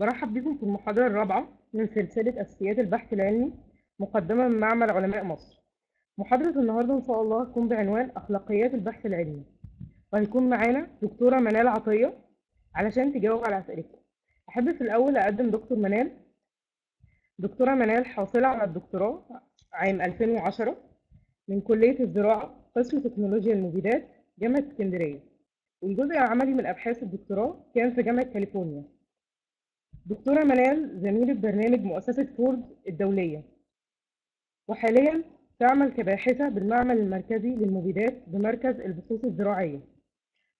برحب بكم في المحاضرة الرابعة من سلسلة أساسيات البحث العلمي مقدمة من معمل علماء مصر. محاضرة النهاردة إن شاء الله هتكون بعنوان أخلاقيات البحث العلمي. وهيكون معانا دكتورة منال عطية علشان تجاوب على أسئلتكم. أحب في الأول أقدم دكتور منال. دكتورة منال حاصلة على الدكتوراه عام 2010 من كلية الزراعة قسم تكنولوجيا المبيدات جامعة اسكندرية. والجزء العملي من أبحاث الدكتوراه كان في جامعة كاليفورنيا. دكتورة منال زميلة برنامج مؤسسة فورد الدولية. وحاليا تعمل كباحثة بالمعمل المركزي للمبيدات بمركز البحوث الزراعية.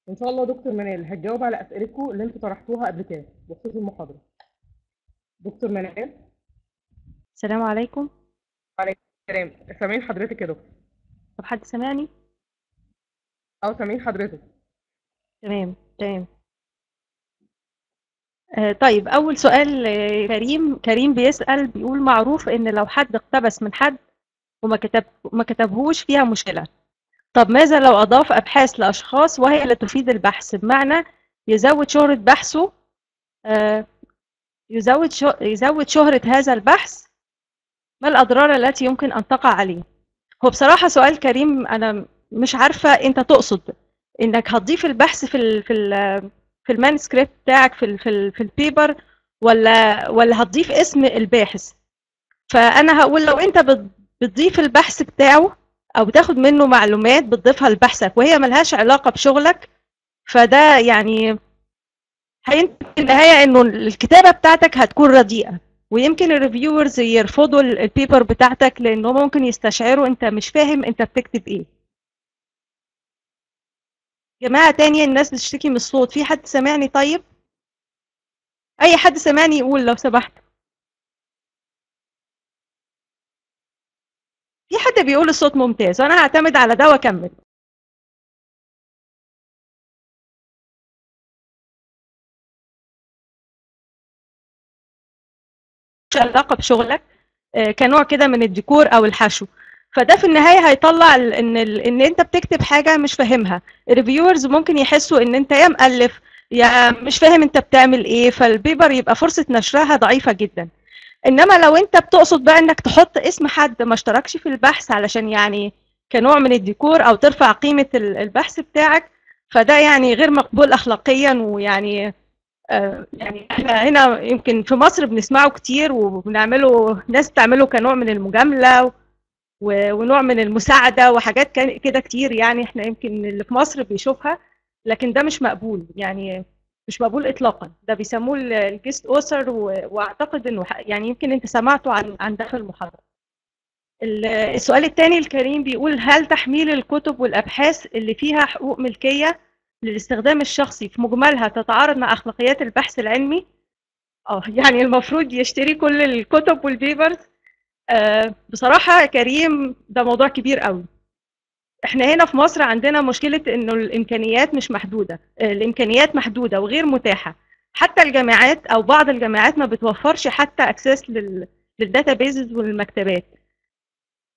إن شاء الله دكتور منال هتجاوب على أسئلتكم اللي أنتوا طرحتوها قبل كده بخصوص المحاضرة. دكتور منال السلام عليكم. وعليكم السلام. سامعين حضرتك يا دكتور؟ طب حد سمعني أو سامعين حضرتك. تمام تمام. طيب أول سؤال آه، كريم كريم بيسأل بيقول معروف إن لو حد اقتبس من حد وما كتب ما كتبهوش فيها مشكلة. طب ماذا لو أضاف أبحاث لأشخاص وهي اللي تفيد البحث؟ بمعنى يزود شهرة بحثه آه، يزود يزود شهرة هذا البحث ما الأضرار التي يمكن أن تقع عليه؟ هو بصراحة سؤال كريم أنا مش عارفة أنت تقصد إنك هتضيف البحث في ال في ال في manuscript بتاعك في في في ال paper ولا ولا هتضيف اسم الباحث. فأنا هقول لو أنت بت- بتضيف البحث بتاعه أو بتاخد منه معلومات بتضيفها لبحثك وهي ملهاش علاقة بشغلك فده يعني هينتهي في النهاية إنه الكتابة بتاعتك هتكون رديئة. ويمكن ال reviewers يرفضوا ال- ال paper بتاعتك لأنه ممكن يستشعروا أنت مش فاهم أنت بتكتب إيه. جماعة تانية الناس بتشتكي من الصوت. في حد سامعني طيب؟ أي حد سامعني يقول لو سمحت. في حد بيقول الصوت ممتاز وأنا هعتمد على ده وأكمل. علاقة بشغلك آه، كنوع كده من الديكور أو الحشو. فده في النهاية هيطلع ال- إن أنت بتكتب حاجة مش فاهمها. ال reviewers ممكن يحسوا إن أنت يا مؤلف يا مش فاهم أنت بتعمل إيه فال paper يبقى فرصة نشرها ضعيفة جدا. إنما لو أنت بتقصد بقى إنك تحط اسم حد ما اشتركش في البحث علشان يعني كنوع من الديكور أو ترفع قيمة ال- البحث بتاعك فده يعني غير مقبول اخلاقيا ويعني آه، يعني إحنا هنا يمكن في مصر بنسمعه كتير وبنعمله ناس بتعمله كنوع من المجاملة و- ونوع من المساعدة وحاجات كده كتير يعني إحنا يمكن اللي في مصر بيشوفها لكن ده مش مقبول يعني مش مقبول اطلاقا. ده بيسموه الجيست اوثر وأعتقد إنه يعني يمكن أنت سمعته عن عن في المحاضرة. ال- السؤال الثاني الكريم بيقول هل تحميل الكتب والأبحاث اللي فيها حقوق ملكية للاستخدام الشخصي في مجملها تتعارض مع أخلاقيات البحث العلمي؟ آه يعني المفروض يشتري كل الكتب وال papers بصراحة يا كريم ده موضوع كبير قوي. إحنا هنا في مصر عندنا مشكلة إنه الإمكانيات مش محدودة الإمكانيات محدودة وغير متاحة. حتى الجامعات أو بعض الجامعات ما بتوفرش حتى access لل لل databases والمكتبات.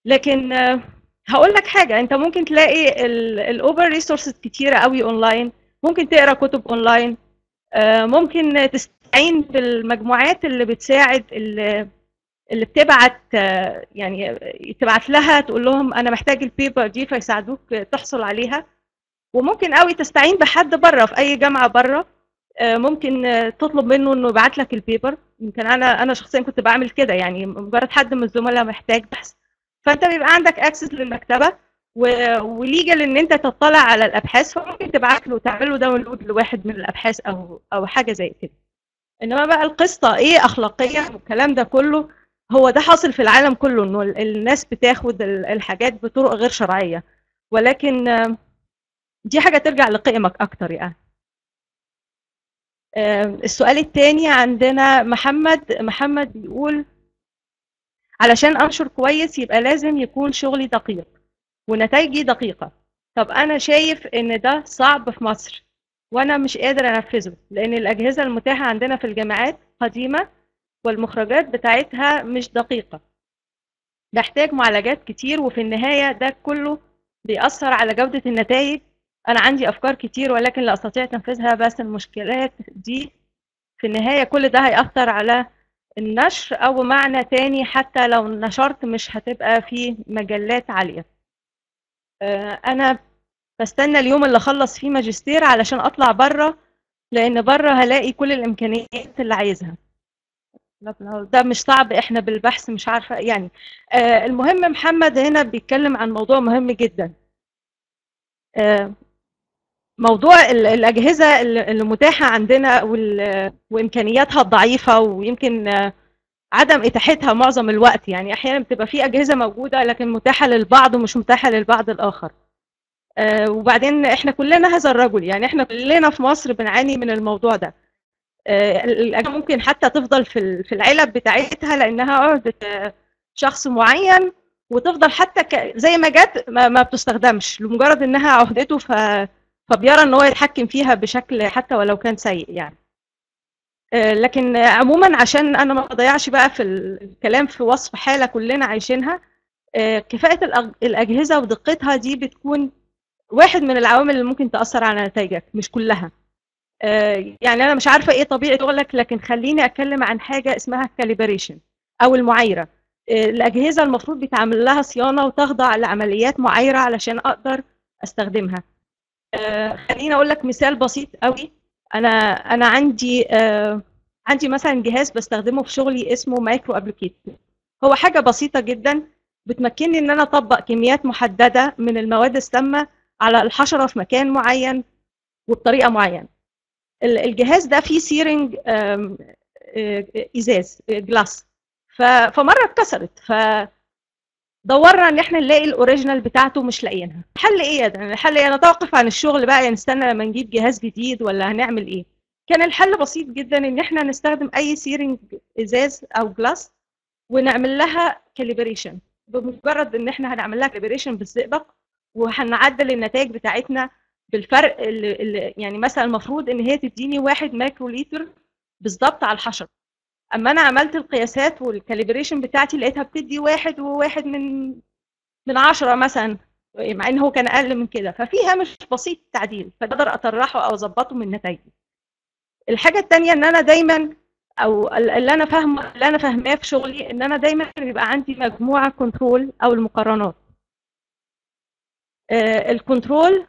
لكن آه، هقول لك حاجة أنت ممكن تلاقي ال open resources كتيرة قوي اونلاين ممكن تقرأ كتب اونلاين آه، ممكن تستعين بالمجموعات اللي بتساعد اللي بتبعت يعني تبعت لها تقول لهم أنا محتاج ال paper دي فيساعدوك تحصل عليها. وممكن قوي تستعين بحد بره في أي جامعة بره آه، ممكن تطلب منه إنه يبعت لك ال paper يمكن أنا أنا شخصيا كنت بعمل كده يعني مجرد حد من الزملاء محتاج بحث فأنت بيبقى عندك access للمكتبة و legal إن أنت تطلع على الأبحاث فممكن تبعت له تعمل له download لواحد من الأبحاث أو أو حاجة زي كده. إنما بقى القصة إيه اخلاقيا والكلام ده كله هو ده حاصل في العالم كله إنه ال- الناس بتاخد ال- الحاجات بطرق غير شرعية. ولكن دي حاجة ترجع لقيمك أكتر يعني. السؤال الثاني عندنا محمد محمد بيقول علشان أنشر كويس يبقى لازم يكون شغلي دقيق ونتائجي دقيقة. طب أنا شايف إن ده صعب في مصر وأنا مش قادر أنفذه لأن الأجهزة المتاحة عندنا في الجامعات قديمة والمخرجات بتاعتها مش دقيقة. بحتاج معالجات كتير وفي النهاية ده كله بيأثر على جودة النتائج. أنا عندي أفكار كتير ولكن لا أستطيع تنفيذها بس المشكلات دي. في النهاية كل ده هيأثر على النشر أو معنى تاني حتى لو نشرت مش هتبقى في مجلات عالية. آه، أنا بستنى اليوم اللي أخلص فيه ماجستير علشان أطلع بره لأن بره هلاقي كل الإمكانيات اللي عايزها. ده مش صعب إحنا بالبحث مش عارفة يعني آه المهم محمد هنا بيتكلم عن موضوع مهم جدا. آه موضوع ال- الأجهزة ال- اللي متاحه عندنا وإمكانياتها الضعيفة ويمكن آه، عدم إتاحتها معظم الوقت. يعني أحيانا بتبقى في أجهزة موجودة لكن متاحة للبعض ومش متاحة للبعض الآخر. آه، وبعدين إحنا كلنا هذا الرجل. يعني إحنا كلنا في مصر بنعاني من الموضوع ده. آه، الأجهزة ممكن حتى تفضل في ال- في العلب بتاعتها لأنها عهده آه، شخص معين وتفضل حتى زي ما جت ما ما بتستخدمش لمجرد إنها عهدته ف فبيرى إن هو يتحكم فيها بشكل حتى ولو كان سيء يعني. آه، لكن عموما عشان أنا ما أضيعش بقى في الكلام في وصف حالة كلنا عايشينها كفاءة الأجهزة ودقتها دي بتكون واحد من العوامل اللي ممكن تأثر على نتائجك مش كلها. يعني أنا مش عارفة إيه طبيعة شغلك لكن خليني أتكلم عن حاجة اسمها كاليبريشن أو المعايرة. آه، الأجهزة المفروض بيتعمل لها صيانة وتخضع لعمليات معايرة علشان أقدر أستخدمها. آه، خليني أقول لك مثال بسيط قوي أنا أنا عندي آه، عندي مثلا جهاز بستخدمه في شغلي اسمه micro applicator هو حاجة بسيطة جدا بتمكنني إن أنا أطبق كميات محددة من المواد السامة على الحشرة في مكان معين وبطريقة معينة. الجهاز ده فيه syringe آه، إزاز glass فمرة اتكسرت ف دورنا إن إحنا نلاقي ال original بتاعته مش لاقيينها. الحل إيه يا ده الحل إيه؟ نتوقف عن الشغل بقى يعني نستنى لما نجيب جهاز جديد ولا هنعمل إيه؟ كان الحل بسيط جدا إن إحنا نستخدم أي syringe إزاز أو glass ونعمل لها calibration بمجرد إن إحنا هنعمل لها calibration بالزئبق وهنعدل النتائج بتاعتنا بالفرق اللي اللي يعني مثلا المفروض إن هي تديني واحد microliter بالظبط على الحشره أما أنا عملت القياسات وال calibration بتاعتي لقيتها بتدي واحد وواحد من من عشرة مثلا مع إن هو كان أقل من كده. ففي هامش بسيط تعديل فاقدر أطرحه أو أظبطه من نتائجي. الحاجة الثانية إن أنا دايما أو اللي أنا فاهمه اللي أنا فاهماه في شغلي إن أنا دايما بيبقى عندي مجموعة control أو المقارنات. آه، ال control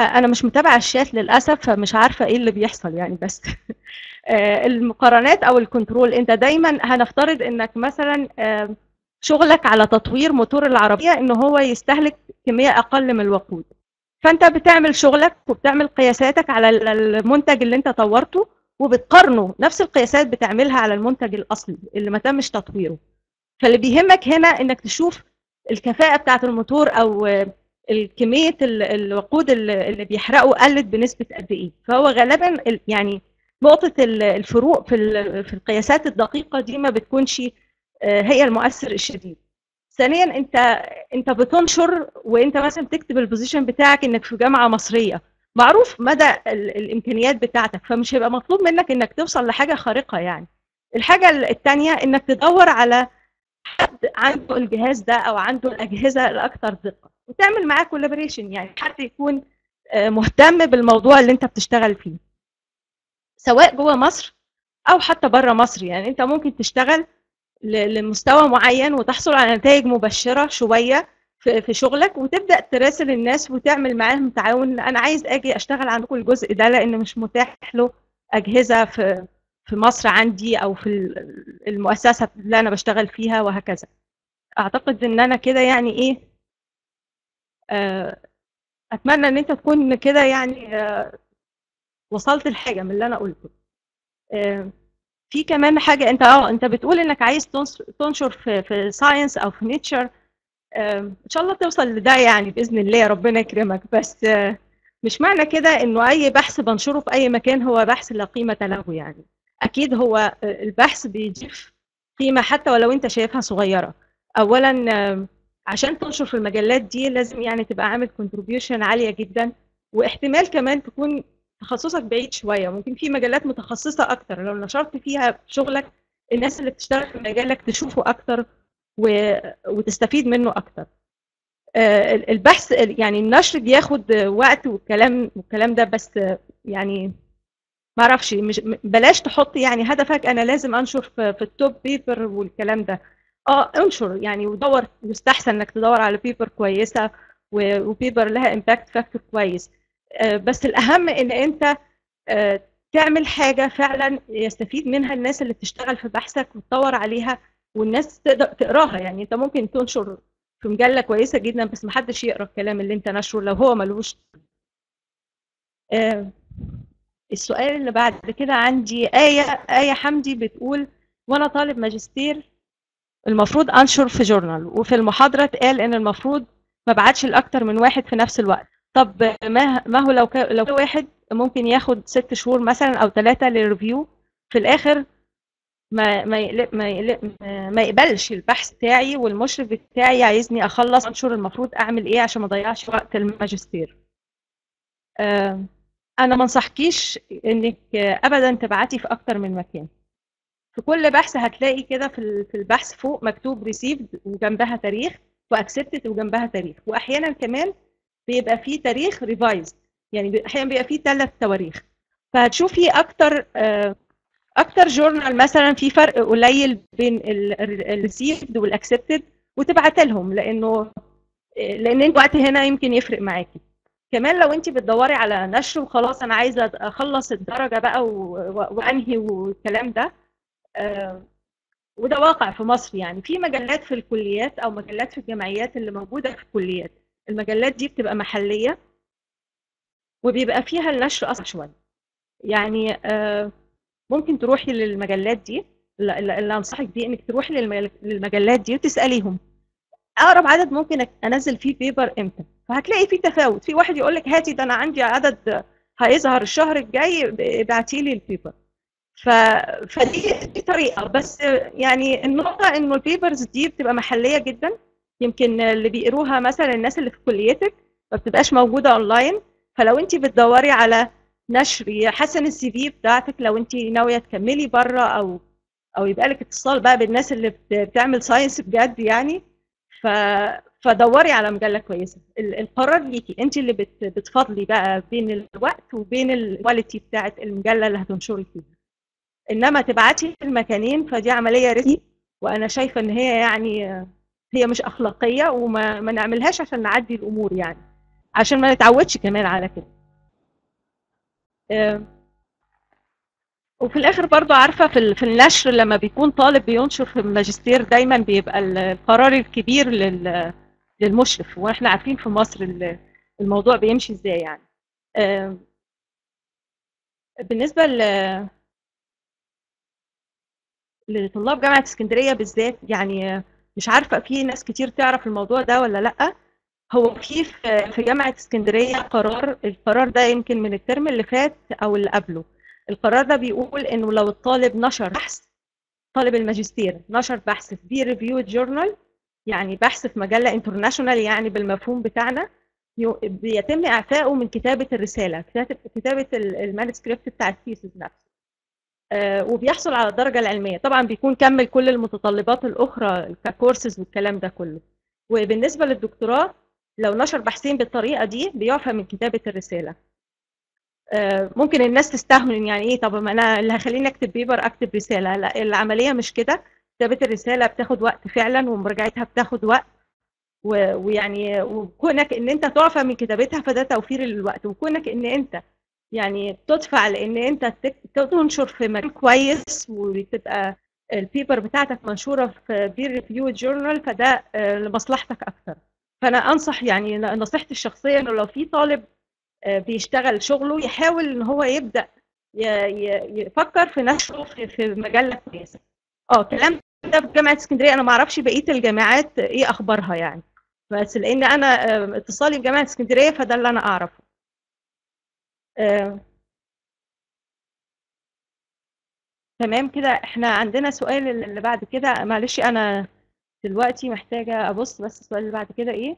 أنا مش متابعة الشات للأسف فمش عارفة إيه اللي بيحصل يعني بس آه، المقارنات أو ال control أنت دايما هنفترض إنك مثلا آه، شغلك على تطوير موتور العربية ان هو يستهلك كمية أقل من الوقود. فأنت بتعمل شغلك وبتعمل قياساتك على ال- المنتج اللي أنت طورته وبتقارنه. نفس القياسات بتعملها على المنتج الأصلي اللي ما تمش تطويره. فاللي بيهمك هنا إنك تشوف الكفاءة بتاعة الموتور أو الكميه ال- الوقود اللي بيحرقه قلت بنسبة قد إيه. فهو غالبا ال- يعني نقطة ال- الفروق في في القياسات الدقيقة دي ما بتكونش آه، هي المؤثر الشديد. ثانيا أنت أنت بتنشر وأنت مثلا بتكتب ال position بتاعك إنك في جامعة مصرية. معروف مدى ال- الإمكانيات بتاعتك فمش هيبقى مطلوب منك إنك توصل لحاجة خارقة يعني. الحاجة الثانية إنك تدور على حد عنده الجهاز ده أو عنده الأجهزة الأكثر دقة. وتعمل معاه collaboration يعني حد يكون آه، مهتم بالموضوع اللي انت بتشتغل فيه. سواء جوه مصر أو حتى بره مصر يعني انت ممكن تشتغل لمستوى معين وتحصل على نتائج مبشرة شوية في شغلك وتبدأ تراسل الناس وتعمل معاهم تعاون. أنا عايز أجي أشتغل عندكم الجزء ده لأن مش متاح له أجهزة في في مصر عندي أو في ال- المؤسسة اللي أنا بشتغل فيها وهكذا. أعتقد إن أنا كده يعني إيه أتمنى إن أنت تكون كده يعني آه، وصلت لحاجة من اللي أنا قلته. آه، في كمان حاجة أنت آه أنت بتقول إنك عايز تنشر في في Science أو في Nature إن شاء الله توصل لده يعني بإذن الله ربنا يكرمك. بس آه، مش معنى كده إنه أي بحث بنشره في أي مكان هو بحث لا قيمة له يعني. أكيد هو آه، البحث بيضيف قيمة حتى ولو أنت شايفها صغيرة. اولا آه، عشان تنشر في المجلات دي لازم يعني تبقى عامل contribution عالية جدا واحتمال كمان تكون تخصصك بعيد شوية. ممكن في مجلات متخصصة أكتر لو نشرت فيها شغلك الناس اللي بتشتغل في مجالك تشوفه أكتر و... وتستفيد منه أكتر. آه، البحث يعني النشر بياخد وقت والكلام والكلام ده بس يعني معرفش مش م- بلاش تحط يعني هدفك أنا لازم أنشر في, في ال top paper والكلام ده. آه انشر يعني ودور يستحسن إنك تدور على paper كويسة و paper لها impact factor كويس. آه، بس الأهم إن أنت آه، تعمل حاجة فعلا يستفيد منها الناس اللي بتشتغل في بحثك وتدور عليها والناس تقدر تقراها. يعني أنت ممكن تنشر في مجلة كويسة جدا بس محدش يقرأ الكلام اللي أنت نشره لو هو ملوش. آه، السؤال اللي بعد كده عندي آية آية حمدي بتقول وأنا طالب ماجستير المفروض أنشر في journal وفي المحاضرة اتقال إن المفروض ما بعتش لأكتر من واحد في نفس الوقت طب ما ما هو لو. لو كل واحد ممكن ياخد ست شهور مثلا أو ثلاثة لل review في الآخر ما ما يقلق ما, يقلق ما يقبلش البحث بتاعي والمشرف بتاعي عايزني أخلص أنشر المفروض أعمل إيه عشان ما أضيعش وقت الماجستير آه أنا ما أنصحكيش إنك ابدا تبعتي في أكتر من مكان في كل بحث هتلاقي كده في في البحث فوق مكتوب received وجنبها تاريخ و accepted وجنبها تاريخ. وأحيانا كمان بيبقى فيه تاريخ revised يعني أحيانا بيبقى فيه ثلاث تواريخ. فهتشوفي أكتر آه، أكتر journal مثلا في فرق قليل بين ال received وال accepted وتبعت لهم لأنه لأن أنت وقت هنا يمكن يفرق معاكي. كمان لو أنت بتدوري على نشر وخلاص أنا عايزة أخلص الدرجة بقى وأنهي والكلام ده آه، وده واقع في مصر يعني. في مجلات في الكليات أو مجلات في الجمعيات اللي موجودة في الكليات المجلات دي بتبقى محلية وبيبقى فيها النشر أصعب شوية. يعني ممكن تروحي للمجلات دي اللي أنصحك بيه إنك تروحي للمجل- للمجلات دي وتسأليهم. أقرب عدد ممكن أنزل فيه paper إمتى؟ فهتلاقي في تفاوت. في واحد يقول لك هاتي ده أنا عندي عدد هيظهر الشهر الجاي ابعتي لي ال paper ف... فدي دي طريقة. بس يعني النقطة إنه ال papers دي بتبقى محلية جدا. يمكن اللي بيقروها مثلا الناس اللي في كليتك ما بتبقاش موجودة اونلاين فلو أنت بتدوري على نشر يحسن ال CV بتاعتك لو أنت ناوية تكملي بره أو أو يبقى لك اتصال بقى بالناس اللي بت- بتعمل science بجد يعني ف فدوري على مجلة كويسة. ال- القرار ليكي. أنت اللي بت... بتفضلي بقى بين الوقت وبين ال quality بتاعت المجلة اللي هتنشري فيها. إنما تبعتي في المكانين فدي عملية risky وأنا شايفة إن هي يعني هي مش أخلاقية وما ما نعملهاش عشان نعدي الأمور يعني عشان ما نتعودش كمان على كده. آه، وفي الآخر برضو عارفة في في النشر لما بيكون طالب بينشر في الماجستير دايما بيبقى ال- القرار الكبير لل للمشرف وإحنا عارفين في مصر ال- الموضوع بيمشي إزاي يعني. آه، بالنسبة لطلاب جامعة اسكندرية بالذات يعني مش عارفة في ناس كتير تعرف الموضوع ده ولا لأ. هو في في جامعة اسكندرية قرار القرار ده يمكن من ال term اللي فات أو اللي قبله. القرار ده بيقول إنه لو الطالب نشر بحث طالب الماجستير نشر بحث في peer reviewed journal يعني بحث في مجلة international يعني بالمفهوم بتاعنا بيتم إعفائه من كتابة الرسالة كتابه ال manuscript بتاع ال thesis نفسه. وبيحصل على الدرجة العلمية. طبعا بيكون كمل كل المتطلبات الأخرى ككورسز والكلام ده كله. وبالنسبة للدكتوراه لو نشر بحثين بالطريقة دي بيعفى من كتابة الرسالة. آه، ممكن الناس تستهون يعني إيه طب ما أنا اللي هيخليني أكتب بيبر أكتب رسالة. لا العملية مش كده. كتابة الرسالة بتاخد وقت فعلا ومراجعتها بتاخد وقت. ويعني وكونك إن أنت تعفى من كتابتها فده توفير للوقت وكونك إن أنت يعني تدفع لأن انت تنشر في مكان كويس وتبقى ال paper بتاعتك منشورة في peer review journal فده آه، لمصلحتك أكتر. فأنا أنصح يعني نصيحتي الشخصية إنه لو في طالب آه، بيشتغل شغله يحاول إن هو يبدأ يفكر في نشره في في مجله كويسه آه الكلام ده في جامعة اسكندرية أنا ما أعرفش بقية الجامعات إيه أخبارها يعني. بس لأن أنا آه، اتصالي بجامعه اسكندرية فده اللي أنا أعرفه. آه، تمام كده إحنا عندنا سؤال اللي بعد كده. معلش أنا دلوقتي محتاجة أبص بس السؤال اللي بعد كده إيه؟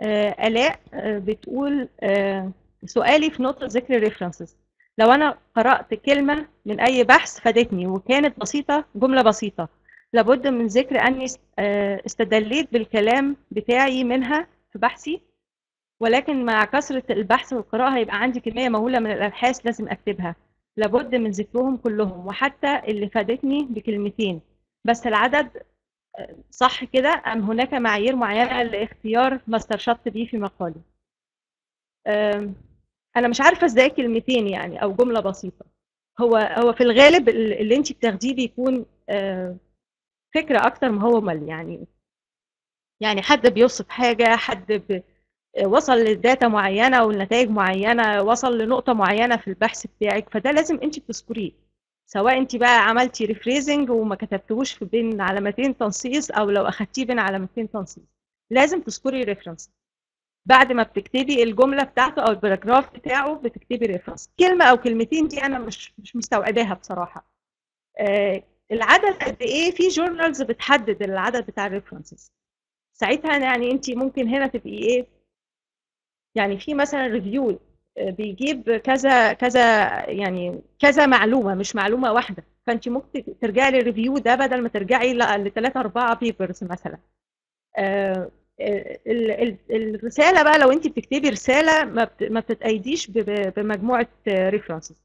آه، آلاء آه، بتقول آه، سؤالي في نقطة ذكر ريفرنسز لو أنا قرأت كلمة من أي بحث فادتني وكانت بسيطة جملة بسيطة لابد من ذكر أني آه، استدليت بالكلام بتاعي منها في بحثي؟ ولكن مع كثرة البحث والقراءة هيبقى عندي كمية مهولة من الأبحاث لازم أكتبها. لابد من ذكرهم كلهم وحتى اللي فادتني بكلمتين. بس العدد آه، صح كده؟ أم هناك معايير معينة لاختيار ما استرشدت بيه في مقالي؟ أنا مش عارفة إزاي كلمتين يعني أو جملة بسيطة. هو هو في الغالب ال- اللي أنت بتاخديه بيكون آه، فكرة أكتر ما هو مل يعني يعني حد بيوصف حاجة حد ب... وصل ل data معينة ولنتائج معينة وصل لنقطة معينة في البحث بتاعك فده لازم انت تذكريه سواء انت بقى عملتي referencing وما كتبتهوش في بين علامتين تنصيص أو لو أخدتيه بين علامتين تنصيص. لازم تذكري reference بعد ما بتكتبي الجملة بتاعته أو ال paragraph بتاعه بتكتبي reference كلمة أو كلمتين دي أنا مش مش مستوعباها بصراحة. آه العدد قد إيه؟ في journals بتحدد العدد بتاع ال references ساعتها يعني انت ممكن هنا تبقي إيه؟ يعني في مثلا review بيجيب كذا كذا يعني كذا معلومة مش معلومة واحدة. فأنت ممكن ترجعي لل review ده بدل ما ترجعي لثلاثة أربعة papers مثلا. آه، ال- الرسالة بقى لو أنت بتكتبي رسالة ما بت- ما بتتقيديش ب- ب- بمجموعة references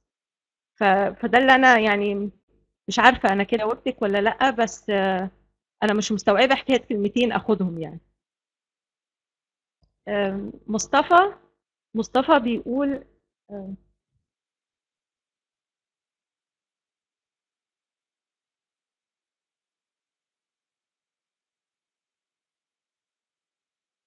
فده اللي أنا يعني مش عارفة أنا كده وقتك ولا لأ بس آه، أنا مش مستوعبة حكاية كلمتين أخدهم يعني. مصطفى مصطفى بيقول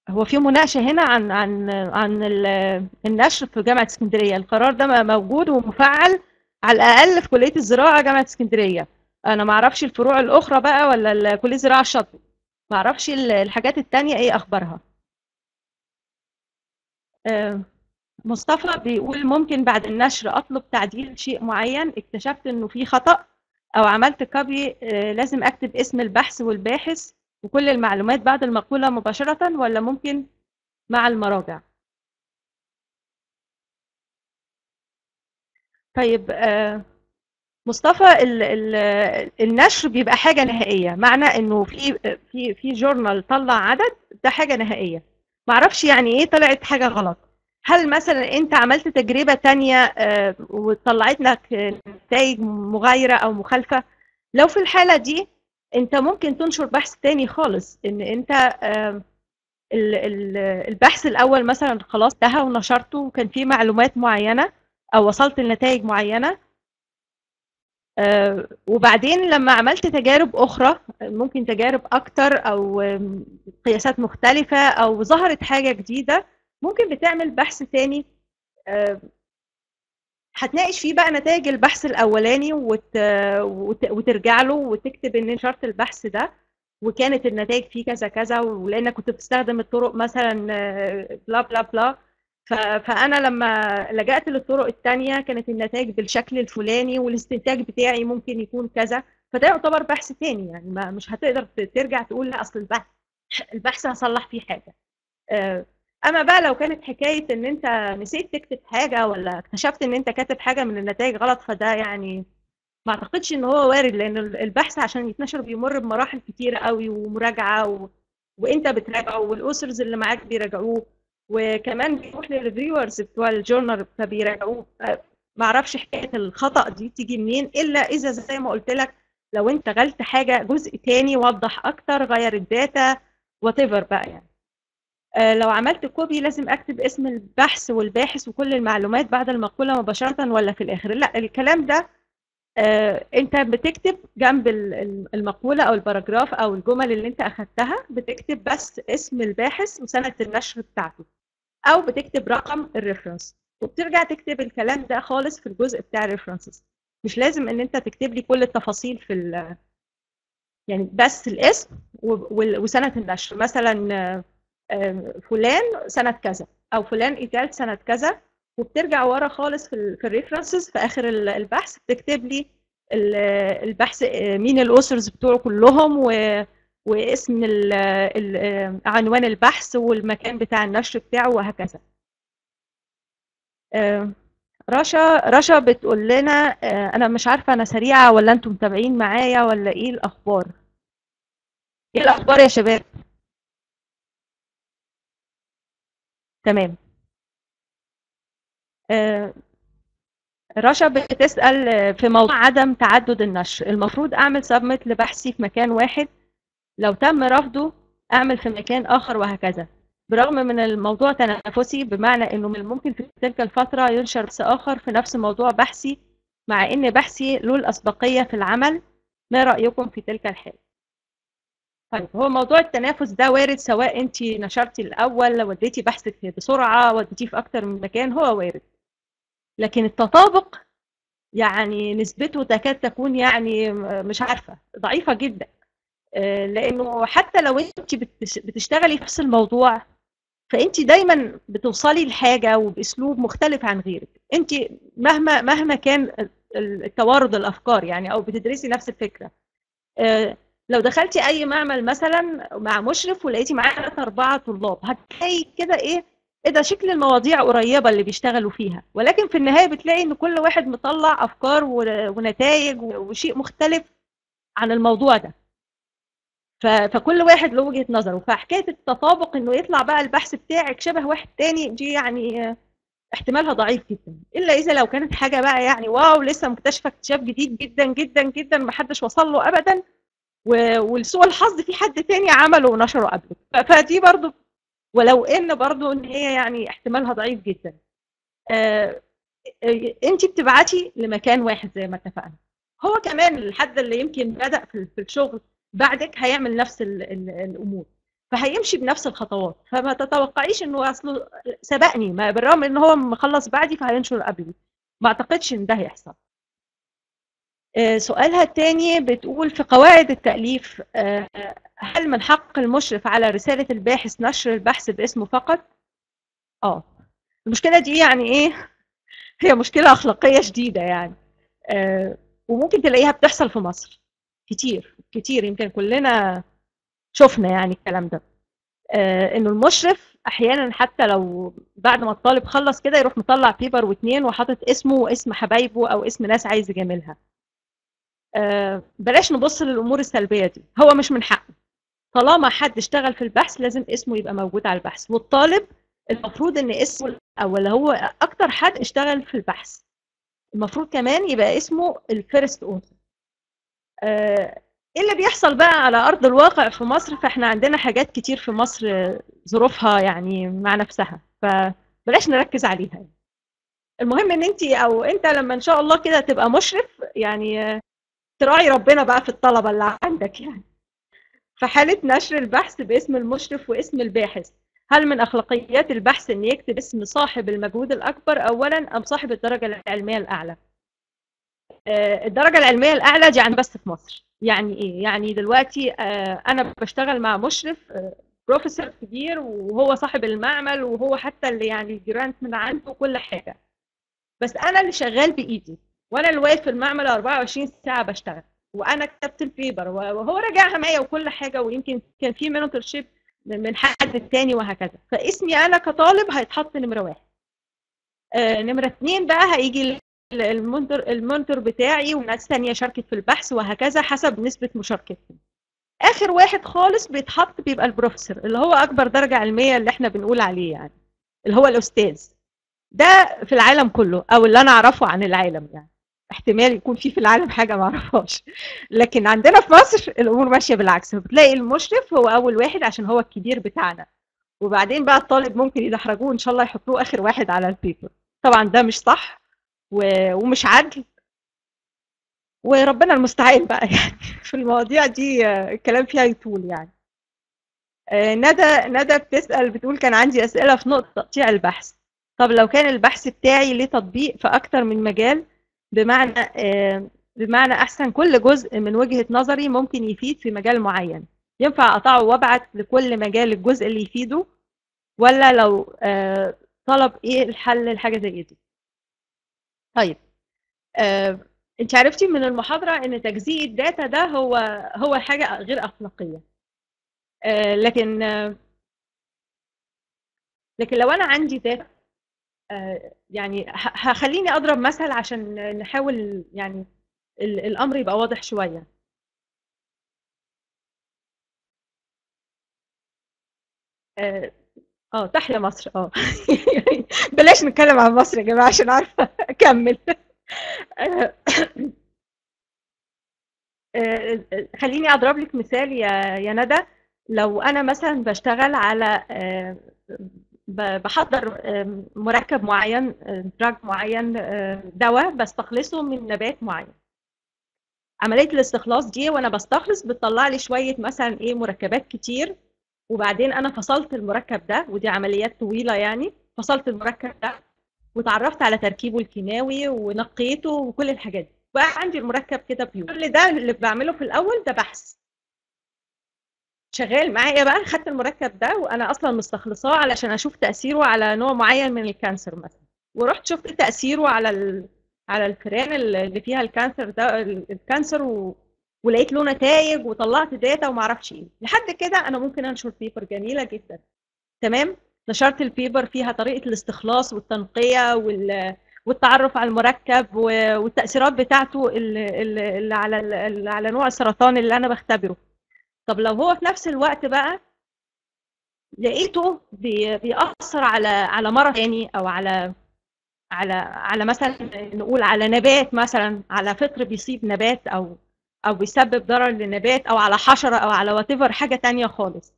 هو في مناقشة هنا عن عن عن ال- النشر في جامعة اسكندرية. القرار ده موجود ومفعل على الأقل في كلية الزراعة جامعة اسكندرية. أنا ما أعرفش الفروع الأخرى بقى ولا ال- كلية الزراعة الشاطئ. ما أعرفش ال- الحاجات التانية إيه أخبارها. آم، مصطفى بيقول ممكن بعد النشر أطلب تعديل شيء معين؟ اكتشفت إنه في خطأ أو عملت كوبي لازم أكتب اسم البحث والباحث وكل المعلومات بعد المقولة مباشرة ولا ممكن مع المراجع؟ طيب آه، مصطفى ال ال النشر بيبقى حاجة نهائية معنى إنه في في في جورنال طلع عدد ده حاجة نهائية. معرفش يعني إيه طلعت حاجة غلط. هل مثلا أنت عملت تجربة تانية آه، وطلعت لك نتائج مغايرة أو مخالفة؟ لو في الحالة دي أنت ممكن تنشر بحث تاني خالص إن أنت آه، ال- ال- البحث الأول مثلا خلاص انتهى ونشرته وكان فيه معلومات معينة أو وصلت لنتائج معينة آه، وبعدين لما عملت تجارب أخرى ممكن تجارب أكتر أو آم، قياسات مختلفة أو ظهرت حاجة جديدة ممكن بتعمل بحث تاني. آه، هتناقش فيه بقى نتائج البحث الأولاني وت... وت... وترجع له وتكتب إن شرط البحث ده وكانت النتائج فيه كذا كذا ولأنك كنت بتستخدم الطرق مثلا آه، بلا بلا بلا ف... فأنا لما لجأت للطرق التانية كانت النتائج بالشكل الفلاني والاستنتاج بتاعي ممكن يكون كذا فده يعتبر بحث تاني يعني ما مش هتقدر ترجع تقول لأ أصل البحث البحث هصلح فيه حاجة. آه، أما بقى لو كانت حكاية إن أنت نسيت تكتب حاجة ولا اكتشفت إن أنت كاتب حاجة من النتائج غلط فده يعني ما أعتقدش إن هو وارد لأن البحث عشان يتنشر بيمر بمراحل كتيره قوي ومراجعة و... وإنت بتراجعه وال authors اللي معاك بيراجعوه. وكمان بيروح لل reviewers بتوع ال journal فبيراجعوه. ما أعرفش حكاية الخطأ دي تيجي منين إلا إذا زي ما قلت لك لو انت غلت حاجة جزء تاني وضح أكتر غير ال data وات بقى يعني. آه، لو عملت copy لازم أكتب اسم البحث والباحث وكل المعلومات بعد المقولة مباشرة ولا في الآخر. لا الكلام ده انت بتكتب جنب ال- ال- المقولة أو ال paragraph أو الجمل اللي انت اخدتها بتكتب بس اسم الباحث وسنة النشر بتاعته. أو بتكتب رقم ال reference. وبترجع تكتب الكلام ده خالص في الجزء بتاع ال references. مش لازم ان انت تكتب لي كل التفاصيل في ال- يعني بس الاسم و- وال- وسنة النشر. مثلا آه، آه، فلان سنة كذا أو فلان et al سنة كذا وبترجع ورا خالص في في ال references في ال- البحث بتكتب لي ال- البحث آه، مين ال authors بتوعه كلهم و واسم ال ال آه، عنوان البحث والمكان بتاع النشر بتاعه وهكذا. آه، رشا رشا بتقول لنا أنا مش عارفة أنا سريعة ولا أنتم متابعين معايا ولا إيه الأخبار؟ إيه الأخبار يا شباب؟ تمام. رشا بتسأل آه، في موضوع عدم تعدد النشر. المفروض أعمل سبمت لبحثي في مكان واحد. لو تم رفضه أعمل في مكان آخر وهكذا. برغم من الموضوع تنافسي بمعنى أنه من الممكن في تلك الفترة ينشر بحث آخر في نفس موضوع بحثي مع أن بحثي له الأسبقية في العمل. ما رأيكم في تلك الحالة؟ طيب هو موضوع التنافس ده وارد سواء انت نشرتي الأول وديتي بحثك بسرعة وديتيه في أكتر من مكان هو وارد. لكن التطابق يعني نسبته تكاد تكون يعني مش عارفة ضعيفة جدا. آه، لأنه حتى لو أنت بتش- بتشتغلي في نفس الموضوع فأنت دايما بتوصلي لحاجة وبأسلوب مختلف عن غيرك. أنت مهما مهما كان التوارد الأفكار يعني أو بتدرسي نفس الفكرة. آه، لو دخلتي أي معمل مثلا مع مشرف ولقيتي معاه ثلاثة أربعة طلاب هتلاقي كده إيه؟ إيه ده؟ شكل المواضيع قريبة اللي بيشتغلوا فيها. ولكن في النهاية بتلاقي إن كل واحد مطلع أفكار ونتائج وشيء مختلف عن الموضوع ده. فكل واحد له وجهة نظره. فحكاية التطابق إنه يطلع بقى البحث بتاعك شبه واحد تاني دي يعني احتمالها ضعيف جدا. إلا إذا لو كانت حاجة بقى يعني واو لسه مكتشفة اكتشاف جديد جدا جدا جدا محدش وصل له ابدا ولسوء الحظ في حد تاني عمله ونشره قبلك فدي برضو ولو ان برضو إن هي يعني احتمالها ضعيف جدا. آه انت بتبعتي لمكان واحد زي ما اتفقنا. هو كمان الحد اللي يمكن بدأ في الشغل بعدك هيعمل نفس ال ال الأمور. فهيمشي بنفس الخطوات. فما تتوقعيش إنه أصله سبقني. ما بالرغم إن هو مخلص بعدي فهينشر قبلي. ما أعتقدش إن ده هيحصل. آه، سؤالها الثاني بتقول في قواعد التأليف آه، هل من حق المشرف على رسالة الباحث نشر البحث باسمه فقط؟ آه. المشكلة دي يعني إيه؟ هي مشكلة أخلاقية شديدة يعني. آه، وممكن تلاقيها بتحصل في مصر. كتير كتير. يمكن كلنا شفنا يعني الكلام ده. آه، إنه المشرف أحيانا حتى لو بعد ما الطالب خلص كده يروح مطلع بيبر واتنين وحاطط اسمه واسم حبايبه أو اسم ناس عايز يجاملها. آه، بلاش نبص للأمور السلبية دي. هو مش من حقه. طالما حد اشتغل في البحث لازم اسمه يبقى موجود على البحث. والطالب المفروض إن اسمه الأول هو أكتر حد اشتغل في البحث. المفروض كمان يبقى اسمه الفيرست اوثر إيه اللي بيحصل بقى على أرض الواقع في مصر؟ فإحنا عندنا حاجات كتير في مصر آه، ظروفها يعني مع نفسها. فبلاش نركز عليها. المهم إن انت أو أنت لما إن شاء الله كده تبقى مشرف يعني آه، تراعي ربنا بقى في الطلبة اللي عندك يعني. في حالة نشر البحث باسم المشرف واسم الباحث. هل من أخلاقيات البحث إن يكتب اسم صاحب المجهود الأكبر اولا أم صاحب الدرجة العلمية الأعلى؟ آه، الدرجة العلمية الأعلى دي عن بس في مصر. يعني إيه؟ يعني دلوقتي آه، أنا بشتغل مع مشرف آه، بروفيسور كبير وهو صاحب المعمل وهو حتى اللي يعني جرانت من عنده كل حاجة. بس أنا اللي شغال بإيدي. وأنا اللي واقف في المعمل 24 ساعة بشتغل. وأنا كتبت ال paper وهو راجعها معايا وكل حاجة ويمكن كان في mentorship من حد تاني وهكذا. فاسمي أنا كطالب هيتحط نمرة واحد. آه، نمرة اتنين بقى هيجي ال mentor ال mentor بتاعي وناس تانية شاركت في البحث وهكذا حسب نسبة مشاركتهم آخر واحد خالص بيتحط بيبقى البروفيسور اللي هو أكبر درجة علمية اللي إحنا بنقول عليه يعني اللي هو الأستاذ. ده في العالم كله أو اللي أنا أعرفه عن العالم يعني. احتمال يكون في في العالم حاجة ما أعرفهاش. لكن عندنا في مصر الأمور ماشية بالعكس. بتلاقي المشرف هو أول واحد عشان هو الكبير بتاعنا. وبعدين بقى الطالب ممكن يدحرجوه إن شاء الله يحطوه آخر واحد على البيبر. طبعا ده مش صح و- ومش عدل. وربنا المستعان بقى يعني في المواضيع دي الكلام فيها يطول يعني. آه، ندى ندى بتسأل بتقول كان عندي أسئلة في نقطة تقطيع البحث. طب لو كان البحث بتاعي ليه تطبيق في أكتر من مجال بمعنى آه، بمعنى أحسن كل جزء من وجهة نظري ممكن يفيد في مجال معين. ينفع أقطعه وأبعت لكل مجال الجزء اللي يفيده؟ ولا لو آه، طلب إيه الحل لحاجة زي دي؟ طيب آه، أنت عرفتي من المحاضرة إن تجزيء الداتا ده هو هو حاجة غير أخلاقية. آه، لكن لكن لو أنا عندي داتا يعني هخليني أضرب مثل عشان نحاول يعني ال- الأمر يبقى واضح شوية. آه آه تحيا مصر آه. بلاش نتكلم عن مصر يا جماعة عشان عارفة أكمل. آه، آه، خليني أضرب لك مثال يا يا ندى. لو أنا مثلا بشتغل على آه، بحضر مركب معين دراج معين دواء بستخلصه من نبات معين. عملية الاستخلاص دي وأنا بستخلص بتطلع لي شوية مثلا إيه مركبات كتير وبعدين أنا فصلت المركب ده ودي عمليات طويلة يعني فصلت المركب ده وتعرفت على تركيبه الكيماوي ونقيته وكل الحاجات دي. بقى عندي المركب كده pure كل ده اللي بعمله في الأول ده بحث. شغال معايا بقى خدت المركب ده وأنا أصلا مستخلصاه علشان أشوف تأثيره على نوع معين من ال cancer مثلا. ورحت شفت تأثيره على ال... على الفئران اللي فيها ال cancer ده ال cancer و... ولقيت له نتائج وطلعت data وما أعرفش إيه. لحد كده أنا ممكن أنشر paper جميلة جدا. تمام؟ نشرت ال paper فيها طريقة الاستخلاص والتنقية وال... والتعرف على المركب والتأثيرات بتاعته اللي على اللي على نوع السرطان اللي أنا بختبره. طب لو هو في نفس الوقت بقى لقيته بي- بيأثر على على مرض تاني أو على على على مثلا نقول على نبات مثلا على فطر بيصيب نبات أو أو بيسبب ضرر للنبات أو على حشرة أو على وات حاجة تانية خالص.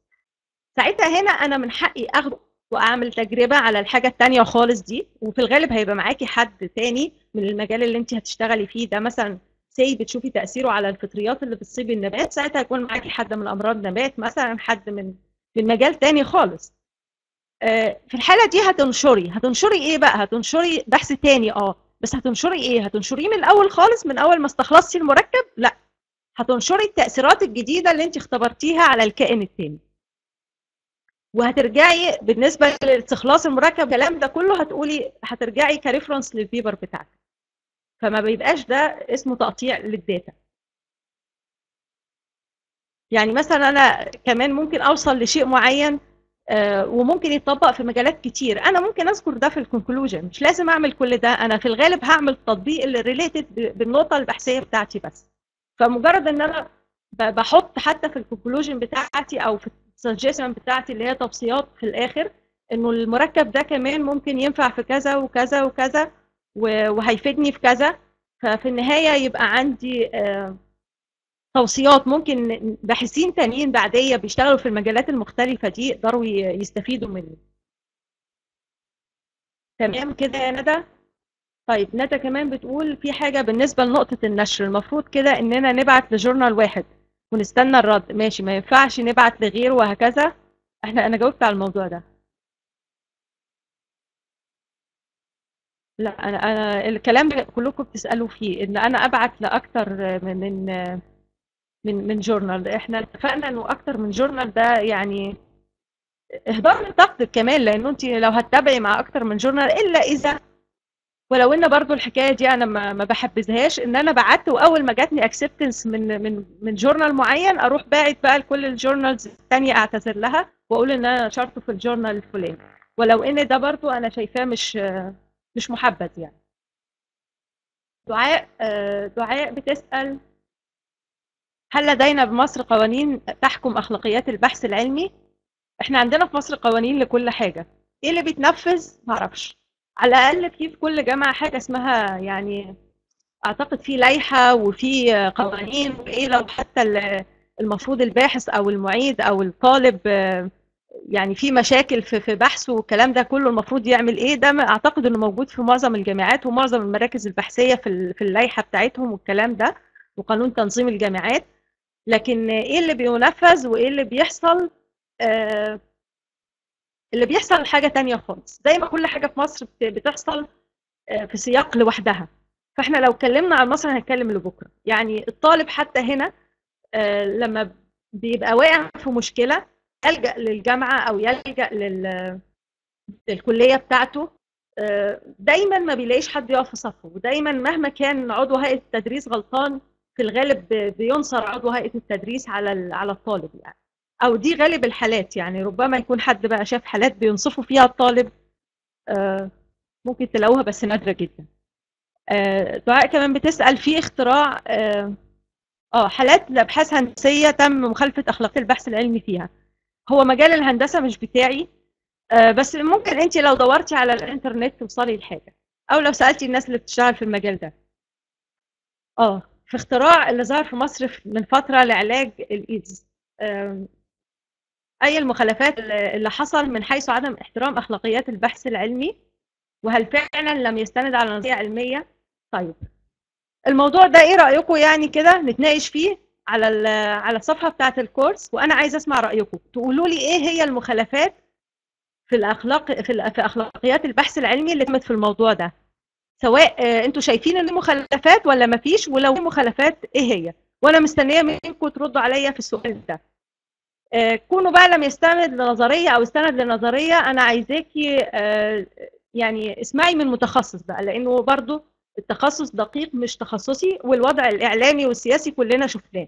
ساعتها هنا أنا من حقي أخده وأعمل تجربة على الحاجة التانية خالص دي وفي الغالب هيبقى معاكي حد تاني من المجال اللي انت هتشتغلي فيه ده مثلا سي بتشوفي تأثيره على الفطريات اللي بتصيب النبات ساعتها هيكون معاكي حد من أمراض نبات مثلا حد من من مجال تاني خالص. آه، في الحالة دي هتنشري. هتنشري إيه بقى؟ هتنشري بحث تاني آه. بس هتنشري إيه؟ هتنشريه من الأول خالص من أول ما استخلصتي المركب؟ لا. هتنشري التأثيرات الجديدة اللي انت اختبرتيها على الكائن التاني. وهترجعي بالنسبة لاستخلاص المركب الكلام ده كله هتقولي هترجعي ك reference لل paper بتاعك فما بيبقاش ده اسمه تقطيع لل data. يعني مثلا أنا كمان ممكن أوصل لشيء معين آه، وممكن يتطبق في مجالات كتير. أنا ممكن أذكر ده في ال conclusion مش لازم أعمل كل ده. أنا في الغالب هعمل التطبيق اللي related بالنقطة البحثية بتاعتي بس. فمجرد إن أنا بحط حتى في الكونكلوجن بتاعتي أو في السجيشن بتاعتي اللي هي توصيات في الآخر إنه المركب ده كمان ممكن ينفع في كذا وكذا وكذا وهيفيدني في كذا. ففي النهاية يبقى عندي آه، توصيات ممكن باحثين تانيين بعدية بيشتغلوا في المجالات المختلفة دي يقدروا يستفيدوا منه تمام كده يا ندى؟ طيب ندى كمان بتقول في حاجة بالنسبة لنقطة النشر. المفروض كده إننا نبعت لجورنال واحد ونستنى الرد. ماشي ما ينفعش نبعت لغيره وهكذا. أحنا أنا جاوبت على الموضوع ده. لا أنا أنا الكلام ده كلكم بتسألوا فيه إن أنا أبعت لأكتر من من من جورنال إحنا اتفقنا إنه أكتر من جورنال ده يعني إهدار من طاقتك كمان لأنه أنت لو هتتابعي مع أكتر من journal إلا إذا ولو إن برضو الحكاية دي أنا ما ما بحبذهاش إن أنا بعت وأول ما جاتني acceptance من من من journal معين أروح باعت بقى لكل ال journals الثانية أعتذر لها وأقول إن أنا نشرته في ال journal الفلاني. ولو إن ده برضو أنا شايفاه مش مش محبذ يعني. دعاء آه، دعاء بتسأل هل لدينا بمصر قوانين تحكم أخلاقيات البحث العلمي؟ إحنا عندنا في مصر قوانين لكل حاجة. إيه اللي بيتنفذ؟ معرفش على الأقل في في كل جامعة حاجة اسمها يعني أعتقد في لائحه وفي قوانين وايه لو حتى ال- المفروض الباحث أو المعيد أو الطالب آه، يعني في مشاكل في في بحثه والكلام ده كله المفروض يعمل إيه؟ ده أعتقد إنه موجود في معظم الجامعات ومعظم المراكز البحثية في في اللائحة بتاعتهم والكلام ده وقانون تنظيم الجامعات. لكن إيه اللي بينفذ وإيه اللي بيحصل؟ آه، اللي بيحصل حاجة تانية خالص. زي ما كل حاجة في مصر بت- بتحصل آه، في سياق لوحدها. فإحنا لو اتكلمنا عن مصر هنتكلم لبكرة. يعني الطالب حتى هنا آه، لما بيبقى واقع في مشكلة يلجأ للجامعة أو يلجأ لل- للكلية بتاعته آه، دايما ما بيلاقيش حد يقف في صفه ودايما مهما كان عضو هيئة التدريس غلطان في الغالب بينصر عضو هيئة التدريس على على الطالب يعني. أو دي غالب الحالات يعني ربما يكون حد بقى شاف حالات بينصفوا فيها الطالب آه، ممكن تلاقوها بس نادرة جدا. آه، دعاء كمان بتسأل في اختراع آه حالات لأبحاث هندسية تم مخالفة اخلاقيات البحث العلمي فيها. هو مجال الهندسة مش بتاعي آه، بس ممكن انت لو دورتي على الإنترنت توصلي لحاجة أو لو سألتي الناس اللي بتشتغل في المجال ده. آه في اختراع اللي ظهر في مصر من فترة لعلاج الإيدز. آم، أي المخالفات اللي حصل من حيث عدم احترام أخلاقيات البحث العلمي وهل فعلا لم يستند على نظرية علمية؟ طيب. الموضوع ده إيه رايكم يعني كده نتناقش فيه؟ على على الصفحة بتاعة الكورس وأنا عايزة أسمع رأيكم. تقولوا لي إيه هي المخالفات في الأخلاق في, في أخلاقيات البحث العلمي اللي تمت في الموضوع ده؟ سواء آه، أنتوا شايفين إن مخالفات ولا ما فيش؟ ولو مخالفات إيه هي؟ وأنا مستنية منكم تردوا عليا في السؤال ده. آه، كونوا بقى لم يستند لنظرية أو استند لنظرية أنا عايزاكي آه، يعني اسمعي من متخصص بقى لأنه برضو التخصص دقيق مش تخصصي والوضع الإعلامي والسياسي كلنا شفناه.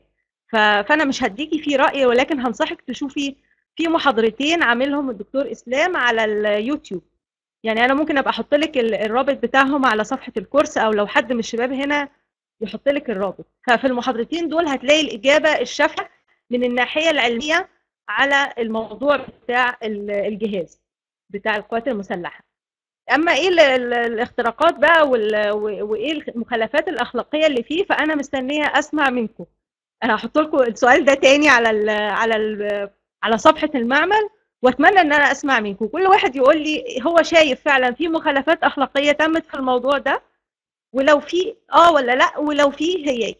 فأنا مش هديكي فيه رأي ولكن هنصحك تشوفي في محاضرتين عاملهم الدكتور إسلام على اليوتيوب. يعني أنا ممكن أبقى أحط لك ال- الرابط بتاعهم على صفحة الكورس أو لو حد من الشباب هنا يحط لك الرابط. ففي المحاضرتين دول هتلاقي الإجابة الشافعه من الناحية العلمية على الموضوع بتاع ال- الجهاز بتاع القوات المسلحة. أما إيه ال- ال- الاختراقات بقى وإيه المخالفات الأخلاقية اللي فيه فأنا مستنية أسمع منكم. أنا هحط لكم السؤال ده تاني على ال على ال على صفحة المعمل وأتمنى إن أنا أسمع منكم. كل واحد يقول لي هو شايف فعلا في مخالفات أخلاقية تمت في الموضوع ده؟ ولو في آه ولا لأ ولو في هي إيه؟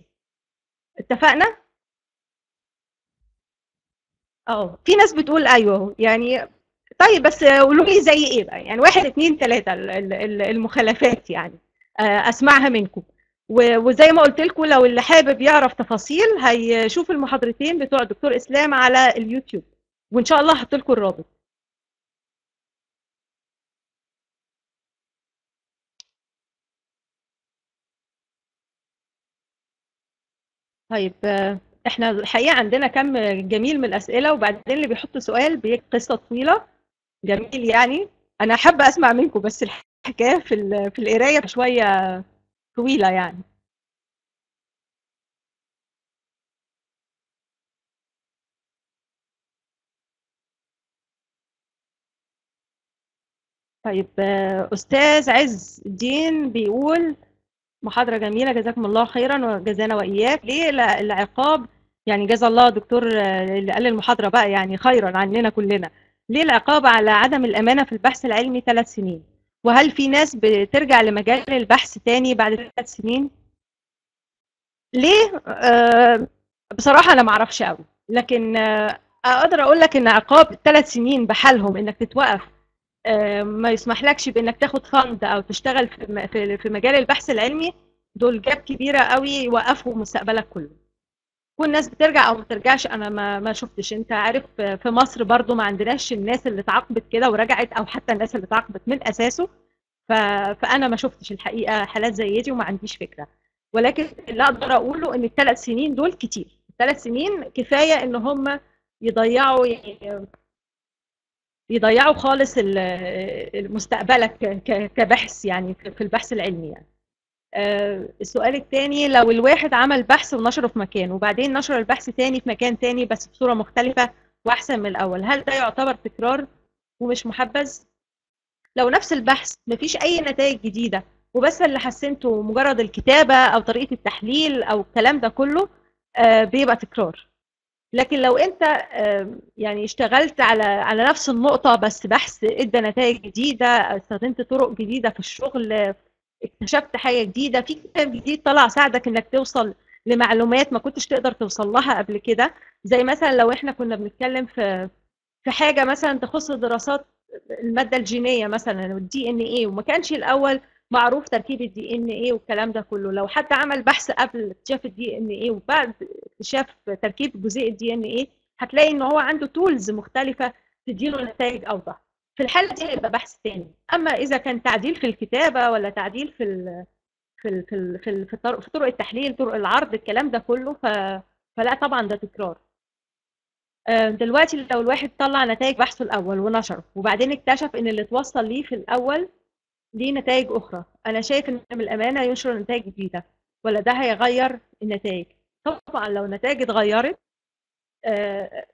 اتفقنا؟ آه. في ناس بتقول أيوه يعني طيب بس قولوا لي زي إيه بقى؟ يعني واحد اتنين تلاتة ال- ال- ال- المخالفات يعني آه، أسمعها منكم. وزي ما قلت لكم لو اللي حابب يعرف تفاصيل هيشوف المحاضرتين بتوع الدكتور إسلام على اليوتيوب. وإن شاء الله هحط لكم الرابط. طيب آه، إحنا الحقيقة عندنا كم جميل من الأسئلة وبعدين اللي بيحط سؤال بيكتب قصه طويلة. جميل يعني. أنا حابة أسمع منكم بس الحكاية في في القراية شوية طويلة يعني. طيب أستاذ عز الدين بيقول محاضرة جميلة جزاكم الله خيرا وجزانا وإياك. ليه؟ العقاب يعني جزا الله دكتور اللي قال المحاضرة بقى يعني خيرا عننا كلنا. ليه العقاب على عدم الأمانة في البحث العلمي ثلاث سنين؟ وهل في ناس بترجع لمجال البحث تاني بعد ثلاث سنين؟ ليه؟ آه، بصراحة أنا معرفش قوي لكن آه، أقدر أقول لك إن عقاب ثلاث سنين بحالهم إنك تتوقف آه، ما يسمحلكش بإنك تاخد فند أو تشتغل في مجال البحث العلمي دول جاب كبيرة قوي يوقفوا مستقبلك كله. كل الناس بترجع أو ما ترجعش أنا ما ما شفتش. أنت عارف في مصر برضو ما عندناش الناس اللي اتعاقبت كده ورجعت أو حتى الناس اللي اتعاقبت من أساسه. ف... فأنا ما شفتش الحقيقة حالات زي دي وما عنديش فكرة. ولكن اللي أقدر أقوله إن الثلاث سنين دول كتير. الثلاث سنين كفاية إن هم يضيعوا يضيعوا خالص ال- مستقبلك كبحث يعني في البحث العلمي يعني. السؤال الثاني لو الواحد عمل بحث ونشره في مكان وبعدين نشر البحث تاني في مكان تاني بس بصورة مختلفة وأحسن من الأول هل ده يعتبر تكرار ومش محبذ؟ لو نفس البحث مفيش أي نتائج جديدة وبس اللي حسنته مجرد الكتابة أو طريقة التحليل أو الكلام ده كله آه، بيبقى تكرار لكن لو أنت آم، يعني اشتغلت على على نفس النقطة بس بحث ادى نتائج جديدة استخدمت طرق جديدة في الشغل اكتشفت حاجة جديدة. في كتاب جديد طلع ساعدك إنك توصل لمعلومات ما كنتش تقدر توصل لها قبل كده. زي مثلا لو إحنا كنا بنتكلم في في حاجة مثلا تخص دراسات المادة الجينية مثلا ال DNA وما كانش الأول معروف تركيب ال DNA والكلام ده كله. لو حد عمل بحث قبل اكتشاف ال DNA وبعد اكتشاف تركيب جزيء ال DNA هتلاقي إن هو عنده tools مختلفة تديله نتائج أوضح. في الحالة دي هيبقى بحث تاني. أما إذا كان تعديل في الكتابة ولا تعديل في ال في ال في ال في, ال في, طرق, في طرق التحليل طرق العرض الكلام ده كله ف فلا طبعا ده تكرار. آه، دلوقتي لو الواحد طلع نتائج بحثه الأول ونشره وبعدين اكتشف إن اللي اتوصل ليه في الأول ليه نتائج أخرى أنا شايف إن من الأمانة ينشر نتائج جديدة ولا ده هيغير النتائج؟ طبعا لو النتائج اتغيرت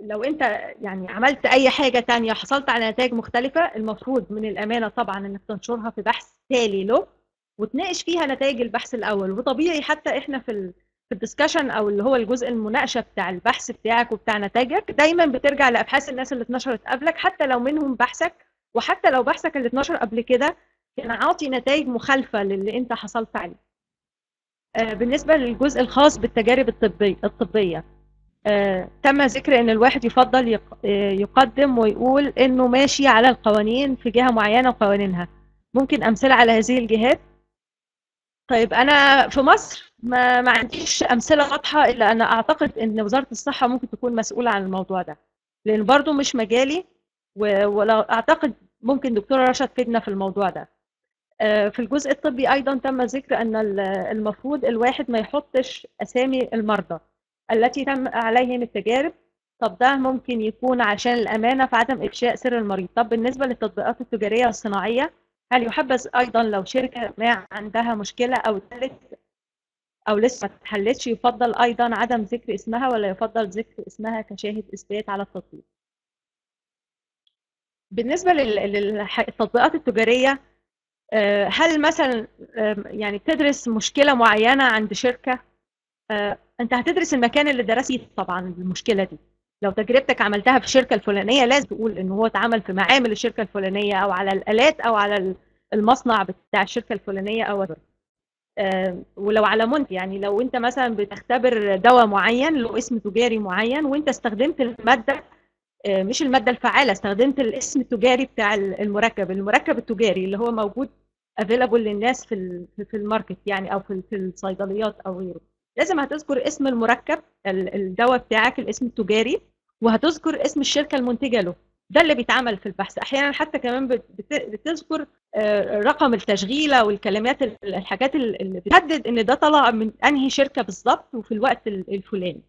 لو انت يعني عملت اي حاجة تانية حصلت على نتائج مختلفة المفروض من الأمانة طبعا إنك تنشرها في بحث تالي له وتناقش فيها نتائج البحث الأول. وطبيعي حتى إحنا في ال في ال discussion أو اللي هو الجزء المناقشة بتاع البحث بتاعك وبتاع نتائجك دايما بترجع لأبحاث الناس اللي اتنشرت قبلك حتى لو منهم بحثك وحتى لو بحثك اللي اتنشر قبل كده كان عاطي نتائج مخالفة للي انت حصلت عليه. آه، بالنسبة للجزء الخاص بالتجارب الطبية الطبية آه، تم ذكر إن الواحد يفضل آه، يقدم ويقول إنه ماشي على القوانين في جهة معينة وقوانينها. ممكن أمثلة على هذه الجهات؟ طيب أنا في مصر ما ما عنديش أمثلة واضحة إلا أنا أعتقد إن وزارة الصحة ممكن تكون مسؤولة عن الموضوع ده. لأن برضو مش مجالي و- ولو أعتقد ممكن دكتورة رشا تفيدنا في الموضوع ده. آه، في الجزء الطبي أيضا تم ذكر أن ال- المفروض الواحد ما يحطش أسامي المرضى. التي تم عليهم التجارب طب ده ممكن يكون عشان الأمانة في عدم افشاء سر المريض. طب بالنسبة للتطبيقات التجارية والصناعيه هل يحبذ أيضا لو شركة ما عندها مشكلة أو اتقالت أو لسه ما اتحلتش يفضل أيضا عدم ذكر اسمها ولا يفضل ذكر اسمها كشاهد إثبات على التطبيق؟ بالنسبة للتطبيقات التجارية آه، هل مثلا يعني بتدرس مشكلة معينة عند شركة؟ آه، انت هتدرس المكان اللي درست فيه طبعا المشكلة دي لو تجربتك عملتها في الشركة الفلانية لازم تقول إن هو اتعمل في معامل الشركة الفلانية أو على الآلات أو على المصنع بتاع الشركة الفلانية أو. آه، ولو على منتج يعني لو أنت مثلا بتختبر دواء معين له اسم تجاري معين وأنت استخدمت المادة آه، مش المادة الفعالة استخدمت الاسم التجاري بتاع المركب المركب التجاري اللي هو موجود available للناس في في ال market يعني أو في الصيدليات أو غيره لازم هتذكر اسم المركب ال- الدواء بتاعك الاسم التجاري وهتذكر اسم الشركة المنتجة له. ده اللي بيتعمل في البحث. أحيانا حتى كمان بت- بت- بتذكر آه، رقم التشغيلة والكلمات ال- الحاجات ال- اللي بتحدد إن ده طلع من أنهي شركة بالظبط وفي الوقت ال- الفلاني.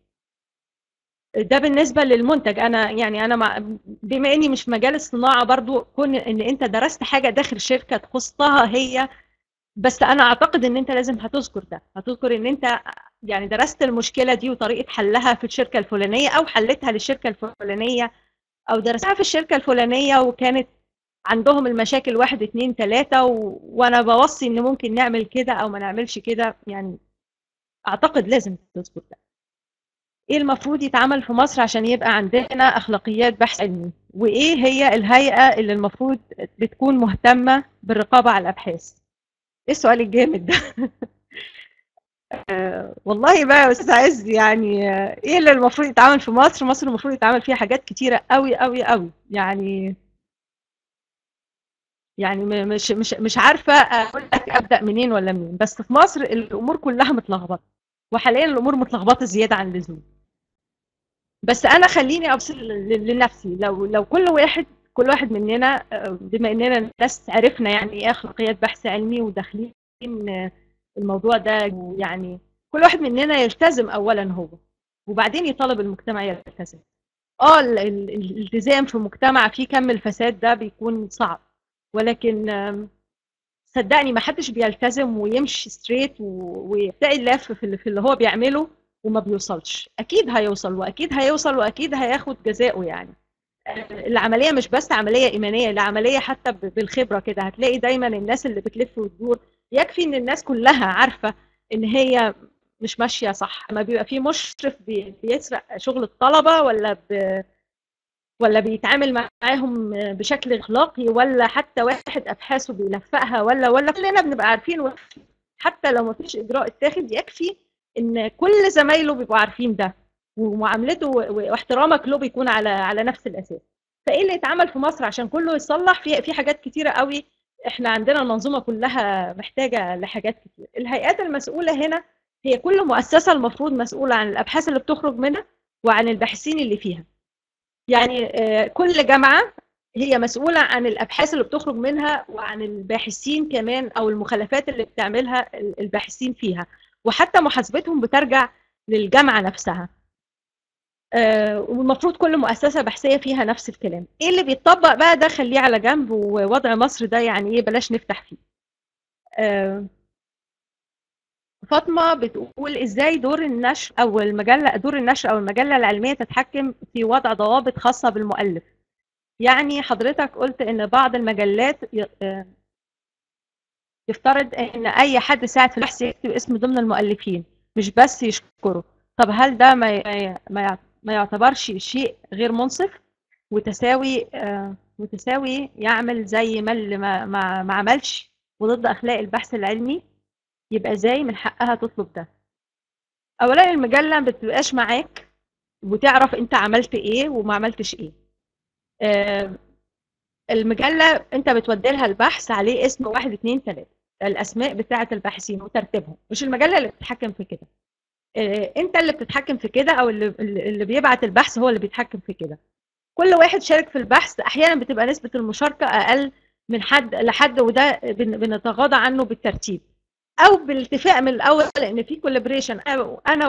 ده بالنسبة للمنتج. أنا يعني أنا بما إني مش في مجال الصناعة برضو كون إن أنت درست حاجة داخل شركة تخصها هي بس أنا أعتقد إن أنت لازم هتذكر ده. هتذكر إن أنت يعني درست المشكلة دي وطريقة حلها في الشركة الفلانية أو حلتها للشركة الفلانية أو درستها في الشركة الفلانية وكانت عندهم المشاكل واحد اتنين تلاتة و... وأنا بوصي إن ممكن نعمل كده أو ما نعملش كده يعني أعتقد لازم تذكر ده. إيه المفروض يتعمل في مصر عشان يبقى عندنا أخلاقيات بحث علمي؟ وإيه هي الهيئة اللي المفروض بتكون مهتمة بالرقابة على الأبحاث؟ إيه السؤال الجامد ده؟ آه، والله بقى يا أستاذ عز يعني آه، إيه اللي المفروض يتعمل في مصر؟ مصر المفروض يتعمل فيها حاجات كتيرة قوي قوي قوي يعني يعني مش مش مش عارفة أقول لك أبدأ منين ولا منين. بس في مصر الأمور كلها متلخبطة وحاليا الأمور متلخبطة زيادة عن اللزوم. بس أنا خليني ابص ل- لنفسي. لو لو كل واحد كل واحد مننا آه، بما إننا ناس عرفنا يعني إيه أخلاقيات بحث علمي وداخلين الموضوع ده يعني كل واحد مننا يلتزم اولا هو وبعدين يطالب المجتمع يلتزم. آه ال- ال- الالتزام في مجتمع فيه كم الفساد ده بيكون صعب ولكن صدقني ما حدش بيلتزم ويمشي ستريت ويبتدي اللي, في اللي هو بيعمله وما بيوصلش. أكيد هيوصل وأكيد هيوصل وأكيد هياخد جزاؤه يعني. العملية مش بس عملية إيمانية لا عملية حتى بالخبرة كده. هتلاقي دايما الناس اللي بتلف وتدور. يكفي إن الناس كلها عارفة إن هي مش ماشية صح. ما بيبقى في مشرف بي- بيسرق شغل الطلبة ولا ب... ولا بيتعامل معاهم بشكل إخلاقي ولا حتى واحد أبحاثه بيلفقها ولا ولا كلنا بنبقى عارفين حتى لو ما فيش إجراء اتاخد يكفي إن كل زمايله بيبقوا عارفين ده. ومعاملته واحترامك له بيكون على على نفس الأساس. فإيه اللي اتعمل في مصر عشان كله يصلح؟ في في حاجات كتيرة قوي إحنا عندنا المنظومة كلها محتاجة لحاجات كتير. الهيئات المسؤولة هنا هي كل مؤسسة المفروض مسؤولة عن الأبحاث اللي بتخرج منها وعن الباحثين اللي فيها. يعني آه، كل جامعة هي مسؤولة عن الأبحاث اللي بتخرج منها وعن الباحثين كمان أو المخالفات اللي بتعملها الباحثين فيها. وحتى محاسبتهم بترجع للجامعة نفسها. والمفروض كل مؤسسة بحثية فيها نفس الكلام. إيه اللي بيتطبق بقى ده خليه على جنب ووضع مصر ده يعني إيه بلاش نفتح فيه. آه، فاطمة بتقول إزاي دور النشر أو المجلة دور النشر أو المجلة العلمية تتحكم في وضع ضوابط خاصة بالمؤلف؟ يعني حضرتك قلت إن بعض المجلات يفترض إن أي حد ساعد في البحث يكتب اسم ضمن المؤلفين مش بس يشكره. طب هل ده ما ما ما يعتبرش شيء غير منصف وتساوي وتساوي يعمل زي ما اللي ما, ما, ما عملش وضد أخلاق البحث العلمي يبقى إزاي من حقها تطلب ده؟ اولا المجلة ما بتبقاش معاك وتعرف أنت عملت إيه وما عملتش إيه. المجلة أنت بتودي لها البحث عليه اسم واحد اتنين تلاتة الأسماء بتاعة الباحثين وترتيبهم مش المجلة اللي بتتحكم في كده. انت اللي بتتحكم في كده أو اللي, اللي بيبعت البحث هو اللي بيتحكم في كده. كل واحد شارك في البحث أحيانا بتبقى نسبة المشاركة أقل من حد لحد وده بنتغاضى عنه بالترتيب. أو بالاتفاق من الأول ان في كولابريشن أنا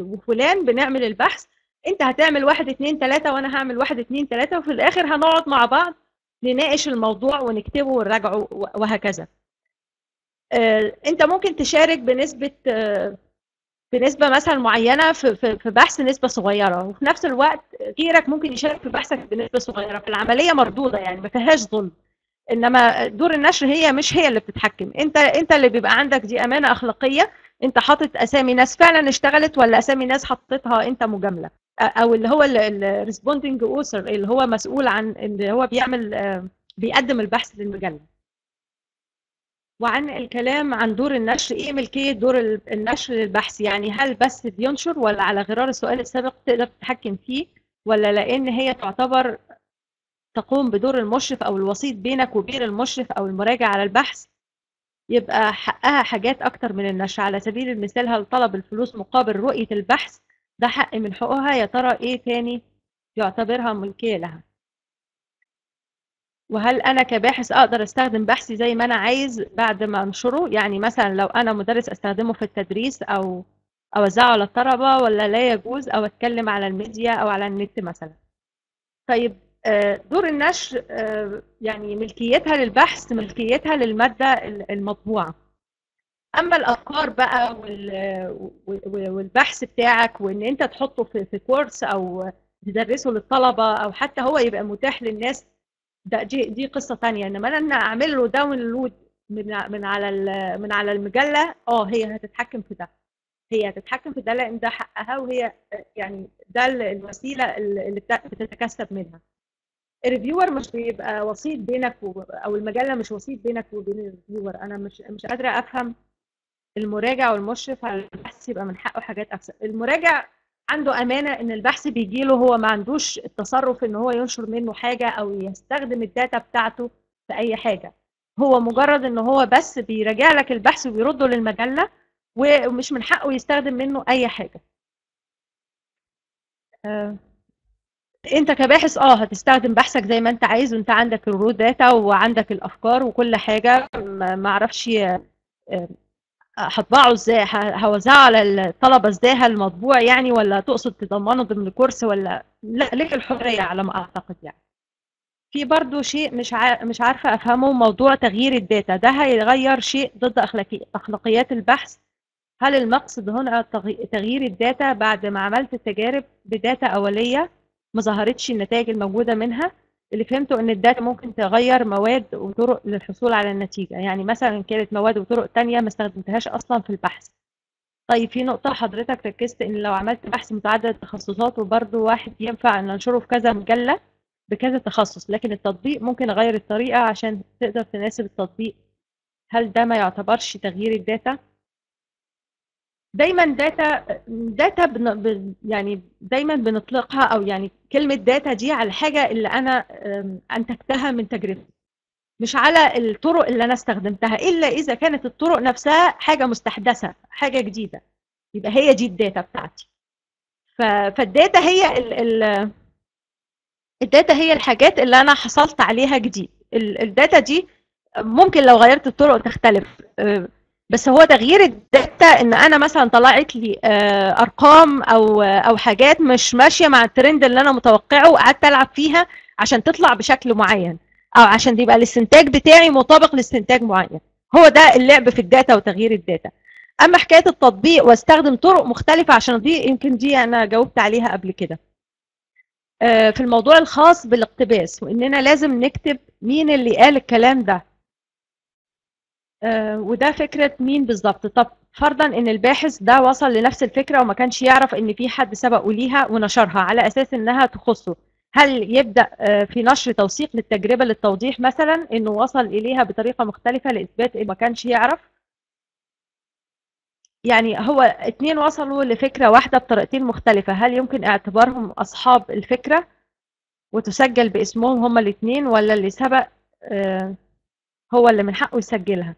وفلان بنعمل البحث انت هتعمل واحد اتنين تلاتة وأنا هعمل واحد اتنين تلاتة وفي الآخر هنقعد مع بعض نناقش الموضوع ونكتبه ونراجعه وهكذا. انت ممكن تشارك بنسبة بنسبة مثلا معينة في في بحث نسبة صغيرة وفي نفس الوقت غيرك ممكن يشارك في بحثك بنسبة صغيرة. فالعمليه مردودة يعني ما فيهاش ظلم. إنما دور النشر هي مش هي اللي بتتحكم. أنت أنت اللي بيبقى عندك دي أمانة أخلاقية أنت حاطط أسامي ناس فعلا اشتغلت ولا أسامي ناس حطيتها أنت مجاملة. أو اللي هو الريسبوندنج اوثر اللي هو مسؤول عن اللي هو بيعمل بيقدم البحث للمجلة. وعن الكلام عن دور النشر إيه ملكية دور النشر للبحث؟ يعني هل بس بينشر ولا على غرار السؤال السابق تقدر تتحكم فيه؟ ولا لأن هي تعتبر تقوم بدور المشرف أو الوسيط بينك وبين المشرف أو المراجع على البحث؟ يبقى حقها حاجات أكتر من النشر. على سبيل المثال هل طلب الفلوس مقابل رؤية البحث؟ ده حق من حقوقها. يا ترى إيه تاني يعتبرها ملكية لها؟ وهل أنا كباحث أقدر أستخدم بحثي زي ما أنا عايز بعد ما أنشره؟ يعني مثلا لو أنا مدرس أستخدمه في التدريس أو أوزعه على الطلبة ولا لا يجوز أو أتكلم على الميديا أو على النت مثلا. طيب دور النشر يعني ملكيتها للبحث ملكيتها للمادة المطبوعة. أما الأفكار بقى والبحث بتاعك وإن أنت تحطه في كورس أو تدرسه للطلبة أو حتى هو يبقى متاح للناس دي دي قصة ثانية إنما أنا أعمل له داونلود من من على من على المجلة آه هي هتتحكم في ده. هي هتتحكم في ده لأن ده حقها وهي يعني ده الوسيلة اللي بتتكسب منها. ال reviewer مش بيبقى وسيط بينك. أو المجلة مش وسيط بينك وبين ال reviewer أنا مش مش قادرة أفهم المراجع والمشرف على البحث يبقى من حقه حاجات أكثر المراجع عنده أمانة إن البحث بيجي له هو ما عندوش التصرف إن هو ينشر منه حاجة أو يستخدم ال data بتاعته في أي حاجة هو مجرد إن هو بس بيراجع لك البحث وبيرده للمجلة ومش من حقه يستخدم منه أي حاجة آه. أنت كباحث آه هتستخدم بحثك زي ما أنت عايز وأنت عندك ال raw data وعندك الأفكار وكل حاجة ما أعرفش هطبعه إزاي؟ هوزعه على الطلبة إزاي؟ هل مطبوع يعني ولا تقصد تضمنه ضمن كورس ولا لا؟ لك الحرية على ما أعتقد يعني؟ في برضو شيء مش عارف مش عارفة أفهمه موضوع تغيير ال data. ده هيغير شيء ضد اخلاقي أخلاقيات البحث. هل المقصد هنا تغيير ال data بعد ما عملت التجارب ب data أولية ما ظهرتش النتائج الموجودة منها؟ اللي فهمته إن ال data ممكن تغير مواد وطرق للحصول على النتيجة. يعني مثلا كانت مواد وطرق تانية ما استخدمتهاش أصلا في البحث. طيب في نقطة حضرتك ركزت إن لو عملت بحث متعدد التخصصات وبرضه واحد ينفع إن ننشره في كذا مجلة بكذا تخصص لكن التطبيق ممكن أغير الطريقة عشان تقدر تناسب التطبيق. هل ده ما يعتبرش تغيير ال data؟ دايما data data بن يعني دايما بنطلقها أو يعني كلمة data دي على الحاجة اللي أنا أنتجتها من تجربتي مش على الطرق اللي أنا استخدمتها إلا إذا كانت الطرق نفسها حاجة مستحدثة حاجة جديدة. يبقى هي دي ال data بتاعتي. فال data هي ال ال ال data هي الحاجات اللي أنا حصلت عليها جديد. ال data دي ممكن لو غيرت الطرق تختلف. بس هو تغيير ال data إن أنا مثلا طلعت لي أرقام أو أو حاجات مش ماشية مع الترند اللي أنا متوقعه وقعدت ألعب فيها عشان تطلع بشكل معين أو عشان يبقى الاستنتاج بتاعي مطابق لاستنتاج معين. هو ده اللعب في ال data وتغيير ال data. أما حكاية التطبيق واستخدم طرق مختلفة عشان دي يمكن دي أنا جاوبت عليها قبل كده. آه، في الموضوع الخاص بالاقتباس وإننا لازم نكتب مين اللي قال الكلام ده. آه، وده فكرة مين بالظبط؟ طب فرضا إن الباحث ده وصل لنفس الفكرة وما كانش يعرف إن في حد سبقه ليها ونشرها على أساس إنها تخصه هل يبدأ آه، في نشر توثيق للتجربة للتوضيح مثلا إنه وصل إليها بطريقة مختلفة لإثبات ما كانش يعرف؟ يعني هو اتنين وصلوا لفكرة واحدة بطريقتين مختلفة هل يمكن اعتبارهم أصحاب الفكرة وتسجل باسمهم هما الاثنين ولا اللي سبق آه، هو اللي من حقه يسجلها؟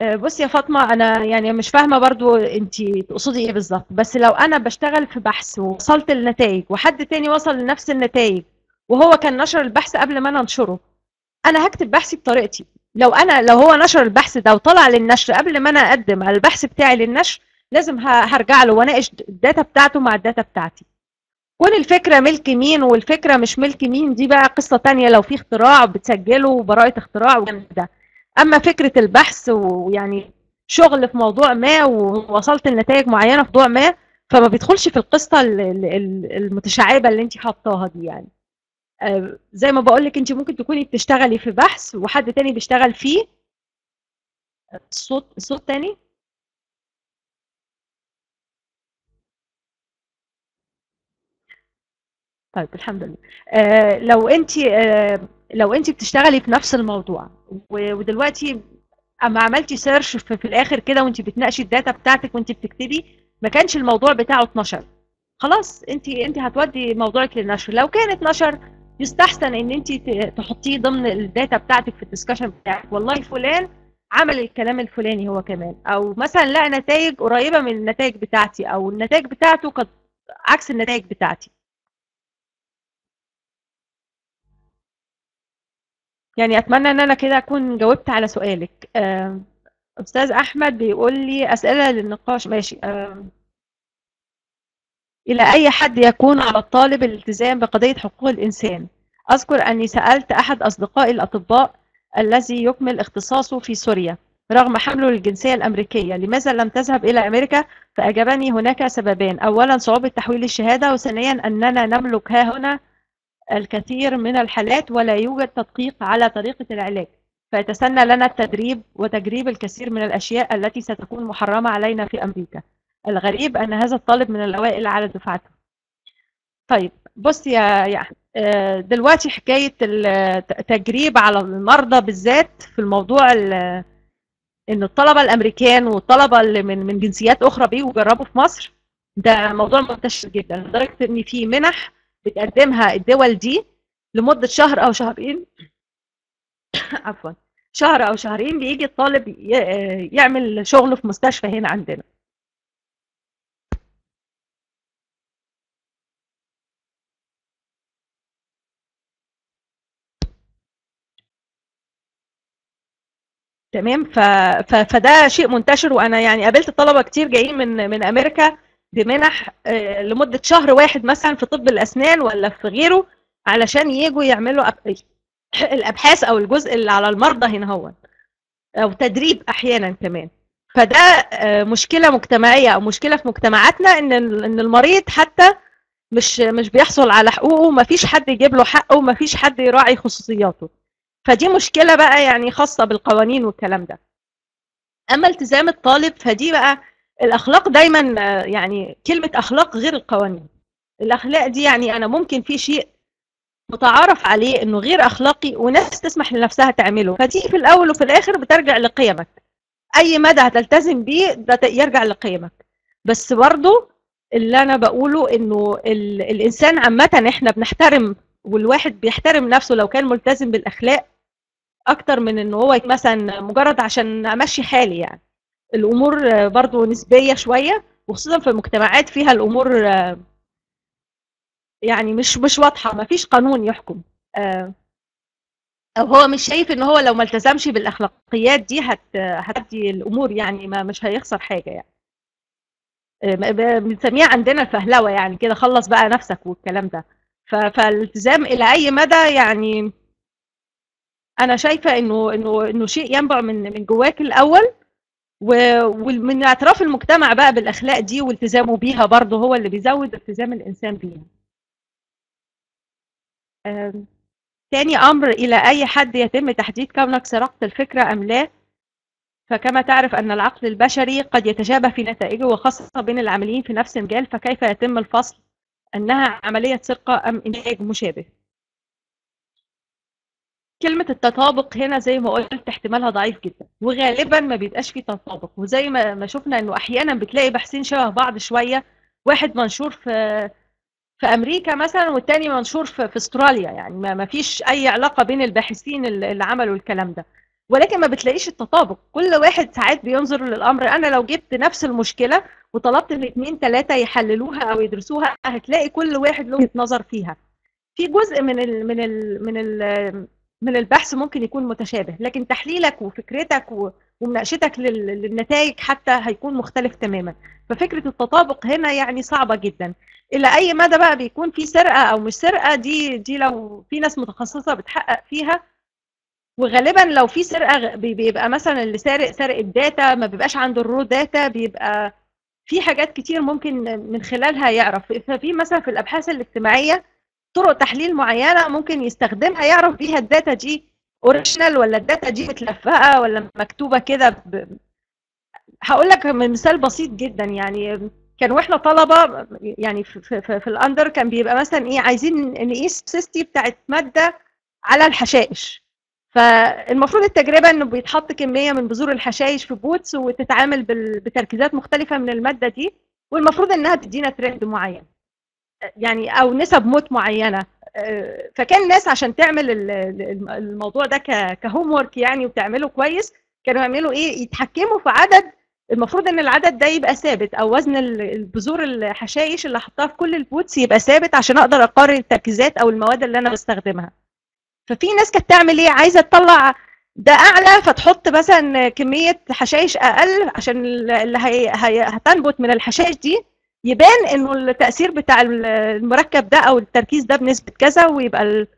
آه، بصي يا فاطمة أنا يعني مش فاهمة برضو أنت تقصدي إيه بالظبط بس لو أنا بشتغل في بحث ووصلت للنتائج وحد تاني وصل لنفس النتائج وهو كان نشر البحث قبل ما أنا أنشره أنا هكتب بحثي بطريقتي. لو أنا لو هو نشر البحث ده وطلع للنشر قبل ما أنا أقدم على البحث بتاعي للنشر لازم هرجع له وأناقش ال data بتاعته مع ال data بتاعتي. كون الفكرة ملك مين والفكرة مش ملك مين دي بقى قصة تانية لو في اختراع بتسجله وبراءة اختراع والكلام ده. أما فكرة البحث ويعني شغل في موضوع ما ووصلت لنتائج معينة في موضوع ما فما بيدخلش في القصة ال- ال- ال- المتشعبة اللي انت حاطاها دي يعني. آه، زي ما بقول لك انت ممكن تكوني بتشتغلي في بحث وحد تاني بيشتغل فيه. الصوت الصوت تاني؟ طيب الحمد لله. آه لو انت آه لو انت بتشتغلي في نفس الموضوع ودلوقتي أما عملتي search في, في الآخر كده وانت بتناقشي ال data بتاعتك وانت بتكتبي ما كانش الموضوع بتاعه اتنشر. خلاص انت انت هتودي موضوعك للنشر. لو كان اتنشر يستحسن ان انت تحطيه ضمن ال data بتاعتك في ال discussion بتاعك. والله فلان عمل الكلام الفلاني هو كمان. أو مثلا لقى نتائج قريبة من النتائج بتاعتي أو النتائج بتاعته كانت عكس النتائج بتاعتي. يعني أتمنى إن أنا كده أكون جاوبت على سؤالك. أستاذ أحمد بيقول لي أسئلة للنقاش. ماشي. إلى أي حد يكون على الطالب الالتزام بقضية حقوق الإنسان؟ أذكر أني سألت أحد أصدقائي الأطباء الذي يكمل اختصاصه في سوريا رغم حمله للجنسية الأمريكية. لماذا لم تذهب إلى أمريكا؟ فأجابني هناك سببان اولا صعوبة تحويل الشهادة وثانيا أننا نملك ها هنا الكثير من الحالات ولا يوجد تدقيق على طريقة العلاج. فيتسنى لنا التدريب وتجريب الكثير من الأشياء التي ستكون محرمة علينا في أمريكا. الغريب أن هذا الطالب من الأوائل على دفعته. طيب بص يا آه، دلوقتي حكاية التجريب على المرضى بالذات في الموضوع ال- إن الطلبة الأمريكان والطلبة اللي من من جنسيات أخرى بيجوا يجربوا في مصر ده موضوع منتشر جدا لدرجة إن في منح بتقدمها الدول دي لمدة شهر أو شهرين. عفوا. شهر أو شهرين بيجي الطالب ي- يعمل شغل في مستشفى هنا عندنا. تمام؟ ف... ف... فده شيء منتشر وأنا يعني قابلت طلبة كتير جايين من من أمريكا بمنح آه، لمدة شهر واحد مثلا في طب الأسنان ولا في غيره علشان يجوا يعملوا. الأبحاث أو الجزء اللي على المرضى هنا هو أو تدريب أحيانا كمان فده آه، مشكلة مجتمعية أو مشكلة في مجتمعاتنا إن إن المريض حتى مش مش بيحصل على حقوقه مفيش حد يجيب له حقه مفيش حد يراعي خصوصياته فدي مشكلة بقى يعني خاصة بالقوانين والكلام ده أما التزام الطالب فدي بقى الأخلاق دايما يعني كلمة أخلاق غير القوانين. الأخلاق دي يعني أنا ممكن في شيء متعارف عليه إنه غير أخلاقي وناس تسمح لنفسها تعمله. فدي في الأول وفي الآخر بترجع لقيمك. أي مدى هتلتزم بيه ده يرجع لقيمك. بس برضو اللي أنا بقوله إنه ال... الإنسان عامة إحنا بنحترم والواحد بيحترم نفسه لو كان ملتزم بالأخلاق أكتر من ان هو مثلا مجرد عشان أمشي حالي يعني. الأمور برضو نسبية شوية وخصوصا في المجتمعات فيها الأمور يعني مش مش واضحة ما فيش قانون يحكم. آه، أو هو مش شايف إن هو لو ما التزمش بالأخلاقيات دي هت هتدي الأمور يعني ما مش هيخسر حاجة يعني. آه، بنسميها عندنا الفهلوة يعني كده خلص بقى نفسك والكلام ده. فالالتزام إلى أي مدى يعني؟ أنا شايفة إنه إنه إنه شيء ينبع من من جواك الأول ومن اعتراف المجتمع بقى بالأخلاق دي والتزامه بيها برضه هو اللي بيزود التزام الإنسان بيها. تاني أمر إلى أي حد يتم تحديد كونك سرقت الفكرة أم لا فكما تعرف أن العقل البشري قد يتشابه في نتائجه وخاصة بين العاملين في نفس المجال فكيف يتم الفصل أنها عملية سرقة أم إنتاج مشابه؟ كلمة التطابق هنا زي ما قلت احتمالها ضعيف جدا وغالبا ما بيبقاش فيه تطابق. وزي ما ما شفنا إنه أحيانا بتلاقي باحثين شبه بعض شوية واحد منشور في في أمريكا مثلا والتاني منشور في, في أستراليا. يعني ما فيش أي علاقة بين الباحثين اللي عملوا الكلام ده. ولكن ما بتلاقيش التطابق. كل واحد ساعات بينظر للأمر أنا لو جبت نفس المشكلة وطلبت من اتنين تلاتة يحللوها أو يدرسوها هتلاقي كل واحد له نظر فيها. في جزء من ال من ال من ال من البحث ممكن يكون متشابه لكن تحليلك وفكرتك ومناقشتك لل- للنتائج حتى هيكون مختلف تماما. ففكرة التطابق هنا يعني صعبة جدا. إلى أي مدى بقى بيكون في سرقة أو مش سرقة؟ دي دي لو في ناس متخصصة بتحقق فيها. وغالبا لو في بي- بيبقى مثلا اللي سارق سارق ال data ما بيبقاش عنده ال raw data بيبقى في حاجات كتير ممكن من خلالها يعرف. ففي مثلا في الأبحاث الاجتماعية طرق تحليل معينة ممكن يستخدمها يعرف بيها ال data دي original ولا ال data دي متلفقة ولا مكتوبة كده ب... هقول لك مثال بسيط جدا يعني كان وإحنا طلبة يعني في, في, في, في ال under كان بيبقى مثلا إيه عايزين نقيس toxicity بتاعت مادة على الحشائش فالمفروض التجربة إنه بيتحط كمية من بذور الحشائش في pots وتتعامل. بتركيزات مختلفة من المادة دي والمفروض إنها تدينا ترند معين يعني أو نسب موت معينة. آه، فكان الناس عشان تعمل ال- ال- الموضوع ده ك homework يعني وتعمله كويس كانوا يعملوا إيه؟ يتحكموا في عدد المفروض إن العدد ده يبقى ثابت أو وزن ال- البذور الحشائش اللي حطها في كل ال pots يبقى ثابت عشان أقدر أقارن التركيزات أو المواد اللي أنا بستخدمها. ففي ناس كانت تعمل إيه؟ عايزة تطلع ده أعلى فتحط مثلا كمية حشائش أقل عشان اللي هتنبت من الحشائش دي يبان إنه التأثير بتاع المركب ده أو التركيز ده بنسبة كذا ويبقى ال-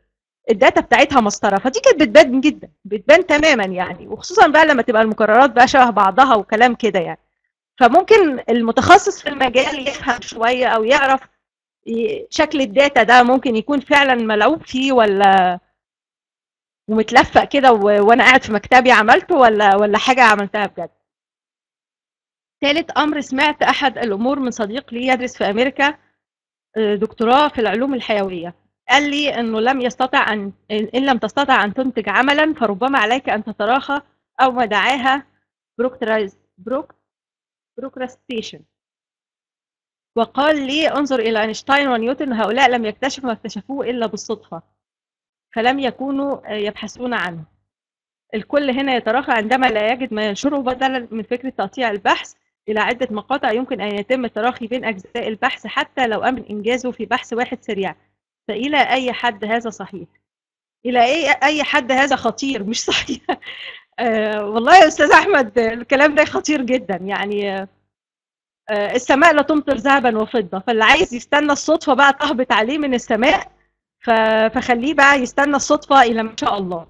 الداتا بتاعتها مسطرة. فدي كانت بتبان جدا بتبان تماما يعني. وخصوصا بقى لما تبقى المقررات بقى شبه بعضها وكلام كده يعني. فممكن المتخصص في المجال يفهم شوية أو يعرف شكل ال data ده ممكن يكون فعلا ملعوب فيه ولا ومتلفق كده وأنا قاعد في مكتبي عملته ولا ولا حاجة عملتها بجد. ثالث أمر سمعت أحد الأمور من صديق لي يدرس في أمريكا آه، دكتوراه في العلوم الحيوية. قال لي إنه لم يستطع أن إن لم تستطع أن تنتج عملا فربما عليك أن تتراخى أو ما دعاها procrasti- proc- procrastination وقال لي انظر إلى أينشتاين ونيوتن هؤلاء لم يكتشفوا ما اكتشفوه إلا بالصدفة فلم يكونوا آه، يبحثون عنه. الكل هنا يتراخى عندما لا يجد ما ينشره بدلا من فكرة تقطيع البحث إلى عدة مقاطع يمكن أن يتم التراخي بين أجزاء البحث حتى لو أمكن إنجازه في بحث واحد سريع. فإلى أي حد هذا صحيح؟ إلى أي أي حد هذا خطير؟ مش صحيح. آه والله يا أستاذ أحمد الكلام ده خطير جدا. يعني آه السماء لا تمطر ذهبا وفضة. فاللي عايز يستنى الصدفة بقى تهبط عليه من السماء فخليه بقى يستنى الصدفة إلى ما شاء الله.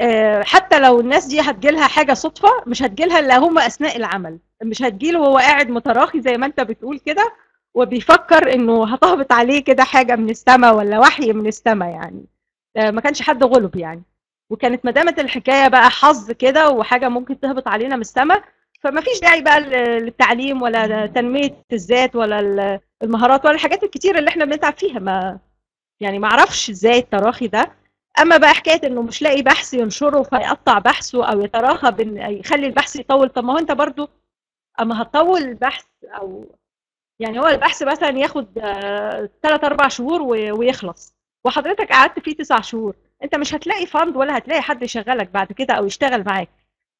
آه، حتى لو الناس دي هتجيلها حاجة صدفة مش هتجيلها إلا هم أثناء العمل. مش هتجيله وهو قاعد متراخي زي ما انت بتقول كده وبيفكر انه هتهبط عليه كده حاجة من السماء ولا وحي من السماء يعني. آه، ما كانش حد غلب يعني. وكانت ما دامت الحكاية بقى حظ كده وحاجة ممكن تهبط علينا من السماء فما فيش داعي بقى للتعليم ولا تنمية الذات ولا ال- المهارات ولا الحاجات الكتير اللي إحنا بنتعب فيها. ما يعني ما أعرفش إزاي التراخي ده. أما بقى حكاية إنه مش لاقي بحث ينشره فيقطع بحثه أو يتراخى يخلي البحث يطول. طب ما هو أنت برضو أما هتطول البحث أو يعني هو البحث مثلا ياخد ثلاث أربع شهور ويخلص. وحضرتك قعدت فيه تسع شهور. أنت مش هتلاقي فند ولا هتلاقي حد يشغلك بعد كده أو يشتغل معاك.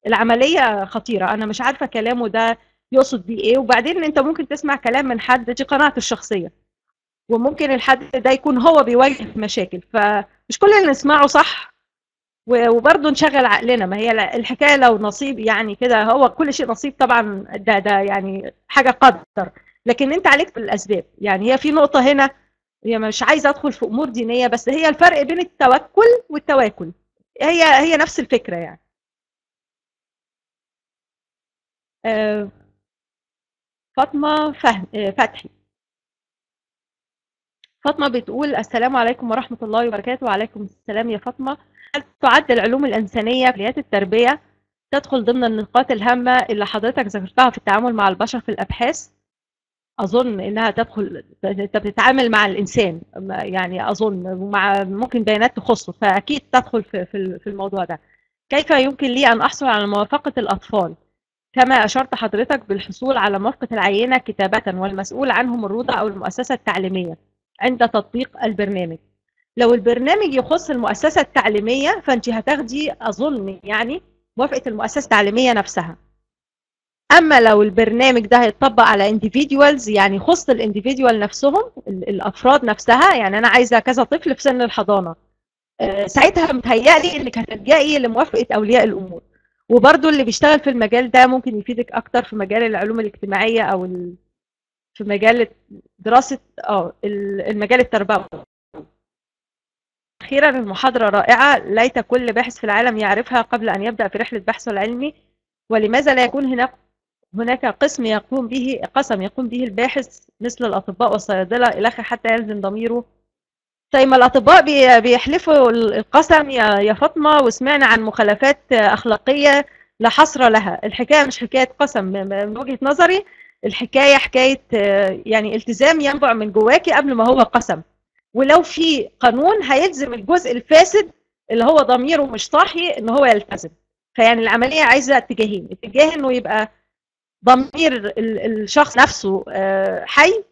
العملية خطيرة. أنا مش عارفة كلامه ده يقصد بيه إيه. وبعدين أنت ممكن تسمع كلام من حد دي قناعته الشخصية. وممكن الحد ده يكون هو بيواجه مشاكل. فمش كل اللي نسمعه صح. وبرضه نشغل عقلنا. ما هي الحكاية لو نصيب يعني كده هو كل شيء نصيب طبعا ده ده يعني حاجة قدر. لكن أنت عليك بالاسباب يعني هي في نقطة هنا هي مش عايزة أدخل في أمور دينية بس هي الفرق بين التوكل والتواكل. هي هي نفس الفكرة يعني. آه، فاطمة فهم آه، فتحي. فاطمة بتقول السلام عليكم ورحمة الله وبركاته. وعليكم السلام يا فاطمة. هل تعد العلوم الإنسانية في كليات التربية تدخل ضمن النقاط الهامة اللي حضرتك ذكرتها في التعامل مع البشر في الأبحاث. أظن إنها تدخل أنت بتتعامل مع الإنسان يعني أظن ومع ممكن بيانات تخصه فأكيد تدخل في في الموضوع ده. كيف يمكن لي أن أحصل على موافقة الأطفال؟ كما أشرت حضرتك بالحصول على موافقة العينة كتابة والمسؤول عنهم الروضة أو المؤسسة التعليمية عند تطبيق البرنامج. لو البرنامج يخص المؤسسة التعليمية فأنت هتاخدي أظن يعني موافقة المؤسسة التعليمية نفسها. أما لو البرنامج ده هيتطبق على individuals يعني يخص الانديفيديوال نفسهم ال- الأفراد نفسها يعني أنا عايزة كذا طفل في سن الحضانة. آه، ساعتها متهيألي إنك هتلجئي لموافقة أولياء الأمور. وبرضو اللي بيشتغل في المجال ده ممكن يفيدك أكتر في مجال العلوم الاجتماعية أو. في مجال دراسة آه ال- المجال التربوي. أخيرا المحاضرة رائعة ليت كل باحث في العالم يعرفها قبل أن يبدأ في رحلة بحثه العلمي ولماذا لا يكون هناك هناك قسم يقوم به قسم يقوم به الباحث مثل الأطباء والصيادلة إلى آخره حتى يلزم ضميره؟ طيب ما الأطباء بي- بيحلفوا القسم يا فاطمة وسمعنا عن مخالفات أخلاقية لا حصر لها. الحكاية مش حكاية قسم من وجهة نظري الحكاية حكاية يعني التزام ينبع من جواكي قبل ما هو قسم. ولو في قانون هيلزم الجزء الفاسد اللي هو ضميره مش صاحي إن هو يلتزم. فيعني العملية عايزة اتجاهين اتجاه إنه يبقى ضمير ال- الشخص نفسه آه، حي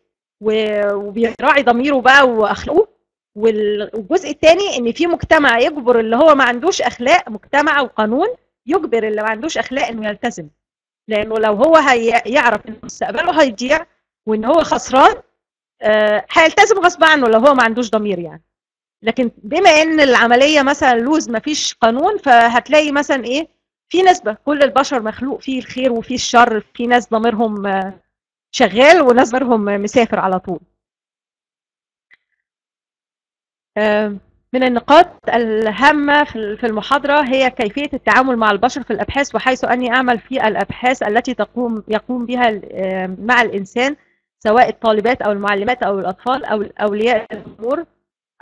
وبيراعي ضميره بقى واخلاقه وال- والجزء الثاني إن في مجتمع يجبر اللي هو ما عندوش أخلاق مجتمع وقانون يجبر اللي ما عندوش أخلاق إنه يلتزم. لأنه لو هو هي- يعرف إن مستقبله هيضيع وإن هو خسران هيلتزم غصب عنه لو هو ما عندوش ضمير يعني. لكن بما إن العملية مثلا لوز ما فيش قانون فهتلاقي مثلا إيه في نسبة كل البشر مخلوق فيه الخير وفيه الشر في ناس ضميرهم آه، شغال وناس ضميرهم مسافر على طول. آه، من النقاط الهامة في المحاضرة هي كيفية التعامل مع البشر في الأبحاث وحيث أني أعمل في الأبحاث التي تقوم يقوم بها آه، مع الإنسان سواء الطالبات أو المعلمات أو الأطفال أو أولياء الأمور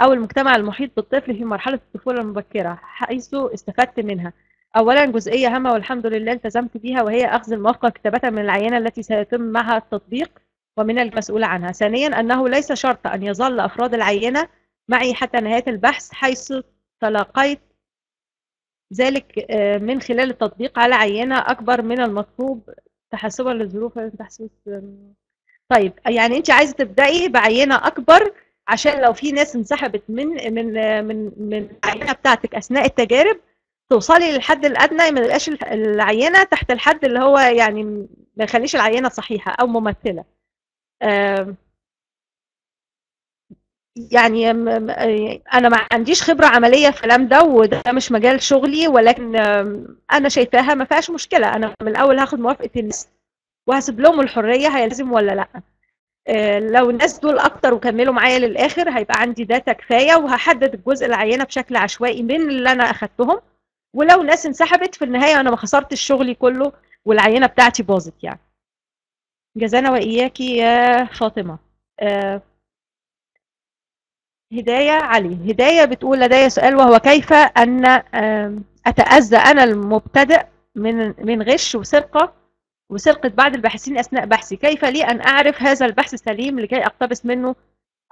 أو المجتمع المحيط بالطفل في مرحلة الطفولة المبكرة حيث استفدت منها. أولا جزئية هامة والحمد لله التزمت بها وهي أخذ الموافقة كتابة من العينة التي سيتم معها التطبيق ومن المسؤول عنها. ثانيا أنه ليس شرط أن يظل أفراد العينة معي حتى نهاية البحث حيث تلقيت ذلك آه، من خلال التطبيق على عينة أكبر من المطلوب تحسبا للظروف. تحسب طيب يعني أنت عايزة تبدأي بعينة أكبر عشان لو في ناس انسحبت من من من من العينة بتاعتك أثناء التجارب توصلي للحد الأدنى ما يبقاش الح- العينة تحت الحد اللي هو يعني ما يخليش العينة صحيحة أو ممثلة. آم، يعني أنا ما عنديش خبرة عملية في الكلام ده وده مش مجال شغلي ولكن أنا شايفاها ما فيهاش مشكلة. أنا من الأول هاخد موافقة الناس. وهسيب لهم الحرية هيلزم ولا لأ. آه، لو الناس دول أكتر وكملوا معايا للآخر هيبقى عندي داتا كفاية وهحدد الجزء العينة بشكل عشوائي من اللي أنا أخدتهم. ولو ناس انسحبت في النهاية أنا ما خسرتش شغلي كله والعينة بتاعتي باظت يعني. جزانا واياكي يا فاطمة. آه، هداية علي. هداية بتقول لدي سؤال وهو كيف أن آم، أتأذى أنا المبتدئ من من غش وسرقة وسرقة بعض الباحثين أثناء بحثي. كيف لي أن أعرف هذا البحث سليم لكي أقتبس منه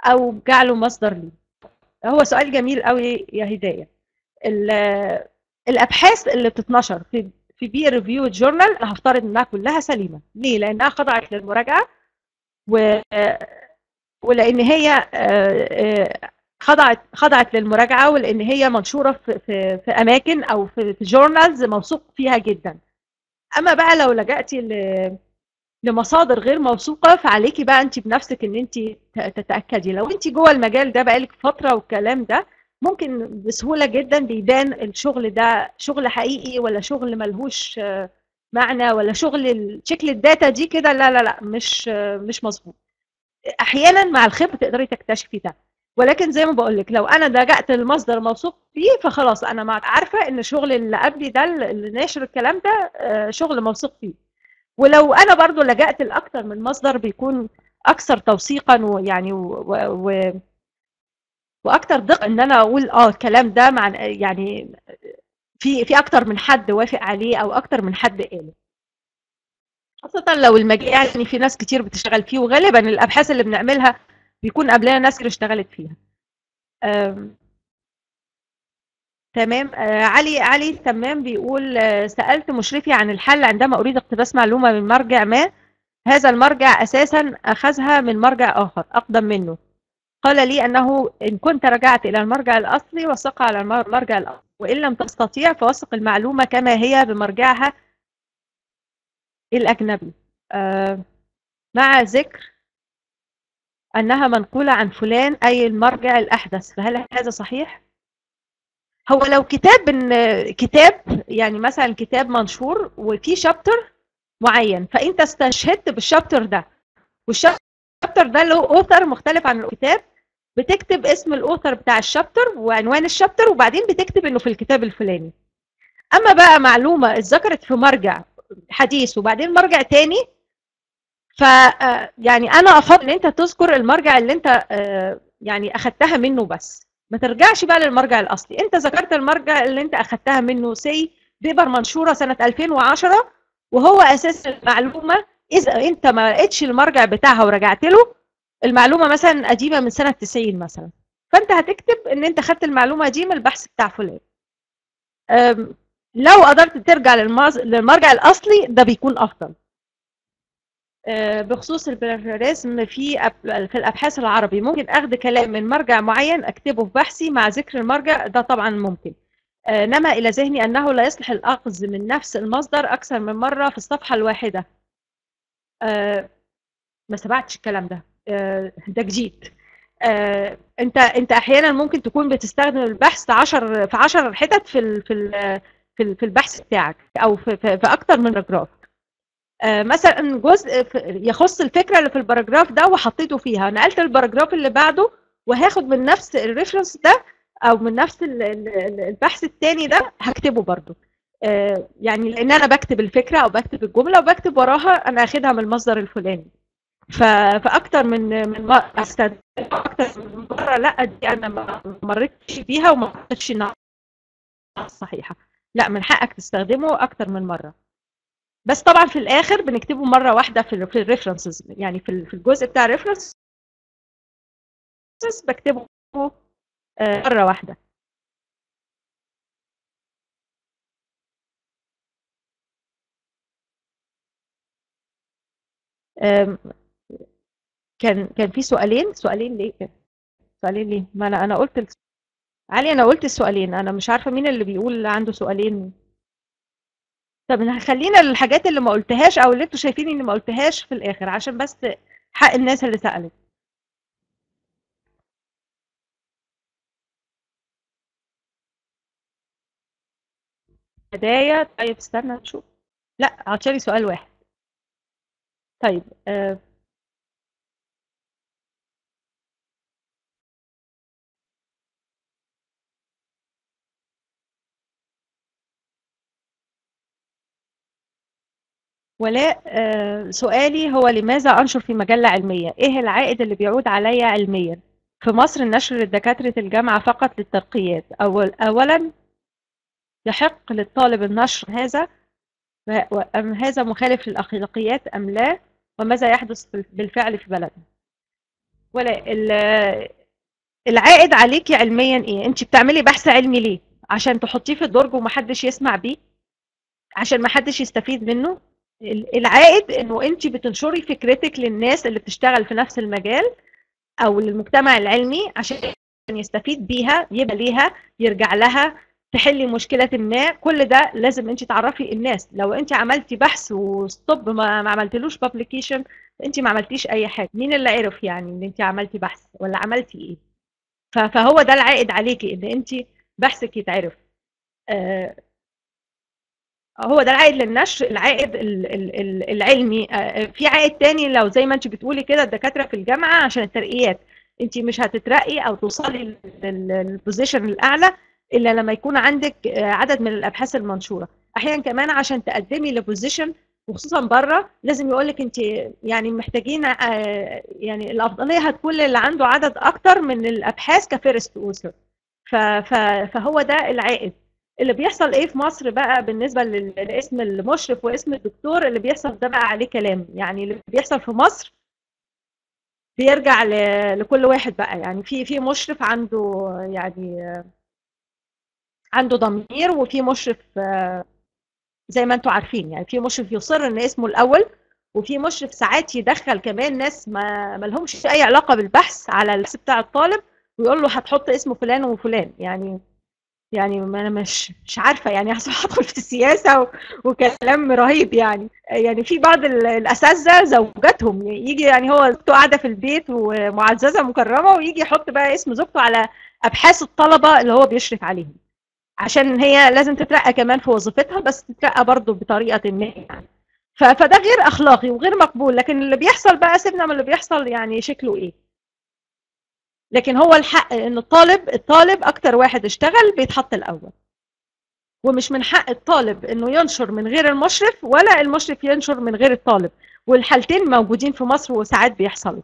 أو جعله مصدر لي؟ هو سؤال جميل قوي يا هداية. ال- الأبحاث اللي بتتنشر في في peer review journal هفترض إنها كلها سليمة. ليه؟ لأنها خضعت للمراجعة و ولأن هي آه، آه، خضعت خضعت للمراجعة ولأن هي منشورة في في, في أماكن أو في, في journals موثوق فيها جدا. أما بقى لو لجأتي ل- لمصادر غير موثوقة فعليكي بقى انت بنفسك إن انت تتأكدي. لو انت جوه المجال ده بقالك فترة والكلام ده ممكن بسهولة جدا بيبان الشغل ده شغل حقيقي ولا شغل ملهوش معنى ولا شغل شكل الداتا دي كده لا لا لا مش مش مظبوط. أحيانا مع الخبرة تقدري تكتشفي ده. ولكن زي ما بقول لك لو أنا لجأت للمصدر موثوق فيه فخلاص أنا عارفة إن الشغل اللي قبلي ده اللي ناشر الكلام ده آه، شغل موثوق فيه. ولو أنا برضو لجأت لاكثر من مصدر بيكون أكثر توثيقا ويعني و... و... وأكثر دقة إن أنا أقول آه الكلام ده مع يعني في في أكتر من حد وافق عليه أو أكتر من حد قاله. خاصة لو المجال يعني في ناس كتير بتشتغل فيه وغالبا الأبحاث اللي بنعملها بيكون قبلنا ناس كتير اشتغلت فيها. تمام. آه علي علي تمام بيقول آه سألت مشرفي عن الحل عندما أريد اقتباس معلومة من مرجع ما. هذا المرجع أساسا أخذها من مرجع آخر أقدم منه. قال لي أنه إن كنت رجعت إلى المرجع الأصلي وثق على المرجع الأصلي وإن لم تستطيع فوثق المعلومة كما هي بمرجعها الأجنبي. آه مع ذكر أنها منقولة عن فلان أي المرجع الأحدث فهل هذا صحيح؟ هو لو كتاب كتاب يعني مثلا كتاب منشور وفي شابتر معين فانت استشهدت بالشابتر ده والشابتر ده له أوثر مختلف عن الكتاب بتكتب اسم الأوثر بتاع الشابتر وعنوان الشابتر وبعدين بتكتب إنه في الكتاب الفلاني أما بقى معلومة اتذكرت في مرجع حديث وبعدين مرجع تاني ف يعني أنا أفضل إن أنت تذكر المرجع اللي أنت يعني أخدتها منه بس. ما ترجعش بقى للمرجع الأصلي. أنت ذكرت المرجع اللي أنت أخدتها منه سي paper منشورة سنة 2010 وهو أساس المعلومة. إذا أنت ما لقيتش المرجع بتاعها ورجعت له المعلومة مثلا قديمة من سنة 90 مثلا. فأنت هتكتب إن أنت خدت المعلومة دي من البحث بتاع فلان. لو قدرت ترجع للمرجع الأصلي ده بيكون أفضل. بخصوص ال plagiarism في في الأبحاث العربي. ممكن أخذ كلام من مرجع معين أكتبه في بحثي مع ذكر المرجع ده طبعا ممكن. نما إلى ذهني أنه لا يصلح الأخذ من نفس المصدر أكثر من مرة في الصفحة الواحدة. ما سمعتش الكلام ده. ده جديد. أنت أنت أحيانا ممكن تكون بتستخدم البحث 10 في 10 حتت في في في البحث بتاعك أو في في أكتر من paragraph مثلا جزء يخص الفكرة اللي في ال paragraph ده وحطيته فيها. نقلت ال paragraph اللي بعده وهاخد من نفس الريفرنس ده أو من نفس البحث الثاني ده هكتبه برضو يعني لأن أنا بكتب الفكرة أو بكتب الجملة وبكتب وراها أنا أخدها من المصدر الفلاني. فأكتر من من أكتر من مرة لا دي أنا ما مريتش بيها وما إنها صحيحة. لا من حقك تستخدمه أكتر من مرة. بس طبعا في الآخر بنكتبه مرة واحدة في ال references يعني في في الجزء بتاع ال reference بكتبه مرة واحدة. كان كان في سؤالين. سؤالين ليه؟ سؤالين ليه؟ ما أنا أنا قلت علي أنا قلت السؤالين. أنا مش عارفة مين اللي بيقول عنده سؤالين. طب خلينا الحاجات اللي ما قلتهاش أو اللي أنتوا شايفين إني ما قلتهاش في الآخر عشان بس حق الناس اللي سألت. هدايا؟ طيب استنى نشوف. لا عطشاني سؤال واحد. طيب آه. ولاء سؤالي هو لماذا أنشر في مجلة علمية؟ إيه العائد اللي بيعود عليا علميا؟ في مصر نشر لدكاترة الجامعة فقط للترقيات أول أولا يحق للطالب النشر هذا أم هذا مخالف للأخلاقيات أم لا؟ وماذا يحدث بالفعل في بلدنا؟ ولا العائد عليكي علميا إيه؟ أنت بتعملي بحث علمي ليه؟ عشان تحطيه في الدرج ومحدش يسمع بيه؟ عشان محدش يستفيد منه؟ العائد إنه انت بتنشري فكرتك للناس اللي بتشتغل في نفس المجال أو للمجتمع العلمي عشان يستفيد بيها يبقى ليها يرجع لها تحلي مشكلة ما. كل ده لازم انت تعرفي الناس. لو انت عملتي بحث وستوب ما, ما عملتلوش بابليكيشن انت ما عملتيش أي حاجة. مين اللي عرف يعني إن انت عملتي بحث ولا عملتي إيه؟ فهو ده العائد عليكي إن انت بحثك يتعرف. آه هو ده العائد للنشر العائد العلمي. في عائد تاني لو زي ما انت بتقولي كده الدكاترة في الجامعة عشان الترقيات. انت مش هتترقي أو توصلي لل position الأعلى إلا لما يكون عندك عدد من الأبحاث المنشورة. أحيانا كمان عشان تقدمي ل position وخصوصا بره لازم يقول لك انت يعني محتاجين يعني الأفضلية هتكون اللي عنده عدد أكتر من الأبحاث ك first author فهو ده العائد. اللي بيحصل إيه في مصر بقى بالنسبة لاسم المشرف واسم الدكتور اللي بيحصل ده بقى عليه كلام. يعني اللي بيحصل في مصر بيرجع لكل واحد بقى. يعني في في مشرف عنده يعني عنده ضمير وفي مشرف زي ما أنتم عارفين. يعني في مشرف يصر إن اسمه الأول وفي مشرف ساعات يدخل كمان ناس ما لهمش أي علاقة بالبحث على البحث بتاع الطالب ويقول له هتحط اسم فلان وفلان. يعني يعني ما أنا مش مش عارفة يعني هدخل في السياسة وكلام رهيب يعني. يعني في بعض الأساتذة زوجاتهم يجي يعني هو زوجته قاعدة في البيت ومعززة مكرمة ويجي يحط بقى اسم زوجته على أبحاث الطلبة اللي هو بيشرف عليهم. عشان هي لازم تترقى كمان في وظيفتها بس تترقى برضه بطريقة ما يعني. فده غير أخلاقي وغير مقبول لكن اللي بيحصل بقى سيبنا من اللي بيحصل يعني شكله إيه. لكن هو الحق إن الطالب الطالب أكتر واحد اشتغل بيتحط الأول. ومش من حق الطالب إنه ينشر من غير المشرف ولا المشرف ينشر من غير الطالب. والحالتين موجودين في مصر وساعات بيحصلوا.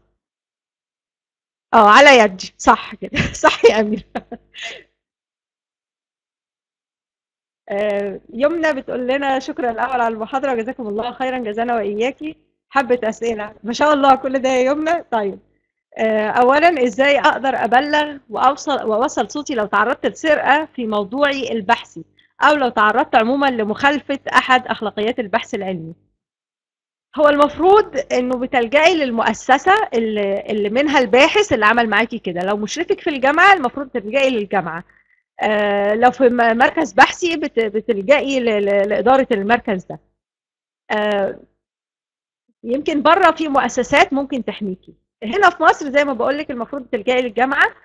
آه على يدي. صح كده. صح يا امير يمنى بتقول لنا شكرا الأول على المحاضرة وجزاكم الله خيرا جزانا وإياكي. حبة أسئلة. ما شاء الله كل ده يا يمنى. طيب. اولا إزاي أقدر أبلغ وأوصل وأوصل صوتي لو تعرضت لسرقة في موضوعي البحثي أو لو تعرضت عموما لمخالفة أحد أخلاقيات البحث العلمي. هو المفروض إنه بتلجئي للمؤسسة اللي, اللي منها الباحث اللي عمل معاكي كده. لو مشرفك في الجامعة المفروض تلجئي للجامعة. آه لو في مركز بحثي بتلجئي لإدارة المركز ده. آه يمكن بره في مؤسسات ممكن تحميكي. هنا في مصر زي ما بقول لك المفروض تلجئي للجامعة.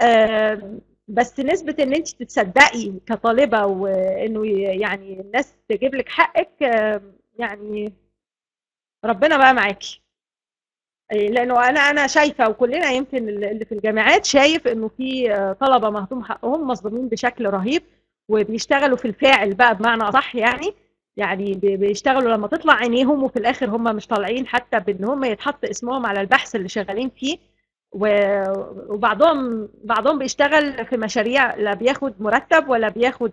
آه بس نسبة إن انت تتصدقي كطالبة وإنه يعني الناس تجيب لك حقك آه يعني ربنا بقى معاكي. لأنه أنا أنا شايفة وكلنا يمكن اللي في الجامعات شايف إنه في طلبة مهضوم حقهم مظلومين بشكل رهيب وبيشتغلوا في الفاعل بقى بمعنى أصح يعني. يعني بيشتغلوا لما تطلع عينيهم وفي الآخر هم مش طالعين حتى بإن هم يتحط اسمهم على البحث اللي شغالين فيه. وبعضهم بعضهم بيشتغل في مشاريع لا بياخد مرتب ولا بياخد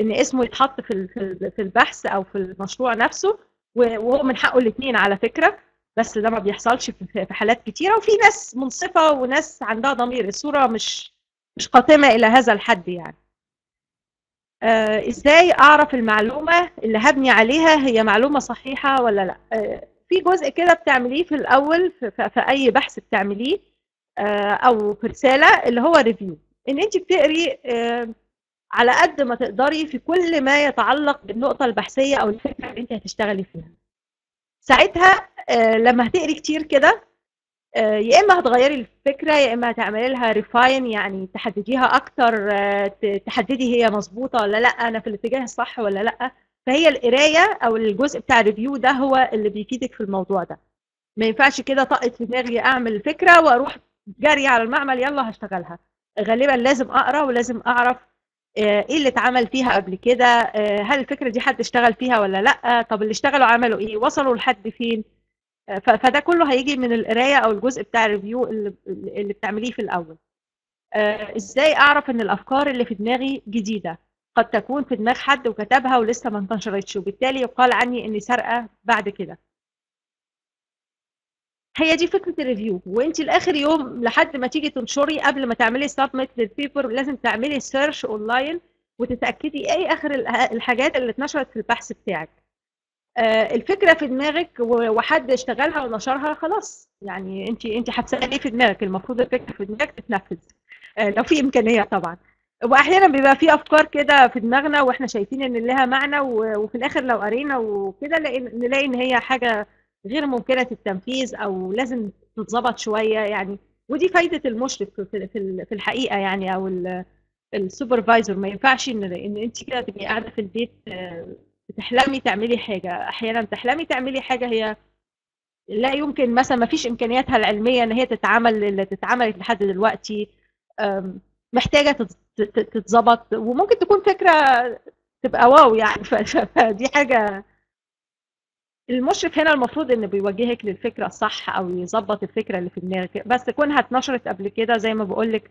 إن اسمه يتحط في في البحث أو في المشروع نفسه. وهو من حقه الاثنين على فكرة بس ده ما بيحصلش في حالات كتيرة. وفي ناس منصفة وناس عندها ضمير. الصورة مش مش قاتمه إلى هذا الحد يعني. آه إزاي أعرف المعلومة اللي هبني عليها هي معلومة صحيحة ولا لأ؟ آه في جزء كده بتعمليه في الأول في, في أي بحث بتعمليه آه أو في رسالة اللي هو ريفيو إن انت بتقري على قد ما تقدري في كل ما يتعلق بالنقطة البحثية أو الفكرة اللي انت هتشتغلي فيها. ساعتها لما هتقري كتير كده يا إما هتغيري الفكرة يا إما هتعملي لها refine يعني تحدديها أكتر تحددي هي مظبوطة ولا لأ أنا في الاتجاه الصح ولا لأ. فهي القراية أو الجزء بتاع ال review ده هو اللي بيفيدك في الموضوع ده. ما ينفعش كده طقت في دماغي أعمل فكرة وأروح جري على المعمل يلا هشتغلها. غالبا لازم أقرأ ولازم أعرف إيه اللي اتعمل فيها قبل كده هل الفكرة دي حد اشتغل فيها ولا لأ طب اللي اشتغلوا عملوا إيه وصلوا لحد فين فده كله هيجي من القراية أو الجزء بتاع ال review اللي, اللي بتعمليه في الأول. إزاي أعرف إن الأفكار اللي في دماغي جديدة؟ قد تكون في دماغ حد وكتبها ولسه ما انتشرتش وبالتالي يقال عني إني سارقة بعد كده. هي دي فكرة ال review وانت لآخر يوم لحد ما تيجي تنشري قبل ما تعملي submit لل paper لازم تعملي search online وتتأكدي إيه آخر الحاجات اللي اتنشرت في البحث بتاعك. الفكرة في دماغك وحد اشتغلها ونشرها خلاص. يعني انت انت ليه في دماغك؟ المفروض الفكرة في دماغك تتنفذ. لو في إمكانية طبعا. واحيانا بيبقى في أفكار كده في دماغنا وإحنا شايفين إن لها معنى وفي الآخر لو قرينا وكده نلاقي إن هي حاجة غير ممكنة التنفيذ أو لازم تتظبط شوية يعني. ودي فايدة المشرف في الحقيقة يعني أو السوبرفايزر. ما ينفعش إن إن أنت كده تبقي قاعدة في البيت بتحلمي تعملي حاجة. أحيانا تحلمي تعملي حاجة هي لا يمكن مثلا ما فيش إمكانياتها العلمية إن هي تتعمل اللي اتعملت لحد دلوقتي. محتاجة تتظبط. وممكن تكون فكرة تبقى واو يعني. فدي حاجة. المشرف هنا المفروض انه بيوجهك للفكرة الصح أو يظبط الفكرة اللي في دماغك. بس كونها اتنشرت قبل كده زي ما بقول لك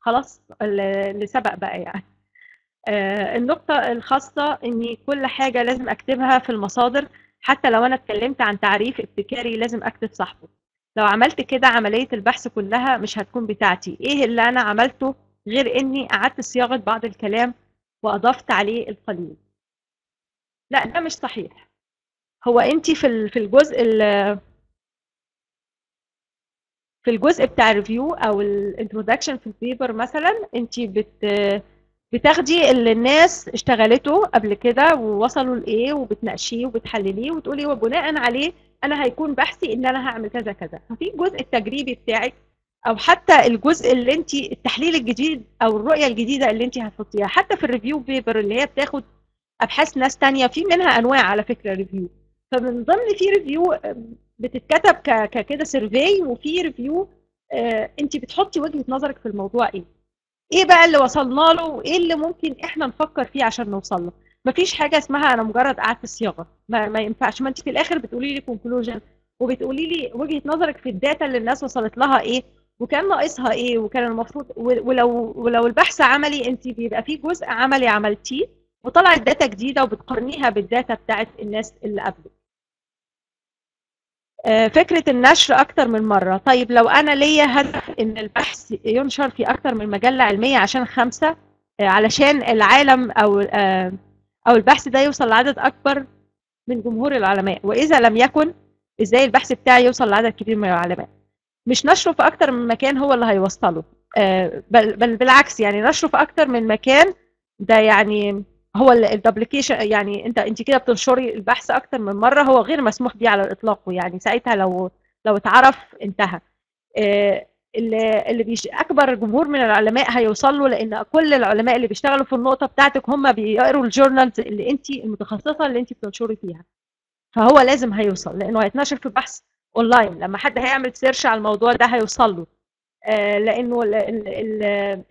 خلاص اللي سبق بقى يعني. النقطة الخاصة إني كل حاجة لازم أكتبها في المصادر حتى لو أنا اتكلمت عن تعريف ابتكاري لازم أكتب صاحبه. لو عملت كده عملية البحث كلها مش هتكون بتاعتي. إيه اللي أنا عملته غير إني عدت صياغة بعض الكلام وأضفت عليه القليل؟ لا ده مش صحيح. هو أنت في في الجزء في الجزء بتاع ال review أو ال introduction في ال paper مثلا انت بت بتاخدي اللي الناس اشتغلته قبل كده ووصلوا لإيه وبتناقشيه وبتحلليه وتقولي وبناء عليه أنا هيكون بحثي إن أنا هعمل كذا كذا. ففي الجزء التجريبي بتاعك أو حتى الجزء اللي أنت التحليل الجديد أو الرؤية الجديدة اللي أنت هتحطيها حتى في ال review paper اللي هي بتاخد أبحاث ناس تانية في منها أنواع على فكرة review فمن ضمن في review بتتكتب ككده survey وفي review آه أنت بتحطي وجهة نظرك في الموضوع إيه. إيه بقى اللي وصلنا له وايه اللي ممكن إحنا نفكر فيه عشان نوصل له؟ مفيش حاجة اسمها أنا مجرد عدت صياغة. ما, ما ينفعش. ما انت في الآخر بتقولي لي conclusion وبتقولي لي وجهة نظرك في ال data اللي الناس وصلت لها إيه وكان ناقصها إيه وكان المفروض ولو ولو البحث عملي انت بيبقى فيه جزء عملي عملتيه وطلعت data جديدة وبتقارنيها بال data بتاعت الناس اللي قبلك فكرة النشر أكتر من مرة. طيب لو أنا ليا هدف إن البحث ينشر في أكتر من مجلة علمية عشان خمسة آه، علشان العالم أو آه، أو البحث ده يوصل لعدد أكبر من جمهور العلماء. وإذا لم يكن إزاي البحث بتاعي يوصل لعدد كبير من العلماء؟ مش نشره في أكتر من مكان هو اللي هيوصله. بل, بل بالعكس يعني نشره في أكتر من مكان ده يعني هو الدبليكيشن يعني انت انت كده بتنشري البحث أكتر من مرة هو غير مسموح بيه على الإطلاق يعني ساعتها لو لو اتعرف انتهى. آه، اللي اللي بيش أكبر جمهور من العلماء هيوصل له لأن كل العلماء اللي بيشتغلوا في النقطة بتاعتك هم بيقروا ال journals اللي انت المتخصصة اللي انت بتنشري فيها. فهو لازم هيوصل لأنه هيتنشر في بحث أونلاين. لما حد هيعمل search على الموضوع ده هيوصل له. لأنه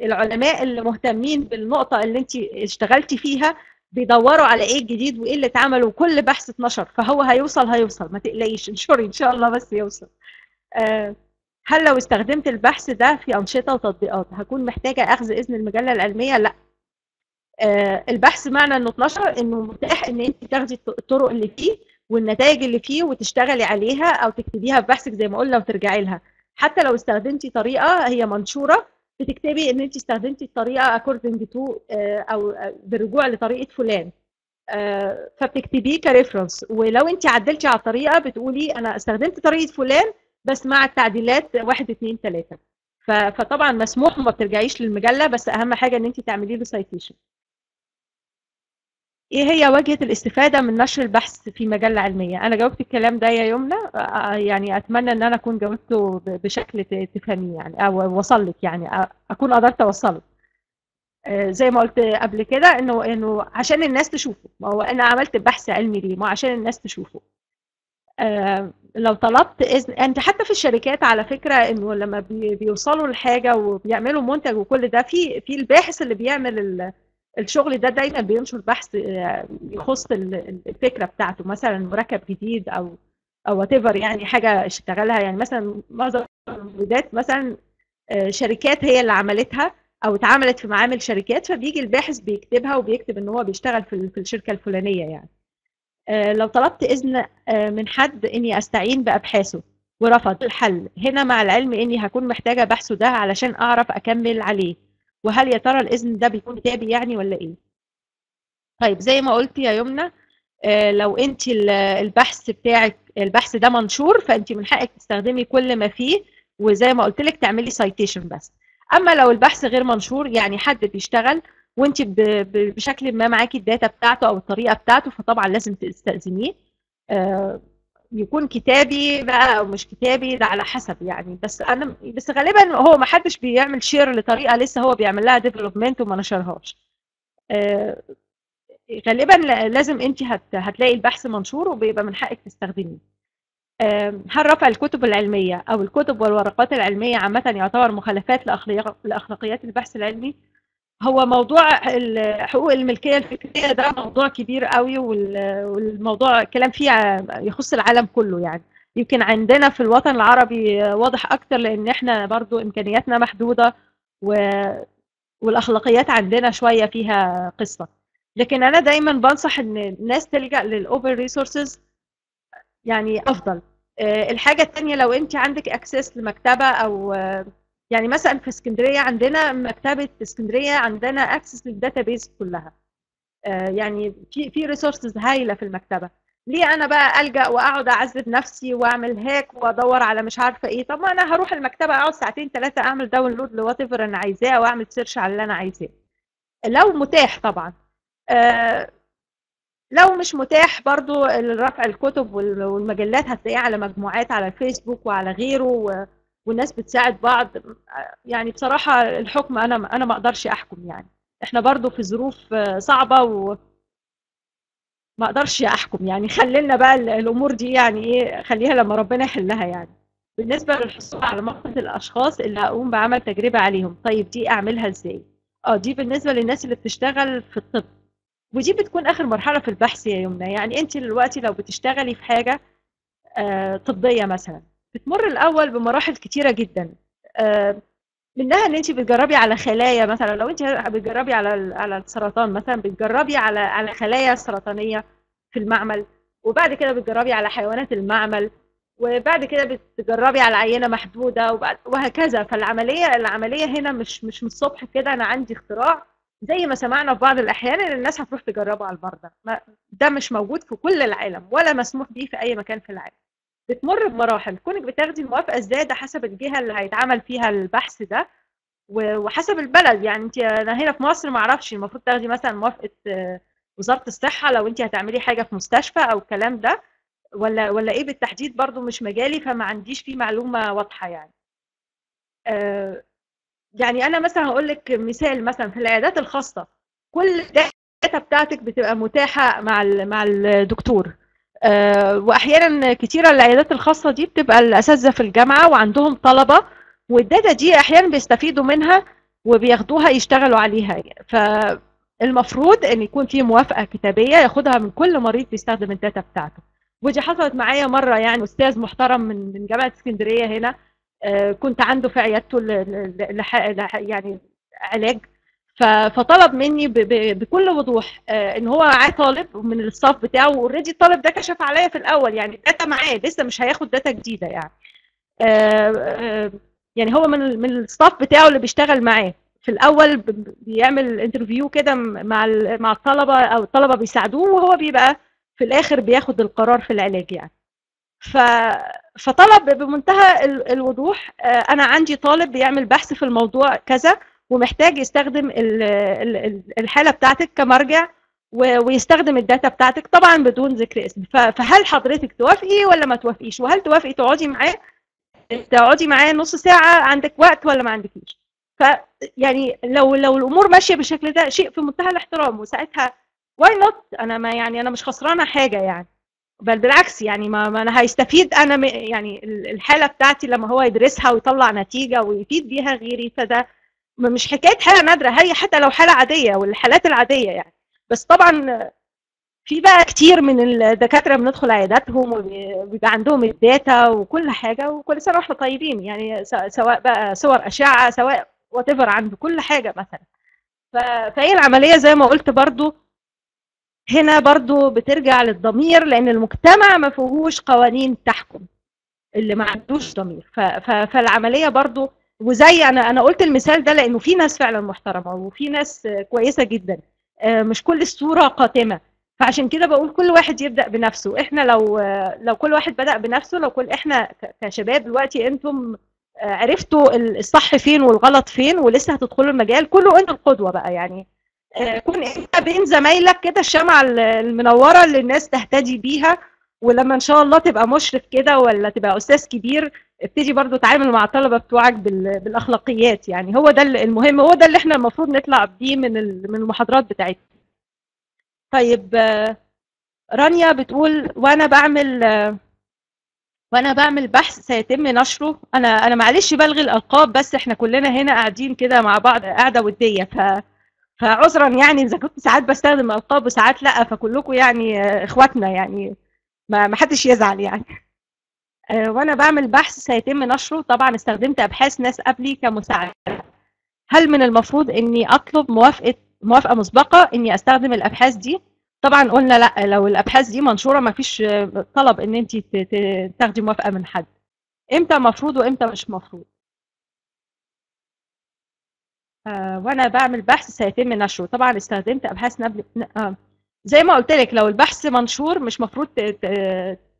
العلماء اللي مهتمين بالنقطة اللي انت اشتغلتي فيها بيدوروا على إيه الجديد وايه اللي اتعمل وكل بحث اتنشر فهو هيوصل هيوصل ما تقلقيش انشري إن شاء الله بس يوصل. آه، هل لو استخدمت البحث ده في أنشطة وتطبيقات هكون محتاجة أخذ إذن المجلة العلمية؟ لا. آه، البحث معنى إنه اتنشر إنه متاح إن انت تاخدي الطرق اللي فيه والنتائج اللي فيه وتشتغلي عليها أو تكتبيها في بحثك زي ما قلنا وترجعي لها. حتى لو استخدمتي طريقة هي منشورة. بتكتبي إن انت استخدمتي الطريقة to آه، أو آه، بالرجوع لطريقة فلان. آه، فبتكتبيه كريفرنس ولو انت عدلتي على الطريقة بتقولي أنا استخدمت طريقة فلان بس مع التعديلات واحد اثنين ثلاثة فطبعا مسموح وما بترجعيش للمجلة بس أهم حاجة إن انت تعملي له سايتيشن إيه هي وجهة الاستفادة من نشر البحث في مجلة علمية؟ أنا جاوبت الكلام ده يا يمنى يعني أتمنى إن أنا أكون جاوبته بشكل تفهميه يعني أو وصل لك يعني أكون قدرت أوصله. زي ما قلت قبل كده إنه إنه عشان الناس تشوفه ما هو أنا عملت بحث علمي ليه؟ ما عشان الناس تشوفه. لو طلبت إذن أنت حتى في الشركات على فكرة إنه لما بيوصلوا لحاجة وبيعملوا منتج وكل ده في في الباحث اللي بيعمل الشغل ده دايما بينشر بحث آه، يخص الفكرة بتاعته مثلا مركب جديد أو أو وات يعني حاجة اشتغلها. يعني مثلا معظم المولدات مثلا آه، شركات هي اللي عملتها أو اتعملت في معامل شركات فبيجي الباحث بيكتبها وبيكتب إن هو بيشتغل في الشركة الفلانية يعني. آه، لو طلبت إذن من حد إني أستعين بأبحاثه ورفض الحل. هنا مع العلم إني هكون محتاجة بحثه ده علشان أعرف أكمل عليه. وهل يا ترى الإذن ده بيكون كتابي يعني ولا إيه؟ طيب زي ما قلت يا يمنى آه، لو أنت البحث بتاعك البحث ده منشور فأنت من حقك تستخدمي كل ما فيه وزي ما قلت لك تعملي سايتيشن بس. أما لو البحث غير منشور يعني حد بيشتغل وأنت بشكل ما معاكي ال data بتاعته أو الطريقة بتاعته فطبعا لازم تستأذنيه. آه، يكون كتابي بقى أو مش كتابي ده على حسب يعني. بس أنا بس غالبا هو ما حدش بيعمل share لطريقة لسه هو بيعمل لها development وما نشرهاش. آه، غالبا لازم انت هتلاقي البحث منشور وبيبقى من حقك تستخدميه. هل رفع الكتب العلمية أو الكتب والورقات العلمية عامة يعتبر مخالفات لأخلاقيات البحث العلمي؟ هو موضوع حقوق الملكية الفكرية ده موضوع كبير قوي وال- والموضوع الكلام فيه يخص العالم كله يعني. يمكن عندنا في الوطن العربي واضح أكتر لأن إحنا برضو إمكانياتنا محدودة و والأخلاقيات عندنا شوية فيها قصة. لكن أنا دايما بنصح إن الناس تلجأ لل open resources يعني أفضل. آه، الحاجة الثانية لو أنت عندك access لمكتبة أو يعني مثلا في اسكندرية عندنا مكتبة اسكندرية عندنا access لل databases كلها. آه، يعني في في resources هايلة في المكتبة. ليه أنا بقى ألجأ وأقعد أعذب نفسي وأعمل hack وأدور على مش عارفة إيه؟ طب ما أنا هروح المكتبة أقعد ساعتين ثلاثة أعمل download ل whatever أنا عايزاه وأعمل search على اللي أنا عايزاه. لو متاح طبعا. آه، لو مش متاح برضو رفع الكتب وال- والمجلات هتلاقيها على مجموعات على الفيسبوك وعلى غيره والناس بتساعد بعض. يعني بصراحة الحكم أنا أنا ما أقدرش أحكم يعني. إحنا برضو في ظروف آه، صعبة و ما أقدرش أحكم يعني. خلينا بقى ال- الأمور دي يعني إيه خليها لما ربنا يحلها يعني. بالنسبة للحصول على معلومات الأشخاص اللي هقوم بعمل تجربة عليهم. طيب دي أعملها إزاي؟ آه دي بالنسبة للناس اللي بتشتغل في الطب. ودي بتكون آخر مرحلة في البحث يا يمنى. يعني أنت دلوقتي لو بتشتغلي في حاجة آه، طبية مثلا بتمر الأول بمراحل كتيرة جدا. آه، منها إن انت بتجربي على خلايا مثلا لو انت بتجربي على على السرطان مثلا بتجربي على على خلايا سرطانية في المعمل وبعد كده بتجربي على حيوانات المعمل وبعد كده بتجربي على عينة محدودة وبعد وهكذا. فالعملية العملية هنا مش مش من الصبح كده. أنا عندي اختراع زي ما سمعنا في بعض الأحيان إن الناس هتروح تجربه على المرضى ده. مش موجود في كل العالم ولا مسموح به في أي مكان في العالم. بتمر بمراحل. كونك بتاخدي الموافقه إزاي ده حسب الجهة اللي هيتعمل فيها البحث ده وحسب البلد. يعني انت أنا هنا في مصر ما أعرفش المفروض تاخدي مثلا موافقة آه، وزارة الصحة لو انت هتعملي حاجة في مستشفى أو الكلام ده ولا ولا إيه بالتحديد؟ برضو مش مجالي فما عنديش فيه معلومة واضحة يعني. آه، يعني أنا مثلا هقول لك مثال مثلا في العيادات الخاصة. كل ال data بتاعتك بتبقى متاحة مع مع الدكتور. وأحيانا كتيرة العيادات الخاصة دي بتبقى الأساتذة في الجامعة وعندهم طلبة وال data دي أحيانا بيستفيدوا منها وبياخدوها يشتغلوا عليها. فالمفروض إن يكون في موافقة كتابية ياخدها من كل مريض بيستخدم ال data بتاعته. ودي حصلت معايا مرة يعني أستاذ محترم من من جامعة اسكندرية هنا آه، كنت عنده في عيادته يعني علاج فطلب مني بكل وضوح آه، إن هو معاه طالب من ال staff بتاعه و already الطالب ده كشف عليا في الأول يعني data معاه لسه مش هياخد data جديدة يعني. آه، آه، يعني هو من من ال staff بتاعه اللي بيشتغل معاه. في الأول بيعمل interview كده مع مع الطلبة أو الطلبة بيساعدوه وهو بيبقى في الآخر بياخد القرار في العلاج يعني. ف فطلب بمنتهى ال- الوضوح أنا عندي طالب بيعمل بحث في الموضوع كذا ومحتاج يستخدم ال- ال- ال- الحالة بتاعتك كمرجع ويستخدم ال data بتاعتك طبعا بدون ذكر اسم. فهل حضرتك توافقي ولا ما توافقيش؟ وهل توافقي تقعدي معاه؟ تقعدي معاه نص ساعة عندك وقت ولا ما عندكيش؟ ف يعني لو لو الأمور ماشية بالشكل ده شيء في منتهى الاحترام وساعتها why not أنا ما يعني أنا مش خسرانة حاجة يعني. بل بالعكس يعني ما, ما أنا هيستفيد أنا يعني ال- الحالة بتاعتي لما هو يدرسها ويطلع نتيجة ويفيد بيها غيري فده مش حكاية حالة نادرة هي حتى لو حالة عادية والحالات العادية يعني. بس طبعا في بقى كتير من الدكاترة بندخل عياداتهم وبيبقى عندهم ال data وكل حاجة وكل سنة وإحنا طيبين يعني سواء بقى صور أشعة سواء وات عنده كل حاجة مثلا. فهي العملية زي ما قلت برضو هنا برضو بترجع للضمير لأن المجتمع ما فيهوش قوانين تحكم اللي ما عندوش ضمير. فالعملية برضو وزي أنا أنا قلت المثال ده لأنه في ناس فعلا محترمة وفي ناس كويسة جدا. آه، مش كل الصورة قاتمة. فعشان كده بقول كل واحد يبدأ بنفسه. إحنا لو آه، لو كل واحد بدأ بنفسه لو كل إحنا كشباب دلوقتي أنتم آه، عرفتوا الصح فين والغلط فين ولسه هتدخلوا المجال كله انت القدوة بقى يعني. كون أنت بين زمايلك كده الشمعة ال- المنورة اللي الناس تهتدي بيها ولما ان شاء الله تبقى مشرف كده ولا تبقى أستاذ كبير ابتدي برضو تعامل مع الطلبة بتوعك بال- بالأخلاقيات يعني. هو ده ال- المهم هو ده اللي إحنا المفروض نطلع بيه من من المحاضرات بتاعتنا. طيب رانيا بتقول وأنا بعمل وأنا بعمل بحث سيتم نشره. أنا أنا معلش بلغي الألقاب بس إحنا كلنا هنا قاعدين كده مع بعض قاعدة ودية. ف فعذرا يعني إذا كنت ساعات بستخدم ألقاب وساعات لأ فكلكم يعني إخواتنا يعني ما حدش يزعل يعني. آه، وأنا بعمل بحث سيتم نشره. طبعا استخدمت أبحاث ناس قبلي كمساعدة. هل من المفروض إني أطلب موافقة موافقة مسبقة إني أستخدم الأبحاث دي؟ طبعا قلنا لأ لو الأبحاث دي منشورة ما فيش طلب إن انت تاخدي موافقة من حد. إمتى مفروض وإمتى مش مفروض؟ آه، وأنا بعمل بحث سيتم نشره. طبعا استخدمت أبحاث نبل زي ما قلت لك لو البحث منشور مش مفروض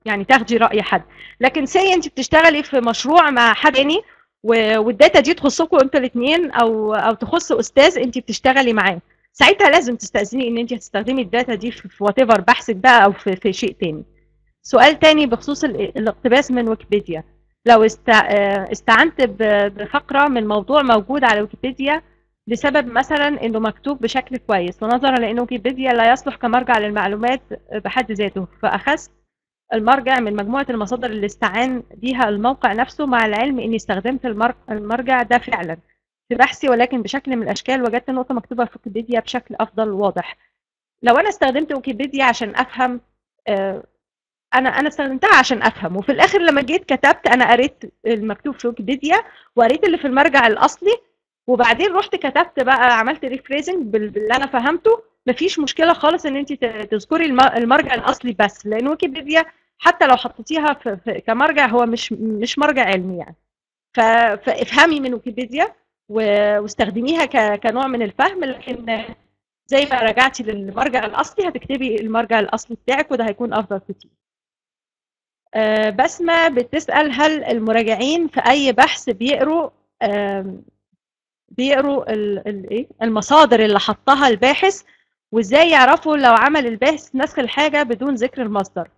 يعني تاخدي رأي حد. لكن say انت بتشتغلي في مشروع مع حد تاني وال data دي تخصكم أنتوا الاثنين أو أو تخص أستاذ انت بتشتغلي معاه. ساعتها لازم تستأذني إن انت هتستخدمي ال data دي في whatever بحثك ده أو في, في شيء تاني. سؤال تاني بخصوص ال- الاقتباس من ويكيبيديا. لو آه، استعنت ب- بفقرة من موضوع موجود على ويكيبيديا لسبب مثلا إنه مكتوب بشكل كويس ونظرا لأن ويكيبيديا لا يصلح كمرجع للمعلومات بحد ذاته. فأخذت المرجع من مجموعة المصادر اللي استعان بيها الموقع نفسه مع العلم إني استخدمت المر- المرجع ده فعلا. في بحثي ولكن بشكل من الأشكال وجدت نقطة مكتوبة في ويكيبيديا بشكل أفضل واضح لو أنا استخدمت ويكيبيديا عشان أفهم آه، أنا أنا استخدمتها عشان أفهم وفي الآخر لما جيت كتبت أنا قريت المكتوب في ويكيبيديا وقريت اللي في المرجع الأصلي وبعدين رحت كتبت بقى عملت ريفريزنج باللي أنا فهمته. مفيش مشكلة خالص إن أنت تذكري الم- المرجع الأصلي بس لأن ويكيبيديا حتى لو حطيتيها في كمرجع هو مش مش مرجع علمي يعني. فافهمي من ويكيبيديا واستخدميها كنوع من الفهم لكن زي ما رجعتي للمرجع الأصلي هتكتبي المرجع الأصلي بتاعك وده هيكون أفضل كتير آه، بسمة بتسأل هل المراجعين في أي بحث بيقروا بيقروا إيه؟ المصادر اللي حطها الباحث وإزاي يعرفوا لو عمل الباحث نسخ الحاجة بدون ذكر المصدر.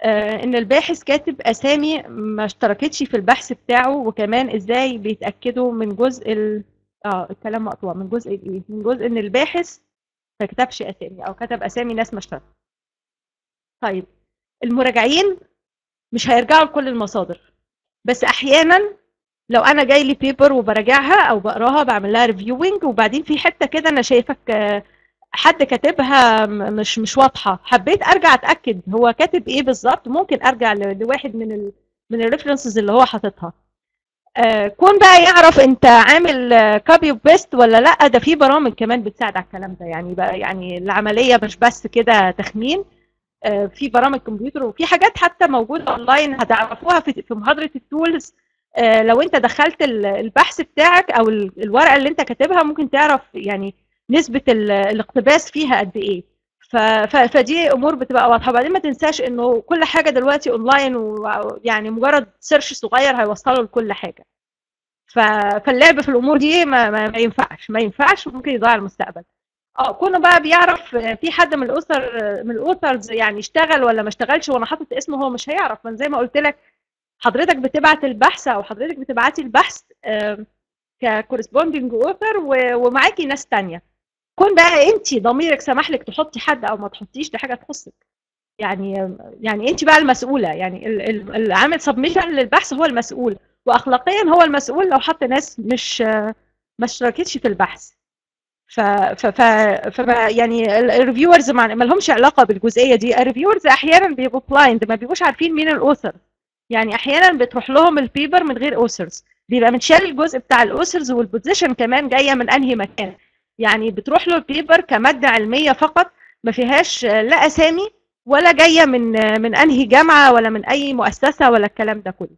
آه، إن الباحث كاتب أسامي ما اشتركتش في البحث بتاعه وكمان إزاي بيتأكدوا من جزء ال... آه الكلام مقطوع من جزء الايه من جزء إن الباحث ما كتبش أسامي أو كتب أسامي ناس ما اشتركوا طيب المراجعين مش هيرجعوا لكل المصادر بس أحيانا لو أنا جاي لي paper وبراجعها أو بقراها بعمل لها reviewing وبعدين في حتة كده أنا شايفك آه، حد كاتبها مش مش واضحة. حبيت أرجع أتأكد هو كاتب إيه بالظبط. ممكن أرجع لواحد من ال من ال references اللي هو حاططها. آه، كون بقى يعرف أنت عامل copy و paste ولا لأ ده في برامج كمان بتساعد على الكلام ده. يعني بقى يعني العملية مش بس كده تخمين آه، في برامج كمبيوتر وفي حاجات حتى موجودة اونلاين هتعرفوها في محاضرة ال tools آه، لو انت دخلت ال- البحث بتاعك أو ال- الورقة اللي انت كاتبها ممكن تعرف يعني نسبة ال- الاقتباس فيها قد إيه. فدي امور بتبقى واضحة. وبعدين ما تنساش انه كل حاجة دلوقتي اونلاين ويعني مجرد search صغير هيوصله لكل حاجة. فاللعب في الأمور دي ما, ما, ينفعش. ما ينفعش ممكن يضيع المستقبل. آه كونه بقى بيعرف في حد من ال author من ال authors يعني اشتغل ولا ما اشتغلش وأنا حاطط اسمه هو مش هيعرف. من زي ما قلت لك حضرتك بتبعت البحث أو حضرتك بتبعتي البحث ك corresponding author ومعاكي ناس تانية. كون بقى انت ضميرك سمح لك تحطي حد أو ما تحطيش دي حاجة تخصك. يعني يعني انت بقى المسؤولة يعني ال- ال- اللي عامل submission للبحث هو المسؤول واخلاقيا هو المسؤول لو حط ناس مش ما اشتركتش في البحث. ف ف ف فما يعني ال reviewers ما لهمش علاقة بالجزئية دي. ال reviewers أحيانا بيبقوا blind ما بيبقوش عارفين مين ال author يعني أحيانا بتروح لهم ال paper من غير authors بيبقى متشال الجزء بتاع ال authors وال position كمان جاية من أنهي مكان. يعني بتروح له ال paper كمادة علمية فقط ما فيهاش لا أسامي ولا جاية من من أنهي جامعة ولا من أي مؤسسة ولا الكلام ده كله.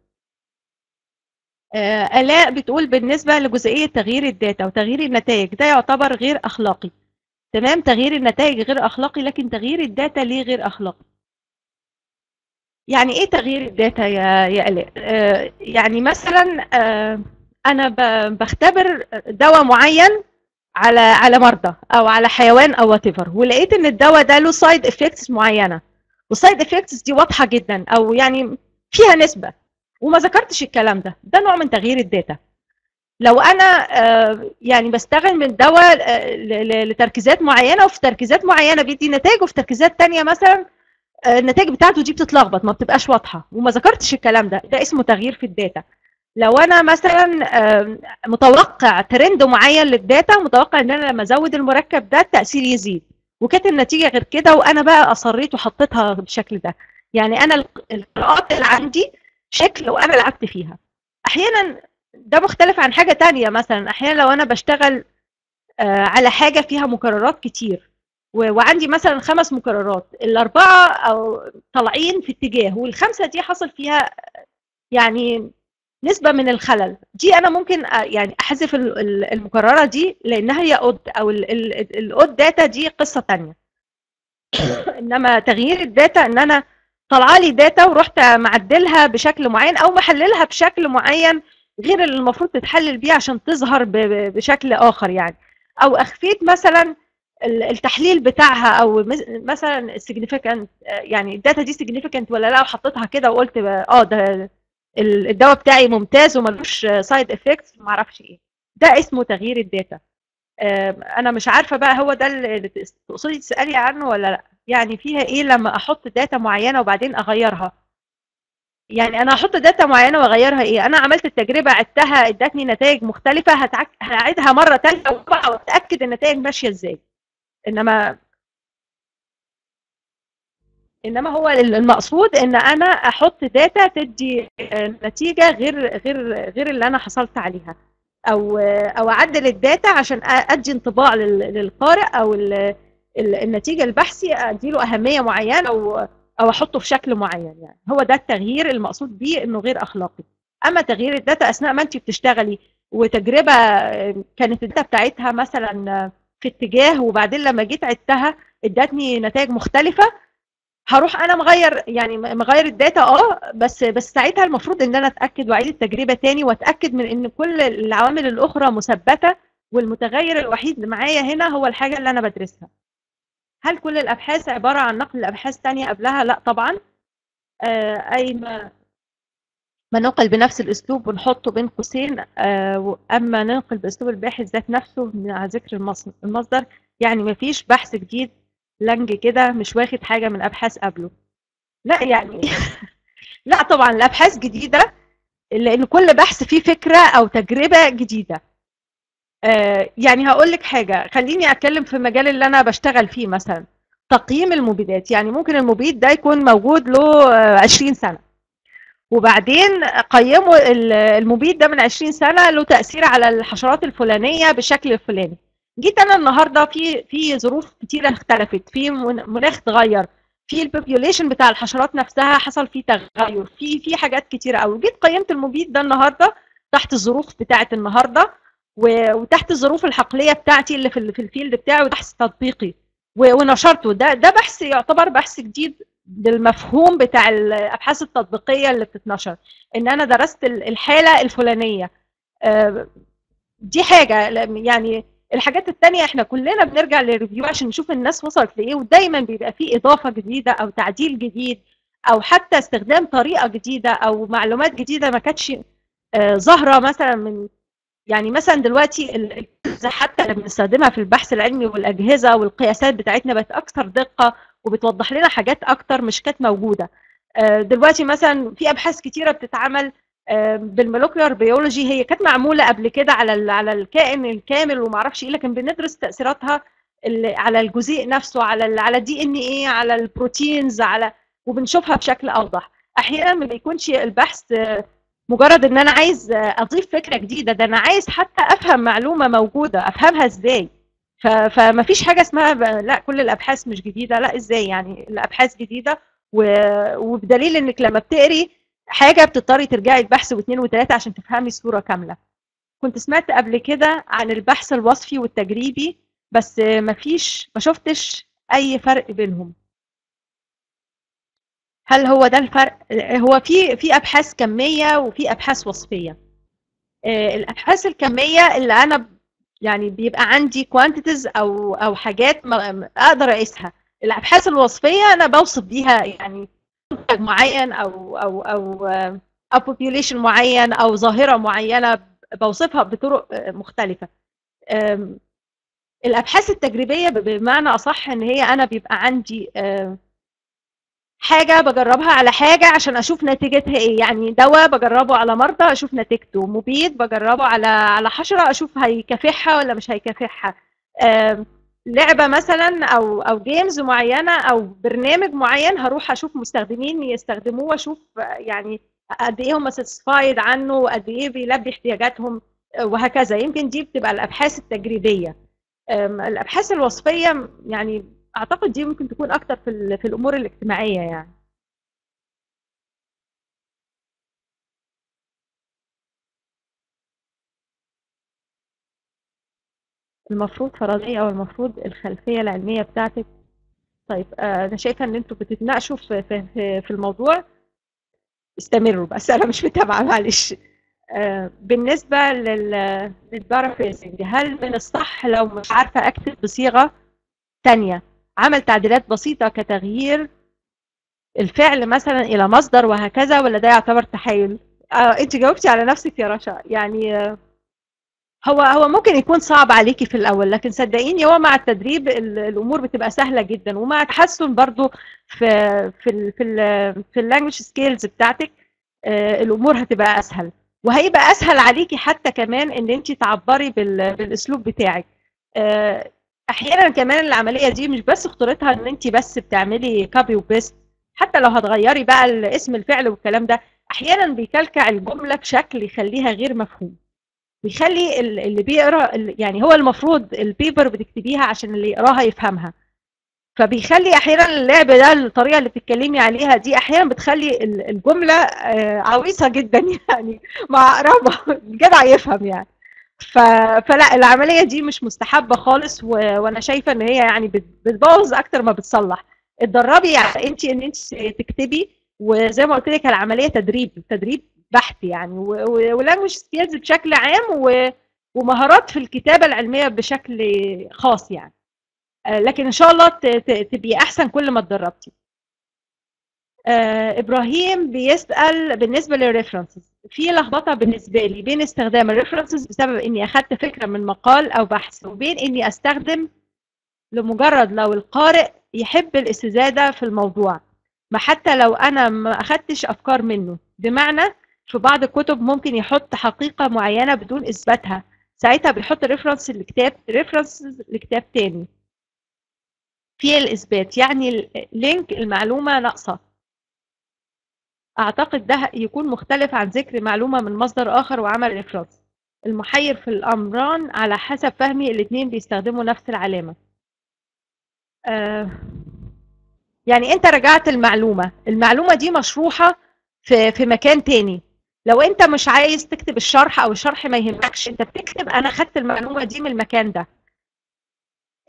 آه، آلاء بتقول بالنسبة لجزئية تغيير ال data وتغيير النتائج ده يعتبر غير أخلاقي. تمام؟ تغيير النتائج غير أخلاقي لكن تغيير ال data ليه غير أخلاقي. يعني إيه تغيير ال data يا يا آلاء آه، يعني مثلا آه، أنا ب- بختبر دواء معين على على مرضى أو على حيوان أو whatever ولقيت إن الدواء ده له side effects معينة. وال side effects دي واضحة جدا أو يعني فيها نسبة. وما ذكرتش الكلام ده. ده نوع من تغيير ال data. لو أنا آه، يعني بستخدم من دواء آه، لتركيزات معينة وفي تركيزات معينة بيدي نتائج وفي تركيزات تانية مثلا النتائج بتاعته دي بتتلخبط ما بتبقاش واضحة. وما ذكرتش الكلام ده ده اسمه تغيير في ال data. لو أنا مثلا متوقع ترند معين للداتا متوقع إن أنا لما أزود المركب ده التاثير يزيد. وكانت النتيجة غير كده وأنا بقى أصريت وحطيتها بالشكل ده. يعني أنا الق- القراءات اللي عندي شكل وأنا لعبت فيها. أحيانا ده مختلف عن حاجة تانية مثلا. أحيانا لو أنا بشتغل آه، على حاجة فيها مكررات كتير وعندي مثلا خمس مكررات الأربعة أو طالعين في اتجاه والخمسة دي حصل فيها يعني نسبة من الخلل. دي أنا ممكن يعني أحذف ال- ال- المكررة دي لأنها هي odd أو ال odd data دي قصة تانية. إنما تغيير ال data إن أنا طلع لي data ورحت معدلها بشكل معين أو محللها بشكل معين غير اللي المفروض تتحلل بيه عشان تظهر بشكل آخر يعني. أو أخفيت مثلا التحليل بتاعها أو مثلا significant يعني ال data دي significant ولا لأ؟ وحطيتها كده وقلت آه ده ال- الدواء بتاعي ممتاز وملوش side effects ما أعرفش إيه. ده اسمه تغيير ال data. أنا مش عارفة بقى هو ده اللي تقصدي تسألي عنه ولا لأ؟ يعني فيها إيه لما أحط data معينة وبعدين أغيرها؟ يعني أنا هحط data معينة وأغيرها إيه؟ أنا عملت التجربة عدتها ادتني نتائج مختلفة هتعك... هعيدها مرة ثالثه وأتأكد النتائج ماشية إزاي. إنما إنما هو المقصود إن أنا أحط data تدي آه، نتيجة غير غير غير اللي أنا حصلت عليها. أو أو أعدل ال data عشان أدي انطباع لل- للقارئ أو ال- ال- النتيجة البحثي أديله أهمية معينة أو أو أحطه في شكل معين يعني. هو ده التغيير المقصود بيه إنه غير أخلاقي. أما تغيير ال data أثناء ما انت بتشتغلي وتجربة آه، كانت ال data بتاعتها مثلا آه، في اتجاه وبعدين لما جيت عدتها ادتني نتائج مختلفة. هروح أنا مغير يعني مغير ال data آه بس بس ساعتها المفروض إن أنا أتأكد وأعيد التجربة تاني وأتأكد من إن كل العوامل الأخرى مثبتة والمتغير الوحيد اللي معايا هنا هو الحاجة اللي أنا بدرسها. هل كل الأبحاث عبارة عن نقل الأبحاث تانية قبلها؟ لا طبعا. آه أي ما ما ننقل بنفس الأسلوب ونحطه بين قوسين آه اما ننقل بأسلوب الباحث ذات نفسه مع ذكر المص- المصدر يعني ما فيش بحث جديد لنج كده مش واخد حاجة من أبحاث قبله. لا يعني لا طبعا الأبحاث جديدة لأن كل بحث فيه فكرة أو تجربة جديدة. آه، يعني هقول لك حاجة خليني أتكلم في المجال اللي أنا بشتغل فيه مثلا تقييم المبيدات. يعني ممكن المبيد ده يكون موجود له آه، 20 سنة. وبعدين قيموا ال- المبيد ده من 20 سنة له تأثير على الحشرات الفلانية بالشكل الفلاني جيت أنا النهارده في في ظروف كتيرة اختلفت في من- مناخ اتغير في ال population بتاع الحشرات نفسها حصل فيه تغير في في حاجات كتيرة قوي جيت قيمت المبيد ده النهارده تحت الظروف بتاعه النهارده وتحت الظروف الحقلية بتاعتي اللي في ال- في ال field بتاعي وبحث تطبيقي. ونشرته. ده ده بحث يعتبر بحث جديد بالمفهوم بتاع الأبحاث التطبيقية اللي بتتنشر. إن أنا درست ال- الحالة الفلانية. آه، دي حاجة. يعني الحاجات التانية إحنا كلنا بنرجع للريفيو عشان نشوف الناس وصلت لإيه ودايما بيبقى فيه إضافة جديدة أو تعديل جديد أو حتى استخدام طريقة جديدة أو معلومات جديدة ما كانتش آه، ظاهرة مثلا من يعني مثلا دلوقتي حتى اللي بنستخدمها في البحث العلمي والأجهزة والقياسات بتاعتنا بقت أكثر دقة وبتوضح لنا حاجات أكتر مش كانت موجودة. آه، دلوقتي مثلا في أبحاث كتيرة بتتعمل آه، بال molecular biology. هي كانت معمولة قبل كده على على الكائن الكامل وما أعرفش إيه لكن بندرس تأثيراتها على الجزيء نفسه على على ال DNA على ال proteins على وبنشوفها بشكل أوضح. أحيانا ما بيكونش البحث آه، مجرد إن أنا عايز أضيف فكرة جديدة. ده أنا عايز حتى أفهم معلومة موجودة. أفهمها إزاي؟ فما فيش حاجة اسمها لا كل الأبحاث مش جديدة لا إزاي يعني الأبحاث جديدة؟ وبدليل إنك لما بتقري حاجة بتضطري ترجعي البحث واثنين وثلاثة عشان تفهمي الصورة كاملة. كنت سمعت قبل كده عن البحث الوصفي والتجريبي بس مفيش ما شفتش أي فرق بينهم. هل هو ده الفرق؟ هو في في أبحاث كمية وفي أبحاث وصفية. آه، الأبحاث الكمية اللي أنا يعني بيبقى عندي كوانتيتيز أو أو حاجات أقدر أقيسها. الأبحاث الوصفية أنا بوصف بيها يعني منتج معين أو أو أو آه، أو population معين أو ظاهرة معينة بوصفها بطرق آه، مختلفة. الأبحاث التجريبية بمعنى أصح إن هي أنا بيبقى عندي آه، حاجة بجربها على حاجة عشان أشوف نتيجتها إيه. يعني دواء بجربه على مرضى أشوف نتيجته. مبيد بجربه على على حشرة أشوف هيكافحها ولا مش هيكافحها. لعبة مثلا أو أو games معينة أو برنامج معين هروح أشوف مستخدمين يستخدموه وأشوف يعني قد إيه هم satisfied عنه وقد إيه بيلبي احتياجاتهم وهكذا. يمكن دي بتبقى الأبحاث التجريبية. الأبحاث الوصفية يعني أعتقد دي ممكن تكون أكتر في في الأمور الاجتماعية يعني. المفروض فرضية أو المفروض الخلفية العلمية بتاعتك؟ طيب آه، أنا شايفة إن أنتوا بتتناقشوا في في في في الموضوع. استمروا بس أنا مش متابعة معلش. آه، بالنسبة لل للبارافريزنج هل من الصح لو مش عارفة أكتب بصيغة تانية؟ عمل تعديلات بسيطة كتغيير الفعل مثلا إلى مصدر وهكذا ولا ده يعتبر تحايل؟ آه أنت جاوبتي على نفسك يا رشا. يعني آه هو هو ممكن يكون صعب عليكي في الأول لكن صدقيني هو مع التدريب ال- الأمور بتبقى سهلة جدا. ومع تحسن برضو في في ال في ال في ال language skills بتاعتك آه، الأمور هتبقى أسهل. وهيبقى أسهل عليكي حتى كمان إن أنت تعبري بال- بالأسلوب بتاعك. آه، أحيانا كمان العملية دي مش بس خطورتها إن انت بس بتعملي copy و paste حتى لو هتغيري بقى اسم الفعل والكلام ده أحيانا بيكلكع الجملة بشكل يخليها غير مفهوم. بيخلي ال- اللي بيقرأ يعني هو المفروض ال paper بتكتبيها عشان اللي يقراها يفهمها. فبيخلي أحيانا اللعب ده الطريقة اللي بتتكلمي عليها دي أحيانا بتخلي ال- الجملة آه، عويصة جدا يعني مع قرابه الجدع يفهم يعني. ف... فلا العملية دي مش مستحبة خالص و... وأنا شايفة إن هي يعني بت... بتبوظ أكتر ما بتصلح. اتدربي يعني انت إن انت تكتبي وزي ما قلت لك العملية تدريب تدريب بحت يعني ولانجوج سكيلز بشكل عام و... ومهارات في الكتابة العلمية بشكل خاص يعني. آه، لكن إن شاء الله تبقي أحسن كل ما اتدربتي. آه، إبراهيم بيسأل بالنسبة لل references في لخبطة بالنسبة لي بين استخدام ال references بسبب إني أخدت فكرة من مقال أو بحث وبين إني أستخدم لمجرد لو القارئ يحب الاستزادة في الموضوع. ما حتى لو أنا ما أخدتش أفكار منه. بمعنى في بعض الكتب ممكن يحط حقيقة معينة بدون إثباتها. ساعتها بيحط reference لكتاب reference لكتاب تاني. في الإثبات يعني link المعلومة ناقصة. أعتقد ده يكون مختلف عن ذكر معلومة من مصدر آخر وعمل reference المحير في الأمران على حسب فهمي الاتنين بيستخدموا نفس العلامة. آه يعني أنت رجعت المعلومة. المعلومة دي مشروحة في, في مكان تاني. لو أنت مش عايز تكتب الشرح أو الشرح ما يهمكش أنت بتكتب أنا خدت المعلومة دي من المكان ده.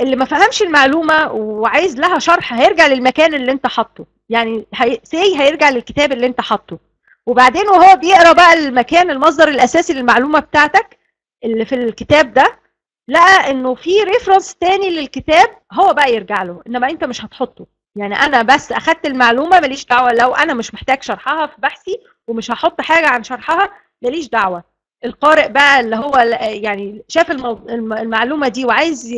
اللي ما فهمش المعلومة وعايز لها شرح هيرجع للمكان اللي أنت حاطه. يعني هي... سي هيرجع للكتاب اللي انت حاطه. وبعدين وهو بيقرأ بقى المكان المصدر الأساسي للمعلومة بتاعتك اللي في الكتاب ده لقى إنه في reference تاني للكتاب هو بقى يرجع له إنما أنت مش هتحطه. يعني أنا بس أخدت المعلومة ماليش دعوة لو أنا مش محتاج شرحها في بحثي ومش هحط حاجة عن شرحها ماليش دعوة. القارئ بقى اللي هو يعني شاف المعلومة دي وعايز.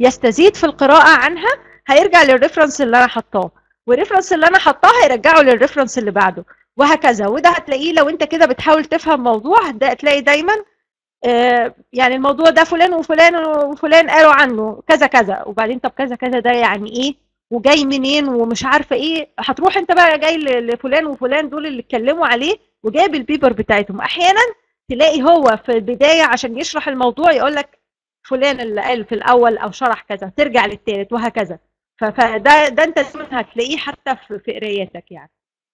يستزيد في القراءة عنها هيرجع لل reference اللي أنا حطاه. وال reference اللي أنا حطاه هيرجعه لل reference اللي بعده وهكذا. وده هتلاقيه لو أنت كده بتحاول تفهم موضوع ده هتلاقي دايما آه، يعني الموضوع ده فلان وفلان وفلان قالوا عنه كذا كذا. وبعدين طب كذا كذا ده يعني إيه؟ وجاي منين؟ ومش عارفة إيه؟ هتروح أنت بقى جاي لفلان وفلان دول اللي اتكلموا عليه وجايب البيبر بتاعتهم. أحيانا تلاقي هو في البداية عشان يشرح الموضوع يقول لك فلان اللي قال في الأول أو شرح كذا ترجع للتالت وهكذا. فده ده انت هتلاقيه حتى في قرايتك يعني.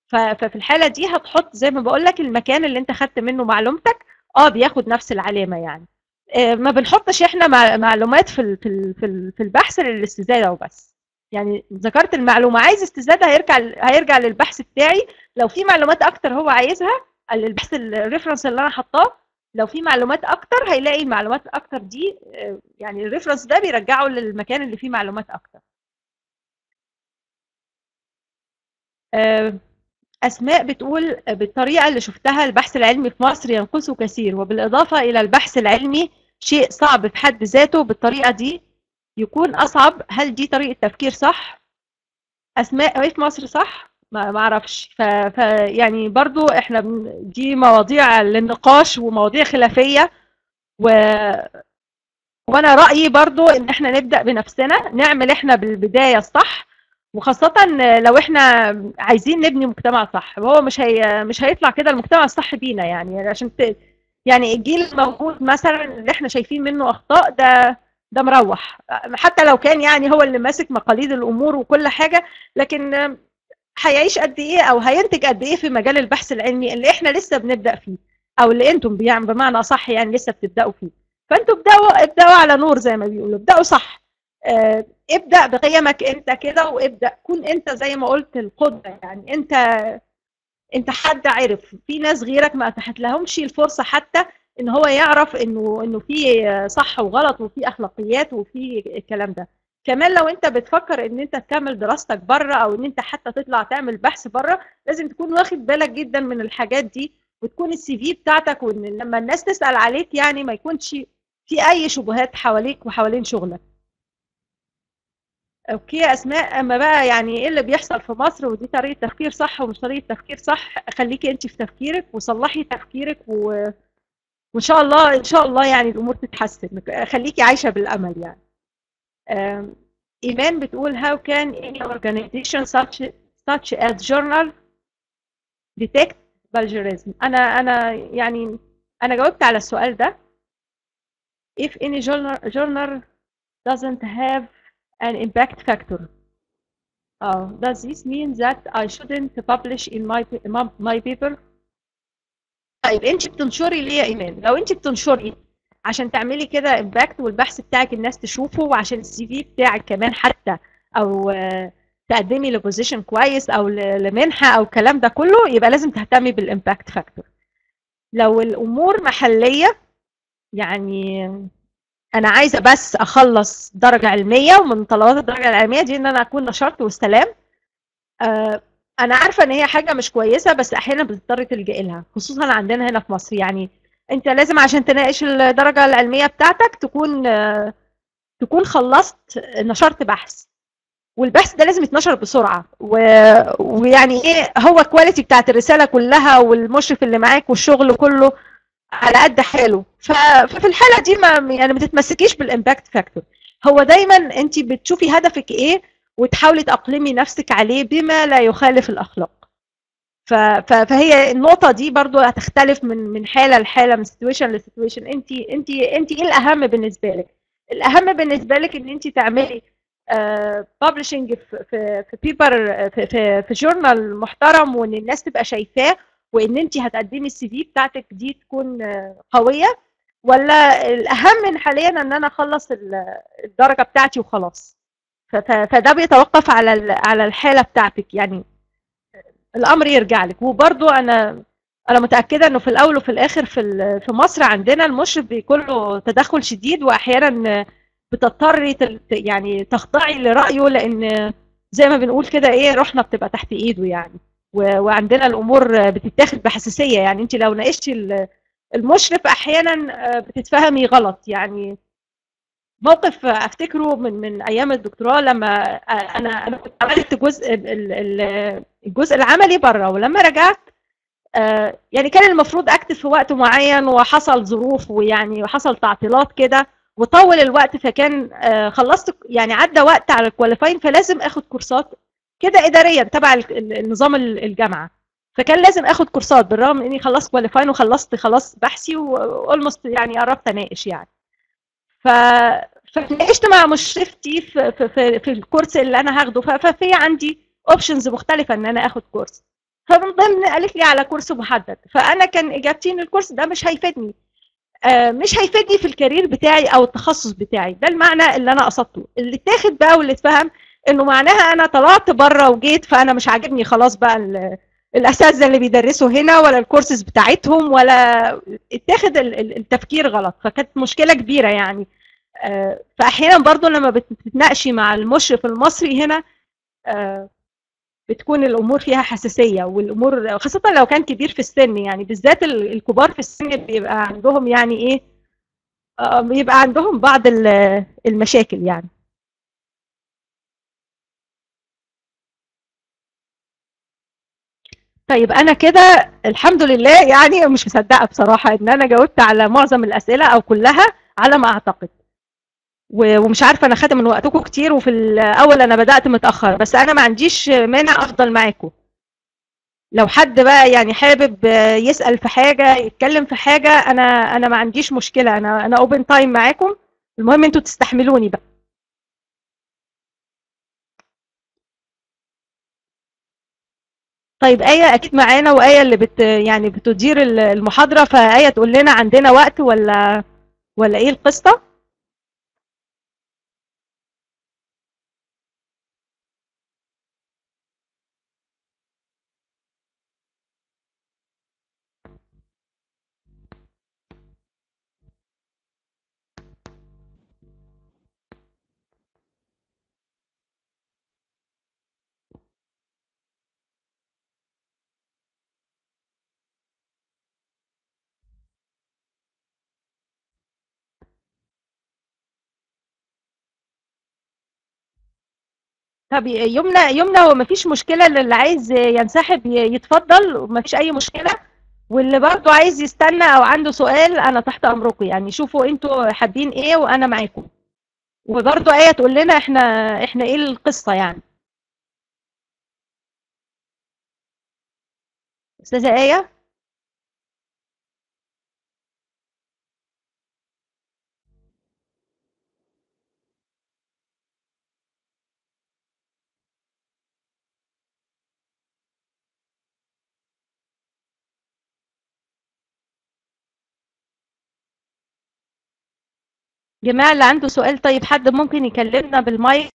ففي الحالة دي هتحط زي ما بقول لك المكان اللي انت خدت منه معلومتك آه بياخد نفس العلامة يعني. آه، ما بنحطش إحنا مع- معلومات في في في البحث للاستزادة وبس. يعني ذكرت المعلومة عايز استزادة هيرجع هيرجع للبحث بتاعي. لو في معلومات أكتر هو عايزها البحث ال reference اللي أنا حطاه لو في معلومات أكتر هيلاقي المعلومات أكتر دي آه، يعني ال reference ده بيرجعه للمكان اللي فيه معلومات أكتر. آه، أسماء بتقول بالطريقة اللي شفتها البحث العلمي في مصر ينقصه كثير وبالإضافة إلى البحث العلمي شيء صعب في حد ذاته بالطريقة دي يكون أصعب. هل دي طريقة تفكير صح؟ أسماء إيه في مصر صح؟ ما أعرفش. ف... ف يعني برضو إحنا. دي مواضيع للنقاش ومواضيع خلافية و وأنا رأيي برضو إن إحنا نبدأ بنفسنا نعمل إحنا بالبداية الصح وخاصة لو إحنا عايزين نبني مجتمع صح وهو مش هي مش هيطلع كده المجتمع الصح بينا يعني عشان. يعني الجيل الموجود مثلا اللي إحنا شايفين منه أخطاء ده ده مروح حتى لو كان يعني هو اللي ماسك مقاليد الأمور وكل حاجة لكن هيعيش قد إيه أو هينتج قد إيه في مجال البحث العلمي اللي إحنا لسه بنبدأ فيه أو اللي أنتم بمعنى أصح يعني لسه بتبدأوا فيه فأنتوا ابدأوا ابدأوا على نور زي ما بيقولوا ابدأوا صح ابدأ بقيمك انت كده وابدأ. كون انت زي ما قلت القدوه يعني. انت انت حد عرف. في ناس غيرك ما اتاحت لهمش الفرصة حتى ان هو يعرف انه انه في صح وغلط وفي أخلاقيات وفي الكلام ده. كمان لو انت بتفكر ان انت تكمل دراستك بره أو ان انت حتى تطلع تعمل بحث بره لازم تكون واخد بالك جدا من الحاجات دي وتكون ال CV بتاعتك وان لما الناس تسأل عليك يعني ما يكونش في أي شبهات حواليك وحوالين شغلك. okay أسماء أما بقى يعني إيه اللي بيحصل في مصر؟ ودي طريقة تفكير صح ومش طريقة تفكير صح. خليكي انت في تفكيرك وصلحي تفكيرك و... وإن شاء الله إن شاء الله يعني الأمور تتحسن. خليكي عايشة بالأمل يعني. إيمان بتقول how can any organization such such as journal detect plagiarism أنا أنا يعني أنا جاوبت على السؤال ده. If any journal journal doesn't have an impact factor. Uh, does this mean that I shouldn't publish in my my paper? طيب انت بتنشري ليه يا ايمان لو انت بتنشري عشان تعملي كده impact والبحث بتاعك الناس تشوفه وعشان ال CV بتاعك كمان حتى أو تقدمي ل position كويس أو لمنحة أو الكلام ده كله يبقى لازم تهتمي بال impact factor لو الأمور محلية يعني أنا عايزة بس أخلص درجة علمية ومن طلبات الدرجة العلمية دي إن أنا أكون نشرت والسلام آه أنا عارفة إن هي حاجة مش كويسة بس أحيانا بتضطري تلجئي لها خصوصا عندنا هنا في مصر. يعني أنت لازم عشان تناقش الدرجة العلمية بتاعتك تكون آه تكون خلصت نشرت بحث. والبحث ده لازم يتنشر بسرعة. و... ويعني إيه هو ال quality بتاعت الرسالة كلها والمشرف اللي معاك والشغل كله. على قد حاله. ففي الحالة دي ما يعني ما تتمسكيش بال impact factor هو دايما انت بتشوفي هدفك إيه وتحاولي تأقلمي نفسك عليه بما لا يخالف. ف... فهي النقطة دي برضو هتختلف من من حالة لحالة من situation ل situation انت انت انت إيه الأهم بالنسبة لك؟ الأهم بالنسبة لك ان انت تعملي publishing في في في paper في في, في journal محترم وإن الناس تبقى شايفاه وإن انت هتقدمي ال CV بتاعتك دي تكون قوية ولا الأهم حاليا إن أنا أخلص الدرجة بتاعتي وخلاص. فده بيتوقف على على الحالة بتاعتك يعني الأمر يرجع لك. وبرضو أنا أنا متأكدة إنه في الأول وفي الآخر في في مصر عندنا المشرف بيكون له تدخل شديد واحيانا بتضطري يعني تخضعي لرأيه لأن زي ما بنقول كده إيه روحنا بتبقى تحت إيده يعني. وعندنا الأمور بتتاخد بحساسية. يعني انت لو ناقشتي المشرف أحيانا بتتفهمي غلط. يعني موقف أفتكره من من أيام الدكتوراه لما أنا أنا كنت عملت جزء الجزء العملي بره ولما رجعت يعني كان المفروض أكتب في وقت معين وحصل ظروف ويعني وحصل تعطيلات كده وطول الوقت فكان خلصت يعني عدى وقت على الكواليفاين فلازم آخد كورسات كده اداريا تبع النظام الجامعة. فكان لازم آخد كورسات بالرغم إني خلصت qualifying وخلصت خلاص بحثي و almost يعني قربت أناقش يعني. ف فناقشت مع مشرفتي في, في, في, في ال course اللي أنا هاخده. ففي عندي options مختلفة إن أنا آخد course. فمن ضمن قالت لي على course محدد. فأنا كان إجابتي إن ال course ده مش هيفيدني. آه مش هيفيدني في ال career بتاعي أو التخصص بتاعي. ده المعنى اللي أنا قصدته. اللي اتاخد بقى واللي اتفهم انه معناها أنا طلعت بره وجيت فانا مش عاجبني خلاص بقى الاساتذة اللي بيدرسوا هنا ولا الكورسز بتاعتهم ولا اتاخد التفكير غلط. فكانت مشكلة كبيرة يعني. فأحيانا برضو لما بتتناقشي مع المشرف المصري هنا بتكون الأمور فيها حساسية والأمور خاصة لو كان كبير في السن يعني بالذات الكبار في السن بيبقى عندهم يعني إيه بيبقى عندهم بعض المشاكل يعني. طيب أنا كده الحمد لله يعني مش مصدقة بصراحة إن أنا جاوبت على معظم الأسئلة أو كلها على ما أعتقد. ومش عارفة أنا خدت من وقتكم كتير وفي الأول أنا بدأت متأخر بس أنا ما عنديش مانع أفضل معاكم. لو حد بقى يعني حابب يسأل في حاجة يتكلم في حاجة أنا أنا ما عنديش مشكلة أنا أنا open time معاكم. المهم أنتوا تستحملوني بقى. طيب آية أكيد معانا وآية اللي بت يعني بتدير ال- المحاضرة فآية تقول لنا عندنا وقت ولا ولا إيه القصة؟ طب يمنى يمنى هو مفيش مشكلة اللي عايز ينسحب يتفضل مفيش أي مشكلة. واللي برضو عايز يستنى أو عنده سؤال أنا تحت أمركم. يعني شوفوا أنتوا حابين إيه وأنا معاكم. وبرضو آية تقول لنا إحنا إحنا إيه القصة يعني. أستاذة آية؟ جماعة اللي عنده سؤال طيب حد ممكن يكلمنا بالمايك؟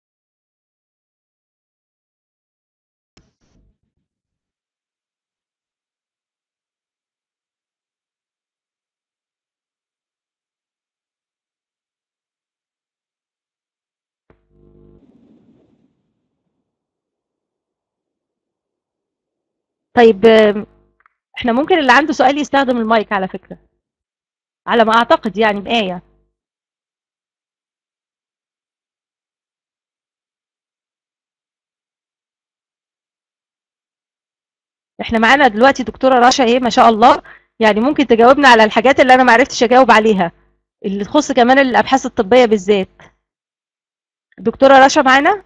طيب إحنا ممكن اللي عنده سؤال يستخدم المايك على فكرة على ما أعتقد يعني بآية. إحنا معانا دلوقتي دكتورة رشا إيه ما شاء الله. يعني ممكن تجاوبنا على الحاجات اللي أنا ما عرفتش أجاوب عليها اللي تخص كمان الأبحاث الطبية بالذات. دكتورة رشا معانا؟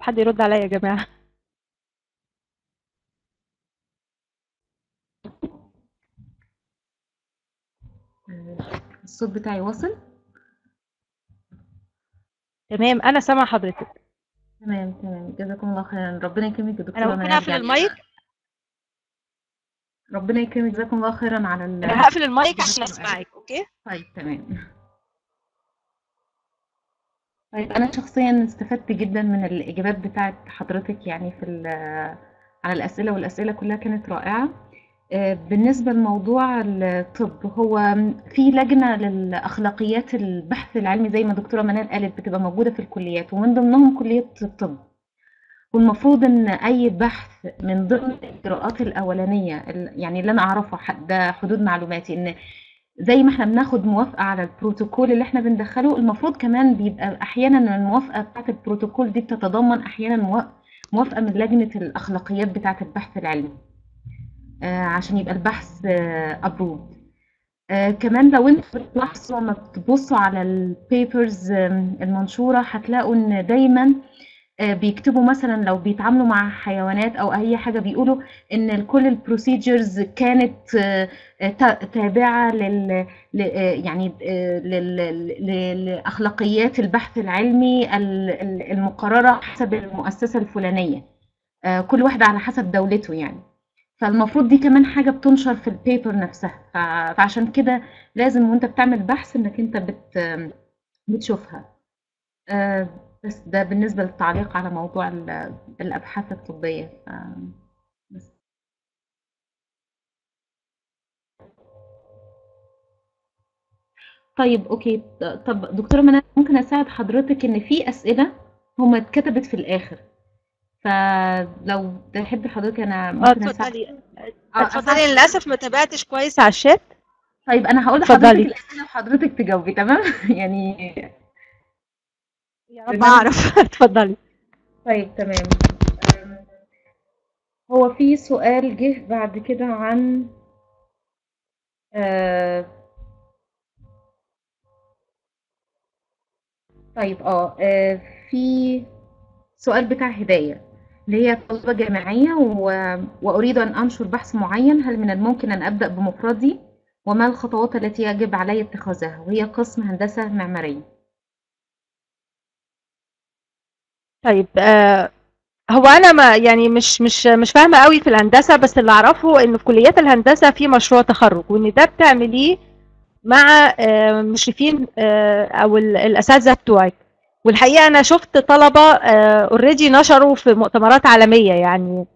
حد يرد عليا يا جماعة؟ الصوت بتاعي واصل؟ تمام أنا سامعة حضرتك. تمام تمام. جزاكم الله خيرا. ربنا يكرمك يا أنا دكتورة ممكن منال يعني المايك؟ ربنا يكرمك. جزاكم الله خيرا على ال... أنا هقفل المايك عشان أسمعك okay؟ طيب تمام. طيب أنا شخصيا استفدت جدا من الإجابات بتاعت حضرتك يعني في ال- على الأسئلة والأسئلة كلها كانت رائعة. بالنسبة لموضوع الطب هو في لجنة للأخلاقيات البحث العلمي زي ما دكتورة منال قالت بتبقى موجودة في الكليات ومن ضمنهم كلية الطب. والمفروض إن أي بحث من ضمن الإجراءات الأولانية ال- يعني اللي أنا أعرفه ح- ده حدود معلوماتي إن زي ما إحنا بناخد موافقة على البروتوكول اللي إحنا بندخله المفروض كمان بيبقى أحيانا الموافقة بتاعت البروتوكول دي بتتضمن أحيانا موا- موافقة من لجنة الأخلاقيات بتاعت البحث العلمي. آه، عشان يبقى البحث approved كمان لو أنتوا بتلاحظوا لما بتبصوا على ال papers المنشورة هتلاقوا إن دايما آه، بيكتبوا مثلا لو بيتعاملوا مع حيوانات أو أي حاجة بيقولوا إن كل ال procedures كانت آه، آه، تا- تابعة لل آه، يعني آه، لأخلاقيات البحث العلمي ال- ال- المقررة حسب المؤسسة الفلانية. آه، كل واحدة على حسب دولته يعني. فالمفروض دي كمان حاجة بتنشر في ال paper نفسها فعشان كده لازم وانت بتعمل بحث انك انت بت بتشوفها آه، بس ده بالنسبة للتعليق على موضوع ال- الأبحاث الطبية. بس. طيب أوكي ط- طب دكتورة منى ممكن أساعد حضرتك إن في أسئلة هما اتكتبت في الآخر فلو تحب حضرتك أنا آه ممكن اتفضلي. آه، اتفضلي. أساعد للأسف ما تابعتش كويس على الشات. طيب أنا هقول لحضرتك الأسئلة وحضرتك تجاوبي تمام؟ يعني يا رب أعرف. اتفضلي. طيب تمام. هو في سؤال جه بعد كده عن آه، طيب آه آه، في سؤال بتاع هداية اللي هي طالبة جامعية و... وأريد أن أنشر بحث معين. هل من الممكن أن أبدأ بمفردي؟ وما الخطوات التي يجب علي اتخاذها؟ وهي قسم هندسة معمارية. طيب آه هو أنا ما يعني مش مش مش فاهمة قوي في الهندسة بس اللي أعرفه ان في كليات الهندسة في مشروع تخرج وإن ده بتعمليه مع آه، مشرفين آه، أو ال- الأساتذة بتوعك. والحقيقة أنا شفت طلبة اوريدي نشروا في مؤتمرات عالمية يعني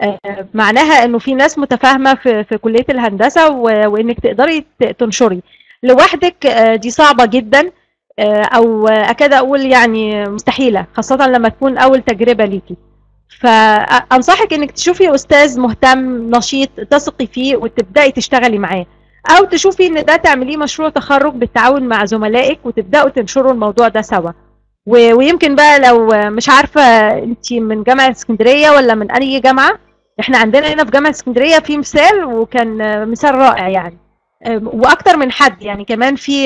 آه، معناها إنه في ناس متفاهمة في في كلية الهندسة وإنك تقدري تنشري. لوحدك آه، دي صعبة جدا آه، أو أكاد أقول يعني مستحيلة خاصة لما تكون أول تجربة ليكي. فانصحك إنك تشوفي أستاذ مهتم نشيط تثقي فيه وتبدأي تشتغلي معاه. أو تشوفي إن ده تعمليه مشروع تخرج بالتعاون مع زملائك وتبدأوا تنشروا الموضوع ده سوا. ويمكن بقى لو مش عارفة انت من جامعة اسكندرية ولا من اي جامعة إحنا عندنا هنا في جامعة اسكندرية في مثال وكان مثال رائع يعني. وأكتر من حد يعني كمان في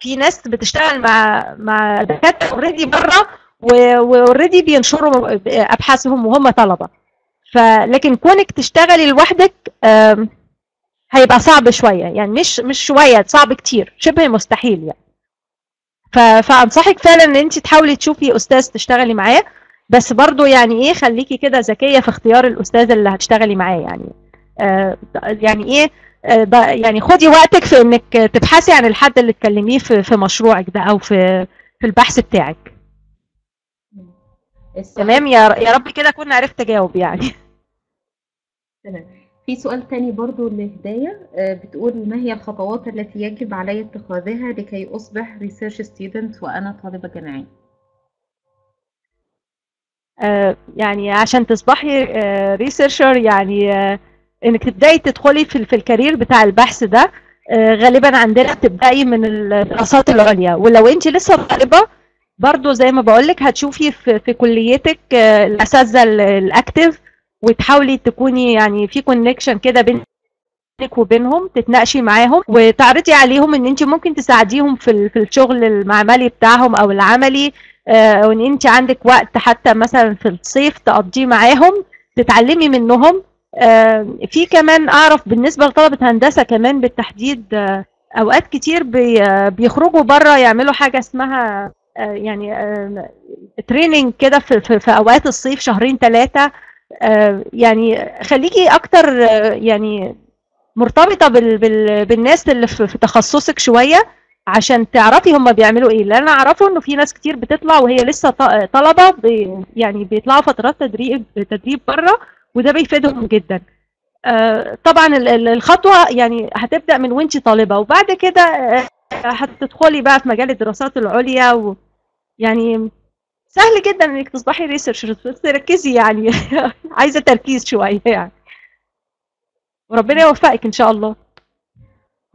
في ناس بتشتغل مع مع دكاترة already بره و already بينشروا أبحاثهم وهم طلبة. فلكن كونك تشتغلي لوحدك هيبقى صعب شوية يعني مش مش شوية صعب كتير شبه مستحيل يعني. فأنصحك فعلا إن أنت تحاولي تشوفي أستاذ تشتغلي معاه بس برضو يعني إيه خليكي كده ذكية في اختيار الأستاذ اللي هتشتغلي معاه يعني. آه يعني إيه آه يعني خدي وقتك في إنك تبحثي عن الحد اللي تكلميه في في مشروعك ده أو في في البحث بتاعك. تمام يا يا رب كده أكون عرفت أجاوب يعني. تمام. في سؤال تاني برضو لهداية آه، بتقول ما هي الخطوات التي يجب علي اتخاذها لكي أصبح research student وأنا طالبة جامعية؟ آه، يعني عشان تصبحي researcher يعني آه، إنك تبدأي تدخلي في في ال career بتاع البحث ده غالبا عندنا بتبدأي من الدراسات العليا. ولو أنت لسه طالبة برضو زي ما بقولك هتشوفي في في كليتك الأساتذة ال- ال active وتحاولي تكوني يعني في connection كده بينك وبينهم تتناقشي معاهم وتعرضي عليهم إن انت ممكن تساعديهم في في الشغل المعملي بتاعهم أو العملي آه، وإن انت عندك وقت حتى مثلا في الصيف تقضيه معاهم تتعلمي منهم. آه، في كمان أعرف بالنسبة لطلبة هندسة كمان بالتحديد آه، أوقات كتير بي- بيخرجوا بره يعملوا حاجة اسمها يعني تريننج كده في, في أوقات الصيف شهرين ثلاثة يعني خليكي أكتر آه، يعني مرتبطة بال بال بالناس اللي في, تخصصك شوية عشان تعرفي هم بيعملوا إيه. لأن أنا أعرفه إنه في ناس كتير بتطلع وهي لسه طلبه بي يعني بيطلعوا فترات تدريب تدريب بره وده بيفيدهم جدا. آه، طبعا ال- ال- الخطوة يعني هتبدأ من وانت طالبة وبعد كده آه، هتدخلي بقى في مجال الدراسات العليا و يعني سهل جدا إنك تصبحي ريسيرشر بس ركزي يعني. عايزة تركيز شوية يعني. وربنا يوفقك إن شاء الله.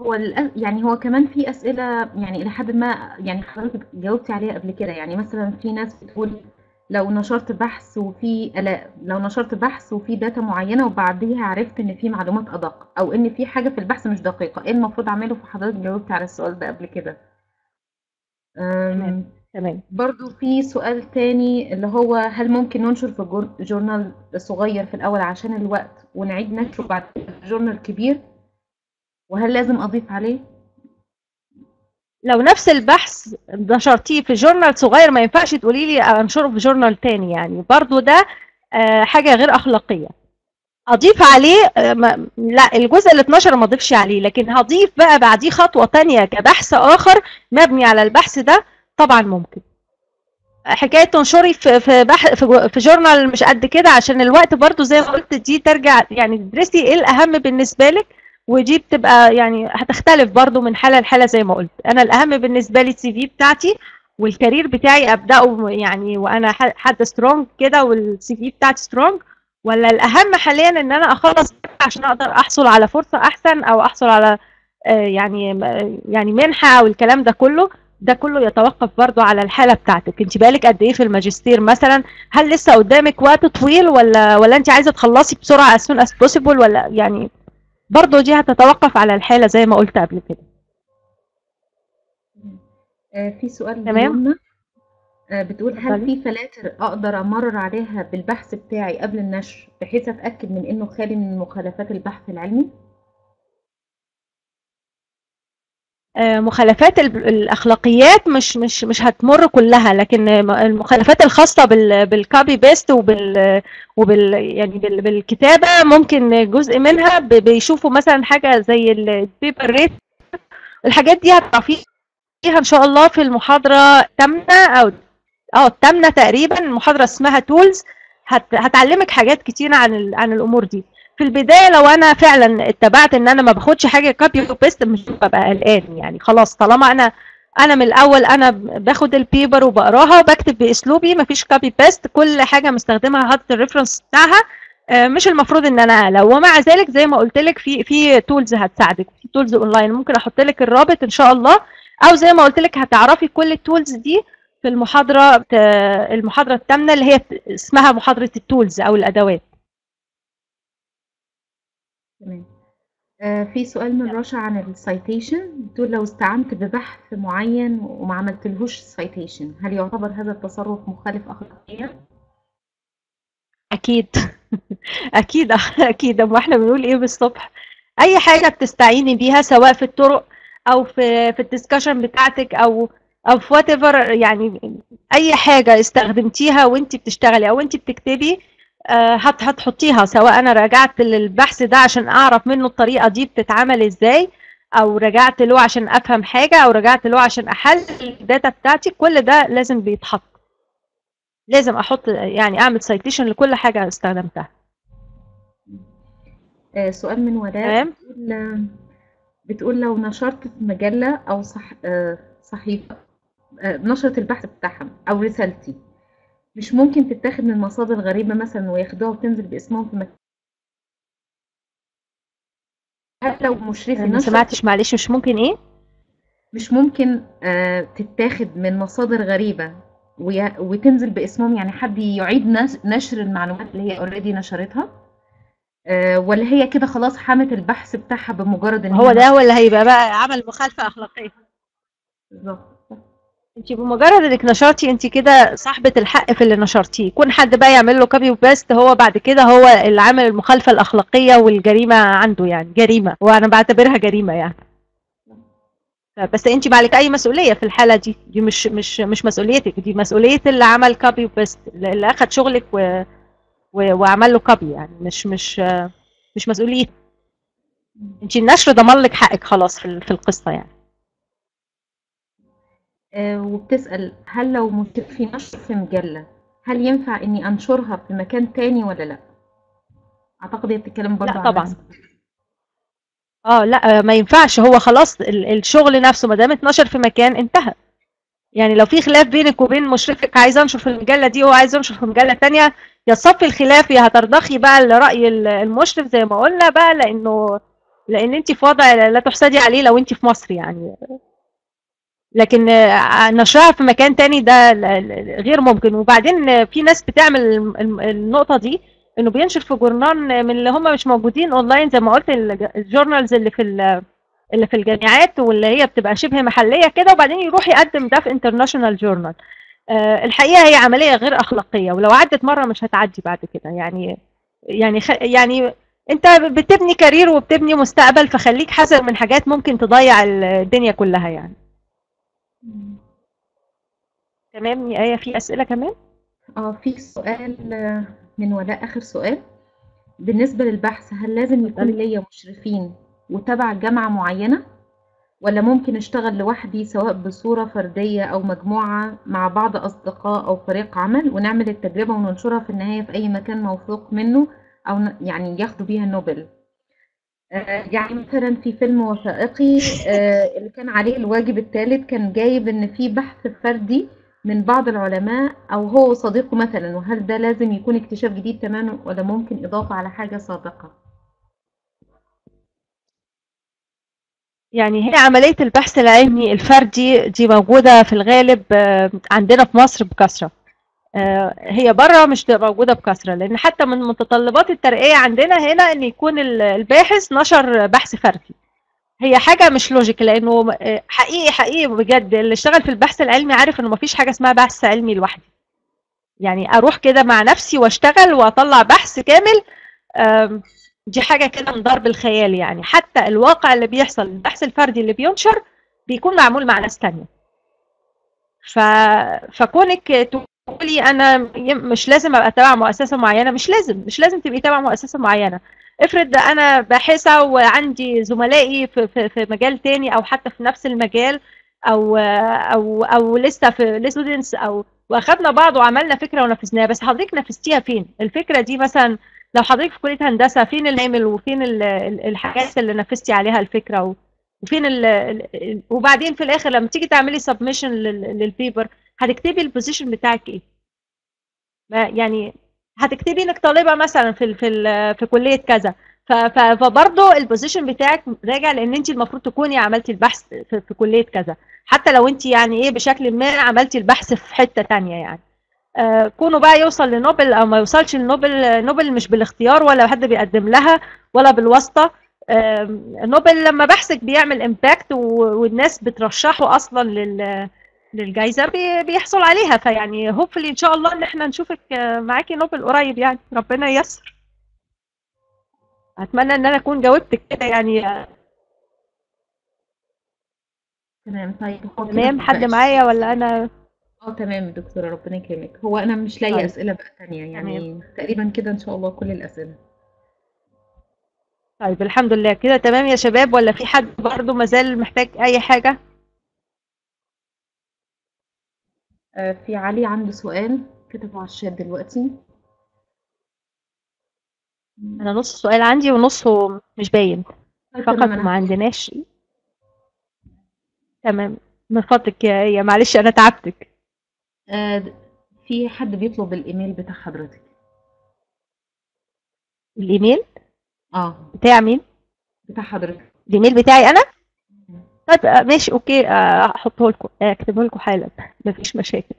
هو يعني هو كمان في أسئلة يعني إلى حد ما يعني حضرتك جاوبتي عليها قبل كده. يعني مثلا في ناس بتقول لو نشرت بحث وفي لا لو نشرت بحث وفي data معينة وبعديها عرفت إن في معلومات أدق أو إن في حاجة في البحث مش دقيقة إيه المفروض أعمله؟ فحضرتك جاوبتي على السؤال ده قبل كده. تمام. برضو في سؤال تاني اللي هو هل ممكن ننشر في جور- journal صغير في الأول عشان الوقت ونعيد نشره بعد كده في جورنال كبير؟ وهل لازم أضيف عليه؟ لو نفس البحث نشرتيه في جورنال صغير ما ينفعش تقولي لي أنشره في جورنال تاني يعني. برضو ده آه، حاجة غير أخلاقية. أضيف عليه آه، لا الجزء اللي اتنشر ما أضيفش عليه لكن هضيف بقى بعديه خطوة تانية كبحث آخر مبني على البحث ده طبعا ممكن. حكاية تنشري في في في, في journal مش قد كده عشان الوقت برضو زي ما قلت دي ترجع يعني تدرسي إيه الأهم بالنسبة لك؟ ودي بتبقى يعني هتختلف برضو من حالة لحالة زي ما قلت. أنا الأهم بالنسبة لي ال CV بتاعتي وال career بتاعي أبدأه يعني وأنا ح- حد strong كده وال CV بتاعتي strong ولا الأهم حاليا إن أنا أخلص عشان أقدر أحصل على فرصة أحسن أو أحصل على آه، يعني يعني منحة أو الكلام ده كله؟ ده كله يتوقف برضو على الحالة بتاعتك. انت بقالك قد إيه في الماجستير مثلا؟ هل لسه قدامك وقت طويل ولا ولا انت عايزة تخلصي بسرعة as soon as possible ولا يعني برضو دي هتتوقف على الحالة زي ما قلت قبل كده؟ آه، في سؤال تمام. آه، بتقول هل. في فلاتر أقدر أمرر عليها بالبحث بتاعي قبل النشر بحيث أتأكد من إنه خالي من مخالفات البحث العلمي آه، مخالفات ال- الأخلاقيات مش مش مش هتمر كلها لكن آه، المخالفات الخاصة بال بال copy paste وبال وبال يعني بال بالكتابة ممكن جزء منها بيشوفوا مثلا حاجة زي ال paper rate الحاجات دي هتعرفيها إن شاء الله في المحاضرة الثامنه أو آه الثامنه تقريبا محاضرة اسمها tools هت هتعلمك حاجات كتيره عن عن الأمور دي. في البداية لو أنا فعلا اتبعت إن أنا ما باخدش حاجة copy و paste مش ببقى قلقان. يعني خلاص طالما أنا أنا من الأول أنا باخد ال paper وبقراها وبكتب بأسلوبي مفيش copy paste كل حاجة مستخدمها حاطط ال reference بتاعها. آه، مش المفروض إن أنا أقلق. ومع ذلك زي ما قلت لك في في tools هتساعدك. في tools online ممكن أحط لك الرابط إن شاء الله. أو زي ما قلت لك هتعرفي كل ال tools دي في المحاضرة بت- المحاضرة الثامنة اللي هي اسمها محاضرة ال tools أو الأدوات. تمام. آه، في سؤال من رشا عن ال citation بتقول لو استعنت ببحث معين وما عملتلهوش citation هل يعتبر هذا التصرف مخالف اخلاقيا؟ أكيد. أكيد أكيد. اما إحنا بنقول إيه بالصبح؟ أي حاجة بتستعيني بيها سواء في الطرق أو في في ال discussion بتاعتك أو أو في يعني أي حاجة استخدمتيها وانت بتشتغلي أو انت بتكتبي هت هتحطيها سواء أنا رجعت للبحث ده عشان أعرف منه الطريقة دي بتتعمل إزاي أو رجعت له عشان أفهم حاجة أو رجعت له عشان أحلل ال data بتاعتي كل ده لازم بيتحط. لازم أحط يعني أعمل citation لكل حاجة استخدمتها. آه، سؤال من تمام. بتقول بتقول لو نشرت في مجلة أو صح آه، صحيفة آه، نشرت البحث بتاعها أو رسالتي مش ممكن تتاخد من مصادر غريبة مثلا وياخدوها وتنزل باسمهم في مكان. هل لو مشرفي ما سمعتش معلش مش ممكن إيه؟ مش ممكن آه، تتاخد من مصادر غريبة ويا- وتنزل باسمهم. يعني حد يعيد نشر المعلومات اللي هي اوريدي نشرتها آه، ولا هي كده خلاص حمت البحث بتاعها بمجرد إن هو ده اللي هيبقى بقى عمل مخالفة أخلاقية. بالظبط. انت بمجرد انك نشرتي انت كده صاحبة الحق في اللي نشرتيه. يكون حد بقى يعمل له copy و paste هو بعد كده هو اللي عامل المخالفة الأخلاقية والجريمة عنده يعني جريمة. وأنا بعتبرها جريمة يعني. بس انت ما عليك أي مسؤولية في الحالة دي. دي مش مش مش مسؤوليتك. دي مسؤولية اللي عمل copy و paste اللي اخد شغلك و... و... وعمل له copy يعني. مش مش مش مسؤوليتك انت النشر ضمن لك حقك خلاص في ال- في القصة يعني. وبتسأل هل لو في نشر في مجلة هل ينفع إني أنشرها في مكان تاني ولا لأ؟ أعتقد هي بتتكلم برضه لأ طبعا. آه لأ ما ينفعش. هو خلاص ال- الشغل نفسه ما دام اتنشر في مكان انتهى. يعني لو في خلاف بينك وبين مشرفك عايز أنشر في المجلة دي وهو عايز ينشر في مجلة تانية يا تصفي الخلاف يا هترضخي بقى لرأي ال- المشرف زي ما قلنا بقى لأنه لأن انت في وضع لا تحسدي عليه لو انت في مصر يعني. لكن آه، نشرها في مكان تاني ده غير ممكن. وبعدين آه، في ناس بتعمل النقطة دي إنه بينشر في journal من اللي هم مش موجودين اونلاين زي ما قلت الج- ال journals اللي في ال- اللي في الجامعات واللي هي بتبقى شبه محلية كده وبعدين يروح يقدم ده في international journal الحقيقة هي عملية غير أخلاقية ولو عدت مرة مش هتعدي بعد كده. يعني يعني خ... يعني أنت بتبني كارير وبتبني مستقبل فخليك حذر من حاجات ممكن تضيع الدنيا كلها يعني. تمام يا آية في أسئلة كمان؟ آه في سؤال آه، من ولاء آخر سؤال بالنسبة للبحث هل لازم يكون اتفضلي. ليا مشرفين وتبع جامعة معينة ولا ممكن أشتغل لوحدي سواء بصورة فردية أو مجموعة مع بعض أصدقاء أو فريق عمل ونعمل التجربة وننشرها في النهاية في أي مكان موثوق منه أو ن- يعني ياخدوا بيها نوبل آه، يعني مثلا في فيلم وثائقي آه، اللي كان عليه الواجب الثالث كان جايب إن في بحث فردي من بعض العلماء أو هو وصديقه مثلا وهل ده لازم يكون اكتشاف جديد تماما ولا ممكن إضافة على حاجة سابقة؟ يعني هي عملية البحث العلمي الفردي دي موجودة في الغالب آه، عندنا في مصر بكثرة. آه، هي بره مش تبقى موجودة بكثرة لأن حتى من متطلبات الترقية عندنا هنا إن يكون ال- الباحث نشر بحث فردي. هي حاجة مش لوجيك لأنه آه، حقيقي حقيقي بجد اللي اشتغل في البحث العلمي عارف إنه مفيش حاجة اسمها بحث علمي لوحدي. يعني أروح كده مع نفسي وأشتغل وأطلع بحث كامل دي حاجة كده من ضرب الخيال يعني. حتى الواقع اللي بيحصل البحث الفردي اللي بينشر بيكون معمول مع ناس تانية. ف... فكونك تقولي أنا مش لازم أبقى تبع مؤسسة معينة مش لازم مش لازم تبقي تبع مؤسسة معينة. افرض أنا باحثة وعندي زملائي في, في, في مجال تاني أو حتى في نفس المجال أو أو أو لسه في لستودنتس أو وأخدنا بعض وعملنا فكرة ونفذناها بس حضرتك نفذتيها فين؟ الفكرة دي مثلا لو حضرتك في كلية هندسة فين العامل وفين ال- ال- الحاجات اللي نفذتي عليها الفكرة و- وفين وبعدين في الآخر لما تيجي تعملي submission لل paper هتكتبي ال position بتاعك إيه؟ يعني هتكتبي إنك طالبة مثلا في في في كلية كذا. فبرضه ال position بتاعك راجع لإن انت المفروض تكوني عملتي البحث في, كلية كذا. حتى لو انت يعني إيه بشكل ما عملتي البحث في حتة تانية يعني. آه، كونه بقى يوصل لنوبل أو ما يوصلش لنوبل نوبل مش بالاختيار ولا حد بيقدم لها ولا بالواسطة. نوبل لما بحثك بيعمل impact والناس بترشحه أصلا لل للجائزه بي- بيحصل عليها. فيعني hopefully إن شاء الله إن إحنا نشوفك آه، معاكي نوبل قريب يعني. ربنا ييسر. أتمنى إن أنا أكون جاوبتك كده يعني آه، تمام. طيب تمام؟ حد معايا ولا أنا؟ آه تمام يا دكتورة ربنا يكرمك. هو أنا مش لاقية طيب. أسئلة بقى تانية يعني تقريبا كده إن شاء الله كل الأسئلة. طيب الحمد لله. كده تمام يا شباب؟ ولا في حد برضه مازال محتاج أي حاجة؟ آه، في علي عنده سؤال كتبه على الشات دلوقتي. أنا نص السؤال عندي ونصه مش باين. طيب فقط ما عندناش. تمام. من فضلك يا يا معلش أنا تعبتك. آه، في حد بيطلب الإيميل بتاع حضرتك؟ الإيميل؟ آه. بتاع مين؟ بتاع حضرتك. الإيميل بتاعي أنا؟ طيب آه، ماشي okay آه، أحطه لكم أكتبه لكم حالا. مفيش مشاكل.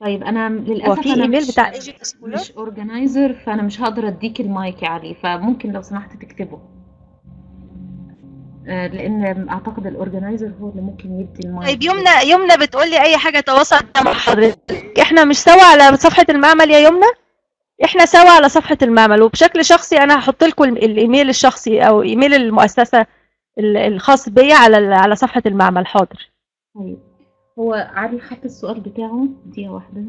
طيب أنا للأسف في أنا إيميل مش بتاع Egypt مش organizer فأنا مش هقدر أديك المايك يا علي فممكن لو سمحت تكتبه. آه، لأن أعتقد ال organizer هو اللي ممكن يدي المايك. طيب يمنى يمنى بتقول لي أي حاجة تواصل مع حضرتك. إحنا مش سوا على صفحة المعمل يا يمنى؟ إحنا سوا على صفحة المعمل وبشكل شخصي أنا هحط لكم الإيميل الشخصي أو إيميل المؤسسة ال- الخاص بيا على على صفحة المعمل. حاضر. طيب. هو علي حط السؤال بتاعه؟ دقيقة واحدة.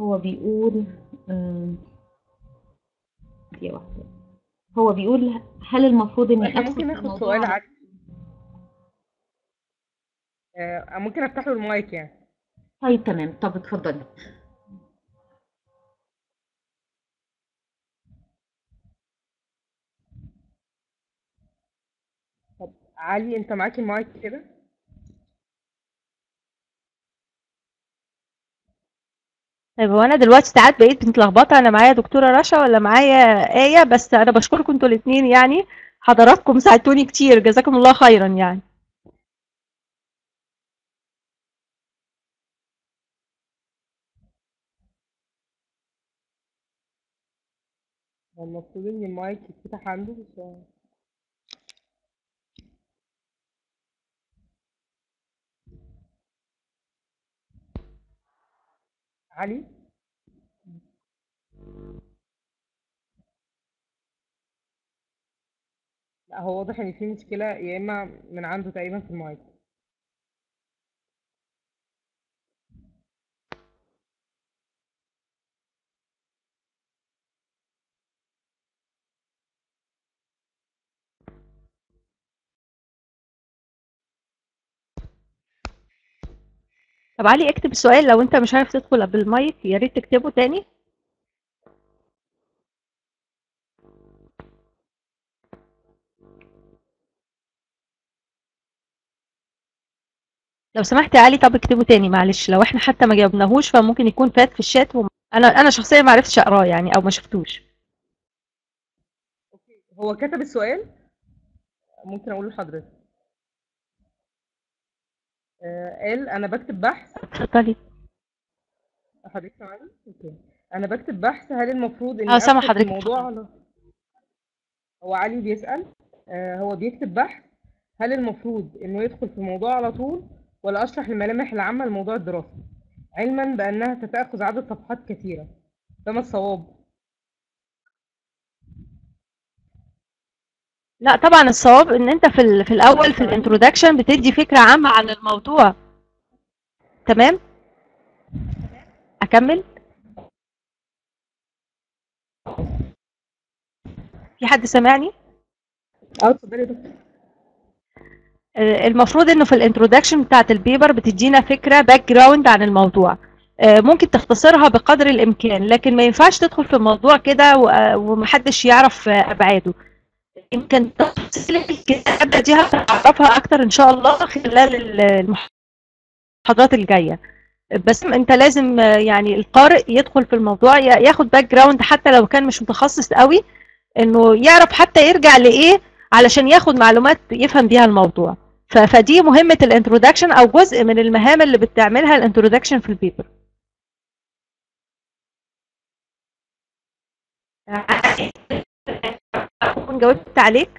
هو بيقول آم، دقيقة واحدة. هو بيقول هل المفروض إني أدخل ممكن الموضوع؟ سؤال آه، ممكن أفتح له المايك يعني. طيب تمام. طب اتفضلي طب علي انت معاك المايك كده؟ طيب هو أنا دلوقتي ساعات بقيت متلخبطة أنا معايا دكتورة رشا ولا معايا آية؟ بس أنا بشكركم أنتوا الاثنين يعني. حضراتكم ساعدتوني كتير جزاكم الله خيرا يعني. المفروض إن المايك يتفتح عنده بس علي. لا هو واضح إن في مشكلة يا إما من عنده تقريبا في المايك. طب علي اكتب السؤال لو انت مش عارف تدخل بالمايك يا ريت تكتبه تاني. لو سمحت يا علي طب اكتبه تاني معلش. لو إحنا حتى ما جاوبناهوش فممكن يكون فات في الشات وم... أنا أنا شخصيا ما عرفتش أقراه يعني أو ما شفتوش. هو كتب السؤال؟ ممكن أقول لحضرتك. قال أنا بكتب بحث. اتفضلي. حضرتك سامعني okay. أنا بكتب بحث هل المفروض إني آه سامع حضرتك. الموضوع على هو علي بيسأل. آه، هو بيكتب بحث. هل المفروض إنه يدخل في الموضوع على طول؟ ولا أشرح الملامح العامة لموضوع الدراسة؟ علما بأنها ستأخذ عدد صفحات كثيرة. فما الصواب؟ لا طبعا الصواب إن أنت في ال- في الأول في ال introduction بتدي فكرة عامة عن الموضوع. تمام؟ أكمل؟ في حد سامعني؟ أه اتفضلي يا دكتور. آه، المفروض إنه في ال introduction بتاعت ال paper بتدينا فكرة background عن الموضوع. آه، ممكن تختصرها بقدر الإمكان لكن ما ينفعش تدخل في الموضوع كده ومحدش يعرف آه، أبعاده. يمكن تفاصيل الكتابة دي هتعرفها أكتر إن شاء الله خلال ال- المحاضرات الجاية. بس أنت لازم يعني القارئ يدخل في الموضوع ياخد background حتى لو كان مش متخصص قوي إنه يعرف حتى يرجع لإيه علشان ياخد معلومات يفهم بيها الموضوع. فدي مهمة ال introduction أو جزء من المهام اللي بتعملها ال introduction في ال paper جاوبت عليك؟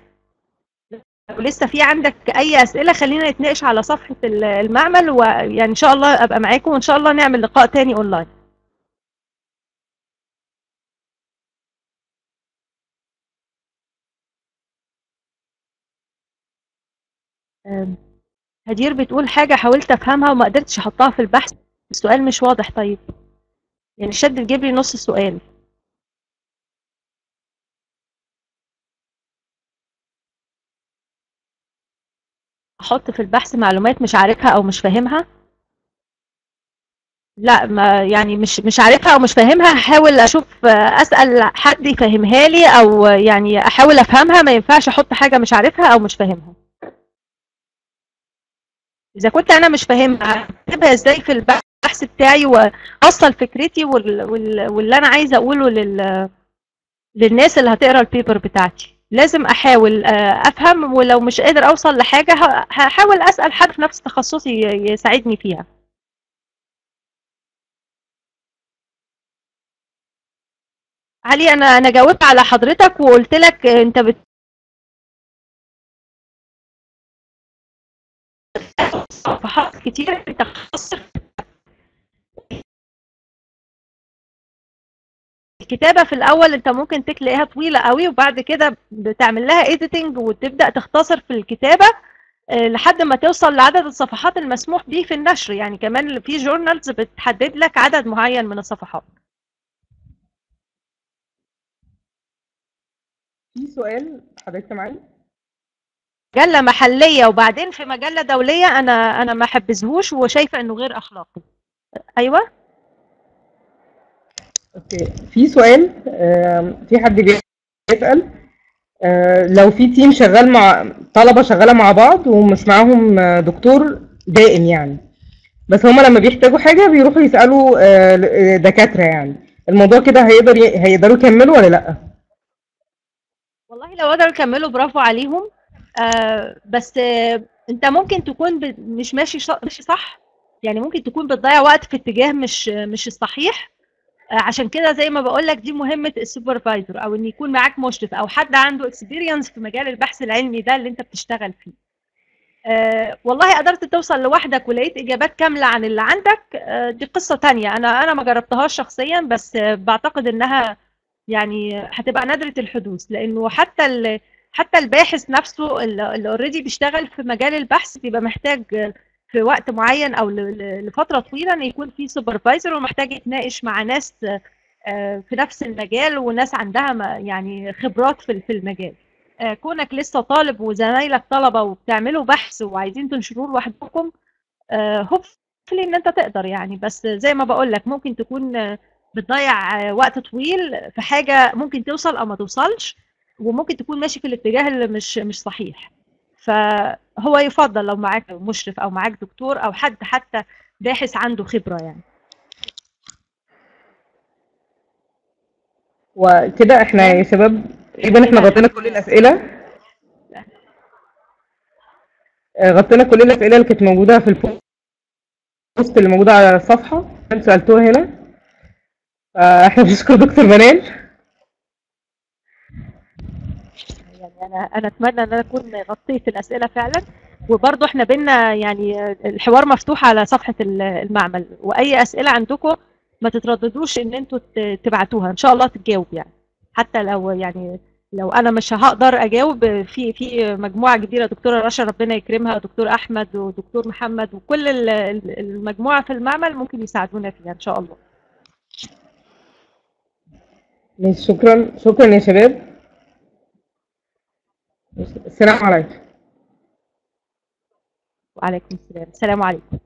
لو لسه في عندك أي أسئلة؟ خلينا نتناقش على صفحة ال- المعمل ويعني إن شاء الله أبقى معاكم وإن شاء الله نعمل لقاء تاني أونلاين. هدير بتقول حاجة حاولت أفهمها وما قدرتش أحطها في البحث. السؤال مش واضح. طيب يعني شد لي نص السؤال. أحط في البحث معلومات مش عارفها أو مش فاهمها؟ لا ما يعني مش مش عارفها أو مش فاهمها هحاول أشوف اسأل حد يفهمها لي أو يعني احاول افهمها ما ينفعش أحط حاجة مش عارفها أو مش فاهمها. إذا كنت أنا مش فاهمها اكتبها إزاي في البحث بتاعي واوصل فكرتي وال... وال... واللي أنا عايزة أقوله لل... للناس اللي هتقرأ البيبر بتاعتي. لازم أحاول آه، أفهم ولو مش قادر أوصل لحاجة هحاول أسأل حد في نفس تخصصي يساعدني فيها. علي أنا أنا جاوبت على حضرتك وقلت لك أنت بت صفحات كتير انت خاص الكتابة في الأول أنت ممكن تلاقيها طويلة قوي وبعد كده بتعمل لها editing وتبدأ تختصر في الكتابة آه، لحد ما توصل لعدد الصفحات المسموح به في النشر. يعني كمان في journals بتحدد لك عدد معين من الصفحات. في سؤال حضرتك سامعني مجلة محلية وبعدين في مجلة دولية أنا أنا ما حبذهوش وشايفة إنه غير أخلاقي. أيوه؟ okay في سؤال في حد بيسأل آه، لو في تيم شغال مع طلبة شغالة مع بعض ومش معاهم آه، دكتور دائم يعني بس هما لما بيحتاجوا حاجة بيروحوا يسألوا آه، دكاترة يعني الموضوع كده هيقدر هيقدروا يكملوا ولا لأ؟ والله لو قدروا يكملوا برافو عليهم بس انت ممكن تكون. مش ماشي. ماشي صح يعني ممكن تكون بتضيع وقت في اتجاه مش مش الصحيح عشان كده زي ما بقول لك دي مهمة ال supervisor أو إن يكون معاك مشرف أو حد عنده experience في مجال البحث العلمي ده اللي أنت بتشتغل فيه. آه والله قدرت توصل لوحدك ولقيت إجابات كاملة عن اللي عندك. آه دي قصة تانية. أنا أنا ما جربتهاش شخصيا بس آه بعتقد إنها يعني هتبقى نادرة الحدوث لأنه حتى حتى الباحث نفسه اللي already بيشتغل في مجال البحث بيبقى محتاج في وقت معين أو ل- ل- لفترة طويلة إن يكون في supervisor ومحتاج يتناقش مع ناس آه، في نفس المجال وناس عندها يعني خبرات في المجال. آه، كونك لسه طالب وزمايلك طلبة وبتعملوا بحث وعايزين تنشروه لوحدكم hopefully إن أنت تقدر يعني. بس زي ما بقول لك ممكن تكون آه، بتضيع آه، وقت طويل في حاجة ممكن توصل أو ما توصلش وممكن تكون ماشي في الاتجاه اللي مش مش صحيح. فهو يفضل لو معاك مشرف أو معاك دكتور أو حد حتى باحث عنده خبرة يعني. وكده إحنا يا شباب تقريبا إحنا غطينا كل الأسئلة. آه، غطينا كل الأسئلة اللي كانت موجودة في البوست اللي موجودة على الصفحة. سألتوها هنا. فإحنا بنشكر دكتور منال يعني أنا أنا أتمنى إن أنا أكون غطيت الأسئلة فعلا. وبرضه إحنا بينا يعني الحوار مفتوح على صفحة ال- المعمل. وأي أسئلة عندكم ما تترددوش إن أنتوا تبعتوها. إن شاء الله تتجاوب يعني. حتى لو يعني لو أنا مش هقدر أجاوب في في مجموعة كبيرة دكتورة رشا ربنا يكرمها دكتور أحمد ودكتور محمد وكل ال- ال- المجموعة في المعمل ممكن يساعدونا فيها إن شاء الله. شكرا شكرا يا شباب. السلام عليكم. وعليكم السلام. السلام عليكم.